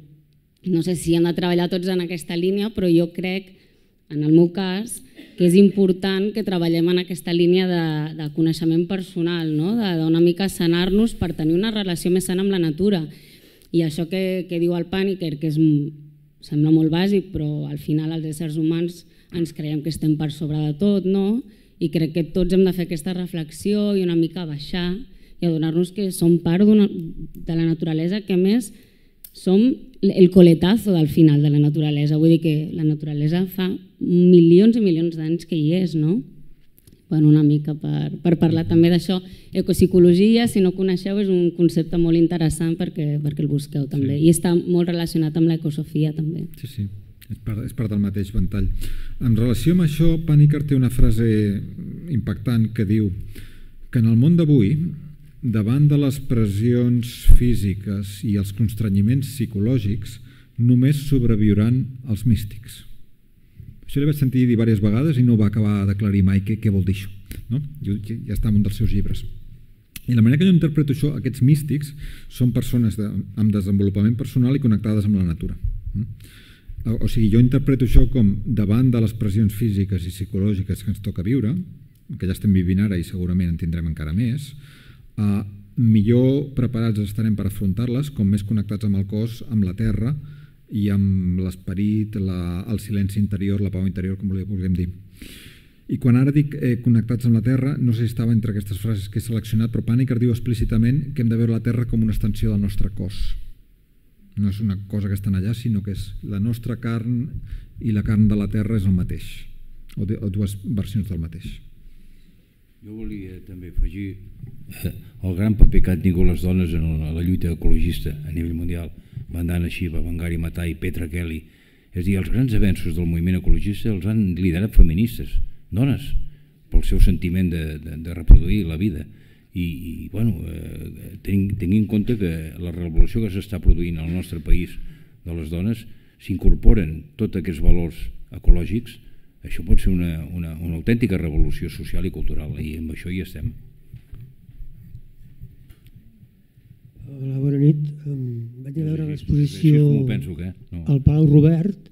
no sé si hem de treballar tots en aquesta línia, però jo crec, en el meu cas, que és important que treballem en aquesta línia de, de coneixement personal, no? d'una mica sanar-nos per tenir una relació més sana amb la natura. I això que, que diu el Pàniker, que és, sembla molt bàsic, però al final els éssers humans ens creiem que estem per sobre de tot, no? i crec que tots hem de fer aquesta reflexió i una mica baixar i adonar-nos que som part de la naturalesa que més som el coletazo del final de la naturalesa. Vull dir que la naturalesa fa milions i milions d'anys que hi és, no? Bueno, una mica per, per parlar també d'això. Ecopsicologia, si no coneixeu, és un concepte molt interessant perquè, perquè el busqueu també. Sí. I està molt relacionat amb l'ecosofia també. Sí, sí. És part, és part del mateix ventall. En relació amb això, Paniker té una frase impactant que diu que en el món d'avui davant de les pressions físiques i els constrenyiments psicològics, només sobreviuran els místics. Això li vaig sentir dir diverses vegades i no va acabar d'aclarir mai què, què vol dir això. No? Ja està en un dels seus llibres. I la manera que jo interpreto això, aquests místics són persones de, amb desenvolupament personal i connectades amb la natura. O sigui, jo interpreto això com davant de les pressions físiques i psicològiques que ens toca viure, que ja estem vivint ara i segurament en tindrem encara més, eh, millor preparats estarem per afrontar-les, com més connectats amb el cos, amb la terra i amb l'esperit, el silenci interior, la pau interior, com vulguem dir. I quan ara dic eh, connectats amb la Terra, no sé si estava entre aquestes frases que he seleccionat, però Pàniker diu explícitament que hem de veure la Terra com una extensió del nostre cos. No és una cosa que està allà, sinó que és la nostra carn i la carn de la Terra és el mateix, o, de, o dues versions del mateix. Jo volia també afegir eh, el gran paper que han tingut les dones en la lluita ecologista a nivell mundial. Vandana Shiva, Vangari Matai, Petra Kelly. És dir, els grans avenços del moviment ecologista els han liderat feministes, dones, pel seu sentiment de, de, de reproduir la vida. I, i bueno, eh, tenint en compte que la revolució que s'està produint al nostre país de les dones s'incorporen tots aquests valors ecològics això pot ser una, una, una autèntica revolució social i cultural i amb això hi estem. Hola, bona nit. Vaig a veure l'exposició no. al Palau Robert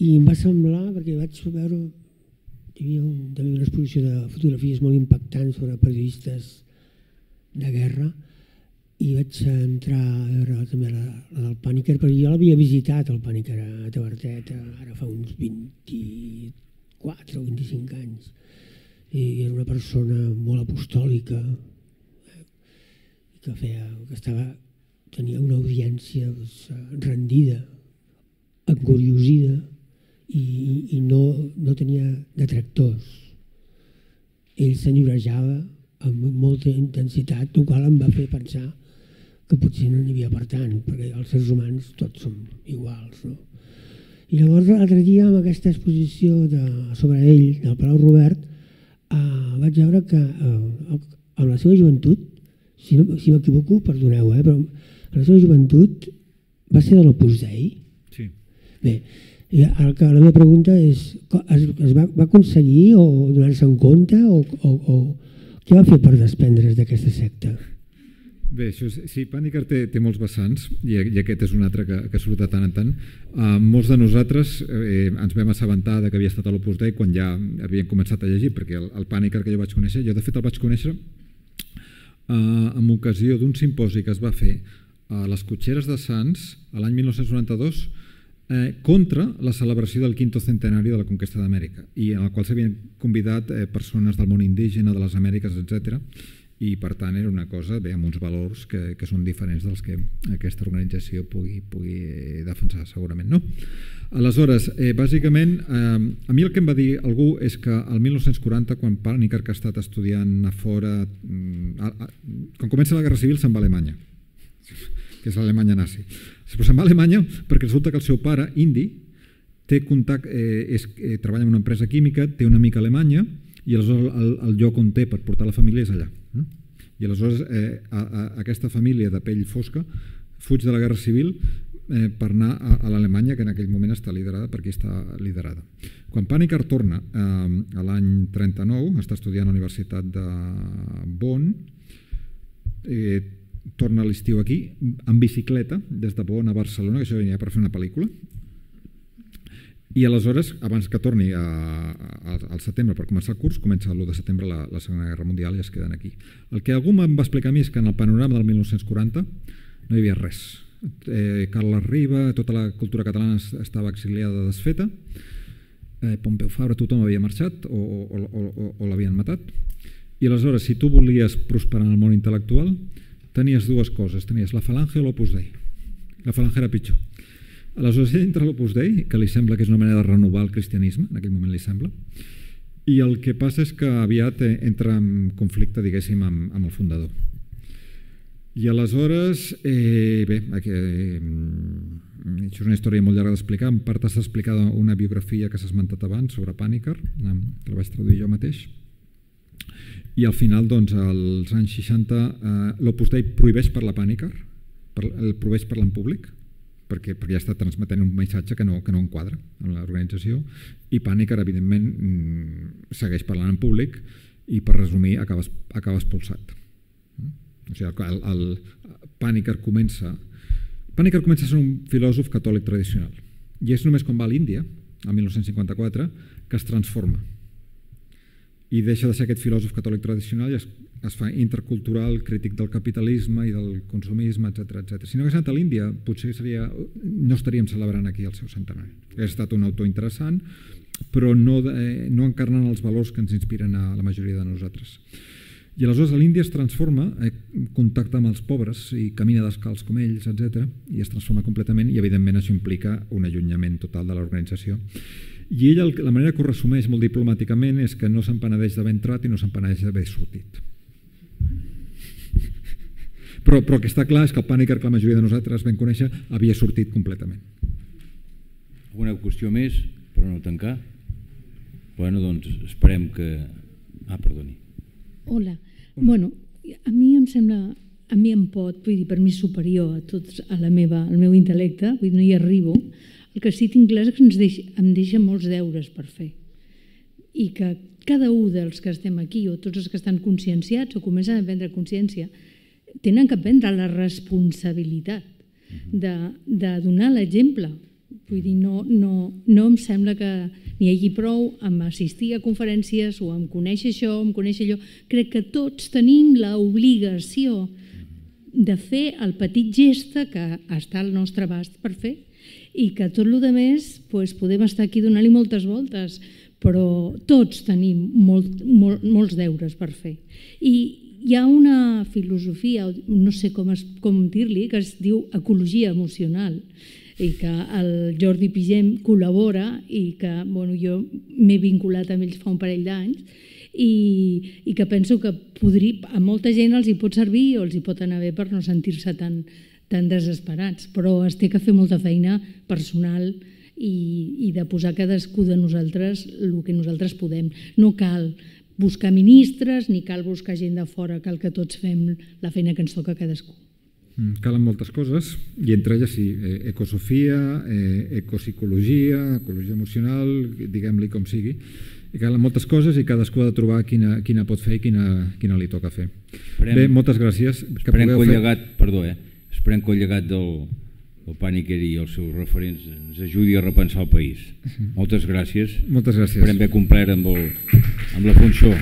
i em va semblar, perquè vaig veure hi havia un, també una exposició de fotografies molt impactants sobre periodistes de guerra i vaig entrar a veure també la, la del Pàniker, perquè jo l'havia visitat el Pàniker a Tabertet ara fa uns 24 o 25 anys i era una persona molt apostòlica eh, que feia, que estava, tenia una audiència doncs, rendida, encuriosida i, i no, no tenia detractors. Ell s'enyorejava amb molta intensitat, el qual em va fer pensar que potser no n'hi havia per tant, perquè els seres humans tots som iguals. No? I llavors l'altre dia amb aquesta exposició de, sobre ell, del Palau Robert, eh, vaig veure que eh, en la seva joventut, si, no, si m'equivoco, perdoneu, eh, però la seva joventut va ser de l'Opus Dei. Sí. Bé, el que la meva pregunta és, es, es va, va aconseguir o donar-se en compte o, o, o què va fer per desprendre's d'aquesta secta? Bé, això és, sí, Pàniker té, té molts vessants i, i aquest és un altre que, que surt de tant en tant. Uh, molts de nosaltres eh, ens vam assabentar de que havia estat a l'Opus Dei quan ja havien començat a llegir, perquè el, el Pàniker que jo vaig conèixer, jo de fet el vaig conèixer en ocasió d'un simposi que es va fer a les Cotxeres de Sants l'any 1992 eh, contra la celebració del quinto centenari de la conquesta d'Amèrica i en el qual s'havien convidat eh, persones del món indígena, de les Amèriques, etc i per tant era una cosa bé, amb uns valors que, que són diferents dels que aquesta organització pugui, pugui defensar segurament. No? Aleshores, eh, bàsicament, eh, a mi el que em va dir algú és que el 1940, quan Paniker, que ha estat estudiant a fora, mm, a, a, quan comença la Guerra Civil se'n va a Alemanya, que és l'Alemanya nazi. Però se'n va a Alemanya perquè resulta que el seu pare, indi, té contacte, eh, és, eh, treballa en una empresa química, té una amica a Alemanya i aleshores el, el lloc on té per portar la família és allà. Mm? I aleshores eh, a, a, aquesta família de pell fosca fuig de la Guerra Civil eh, per anar a, a l'Alemanya, que en aquell moment està liderada per qui està liderada. Quan Paniker torna eh, a l'any 39, està estudiant a la Universitat de Bonn, eh, torna a l'estiu aquí, en bicicleta, des de Bonn a Barcelona, que això venia per fer una pel·lícula, i aleshores, abans que torni a, a, al setembre per començar el curs, comença l'1 de setembre la, la Segona Guerra Mundial i es queden aquí. El que algú em va explicar a mi és que en el panorama del 1940 no hi havia res. Eh, Carles Riba, tota la cultura catalana estava exiliada desfeta eh, Pompeu Fabra tothom havia marxat o, o, o, o, o l'havien matat. I aleshores, si tu volies prosperar en el món intel·lectual, tenies dues coses, tenies la falange o l'opus dei. La falange era pitjor. Aleshores, ell entra a l'opus dei, que li sembla que és una manera de renovar el cristianisme, en aquell moment li sembla, i el que passa és que aviat eh, entra en conflicte, diguéssim, amb, amb el fundador. I aleshores, eh, bé, aquí, eh, això és una història molt llarga d'explicar, en part està explicada una biografia que s'ha esmentat abans sobre Pàniker, que la vaig traduir jo mateix, i al final, doncs, als anys 60, eh, l'Opus Dei prohibeix parlar Pàniker, el prohibeix parlar en públic, perquè, perquè ja està transmetent un missatge que no, que no enquadra en l'organització, i Pàniker, evidentment, mm, segueix parlant en públic i, per resumir, acaba, acaba expulsat. O sigui, el, el, Pàniker comença Pàniker comença a ser un filòsof catòlic tradicional i és només quan va a l'Índia, el 1954, que es transforma i deixa de ser aquest filòsof catòlic tradicional i es, es fa intercultural, crític del capitalisme i del consumisme, etc etc. Si no hagués anat a l'Índia, potser seria, no estaríem celebrant aquí el seu centenari. Ha estat un autor interessant, però no, eh, no encarnen els valors que ens inspiren a la majoria de nosaltres. I aleshores l'Índia es transforma, eh, contacta amb els pobres i camina descalç com ells, etc. i es transforma completament i evidentment això implica un allunyament total de l'organització. I ell, la manera que ho resumeix molt diplomàticament és que no se'n penedeix d'haver entrat i no se'n penedeix d'haver sortit. Però, però el que està clar és que el pànic que la majoria de nosaltres vam conèixer havia sortit completament. Alguna qüestió més per no tancar? Bueno, doncs esperem que... Ah, perdoni. Hola. Bueno, a mi em sembla, a mi em pot, vull dir, per mi superior a tots, a la meva, al meu intel·lecte, vull dir, no hi arribo. El és que ens deixa, em deixa molts deures per fer. I que cada un dels que estem aquí, o tots els que estan conscienciats o comencen a prendre consciència, tenen que prendre la responsabilitat de, de donar l'exemple Vull dir, no, no, no em sembla que n'hi hagi prou amb assistir a conferències o amb conèixer això, amb conèixer allò. Crec que tots tenim l'obligació de fer el petit gest que està al nostre abast per fer i que tot el que més pues, podem estar aquí donant-li moltes voltes, però tots tenim molt, molt, molts deures per fer. I hi ha una filosofia, no sé com, com dir-li, que es diu ecologia emocional, i que el Jordi Pigem col·labora i que bueno, jo m'he vinculat amb ells fa un parell d'anys i, i que penso que podria, a molta gent els hi pot servir o els hi pot anar bé per no sentir-se tan, tan desesperats, però es té que fer molta feina personal i, i de posar cadascú de nosaltres el que nosaltres podem. No cal buscar ministres ni cal buscar gent de fora, cal que tots fem la feina que ens toca a cadascú. Mm, calen moltes coses i entre elles sí, eh, ecosofia, eh, ecopsicologia, ecologia emocional, diguem-li com sigui, i calen moltes coses i cadascú ha de trobar quina, quina pot fer i quina, quina li toca fer. Esperem, Bé, moltes gràcies. Esperem que, que el llegat, fer... perdó, eh? Esperem que el llegat del, del Pàniker i els seus referents ens ajudi a repensar el país. Moltes gràcies. Moltes gràcies. Esperem haver complert amb, el, amb la funció.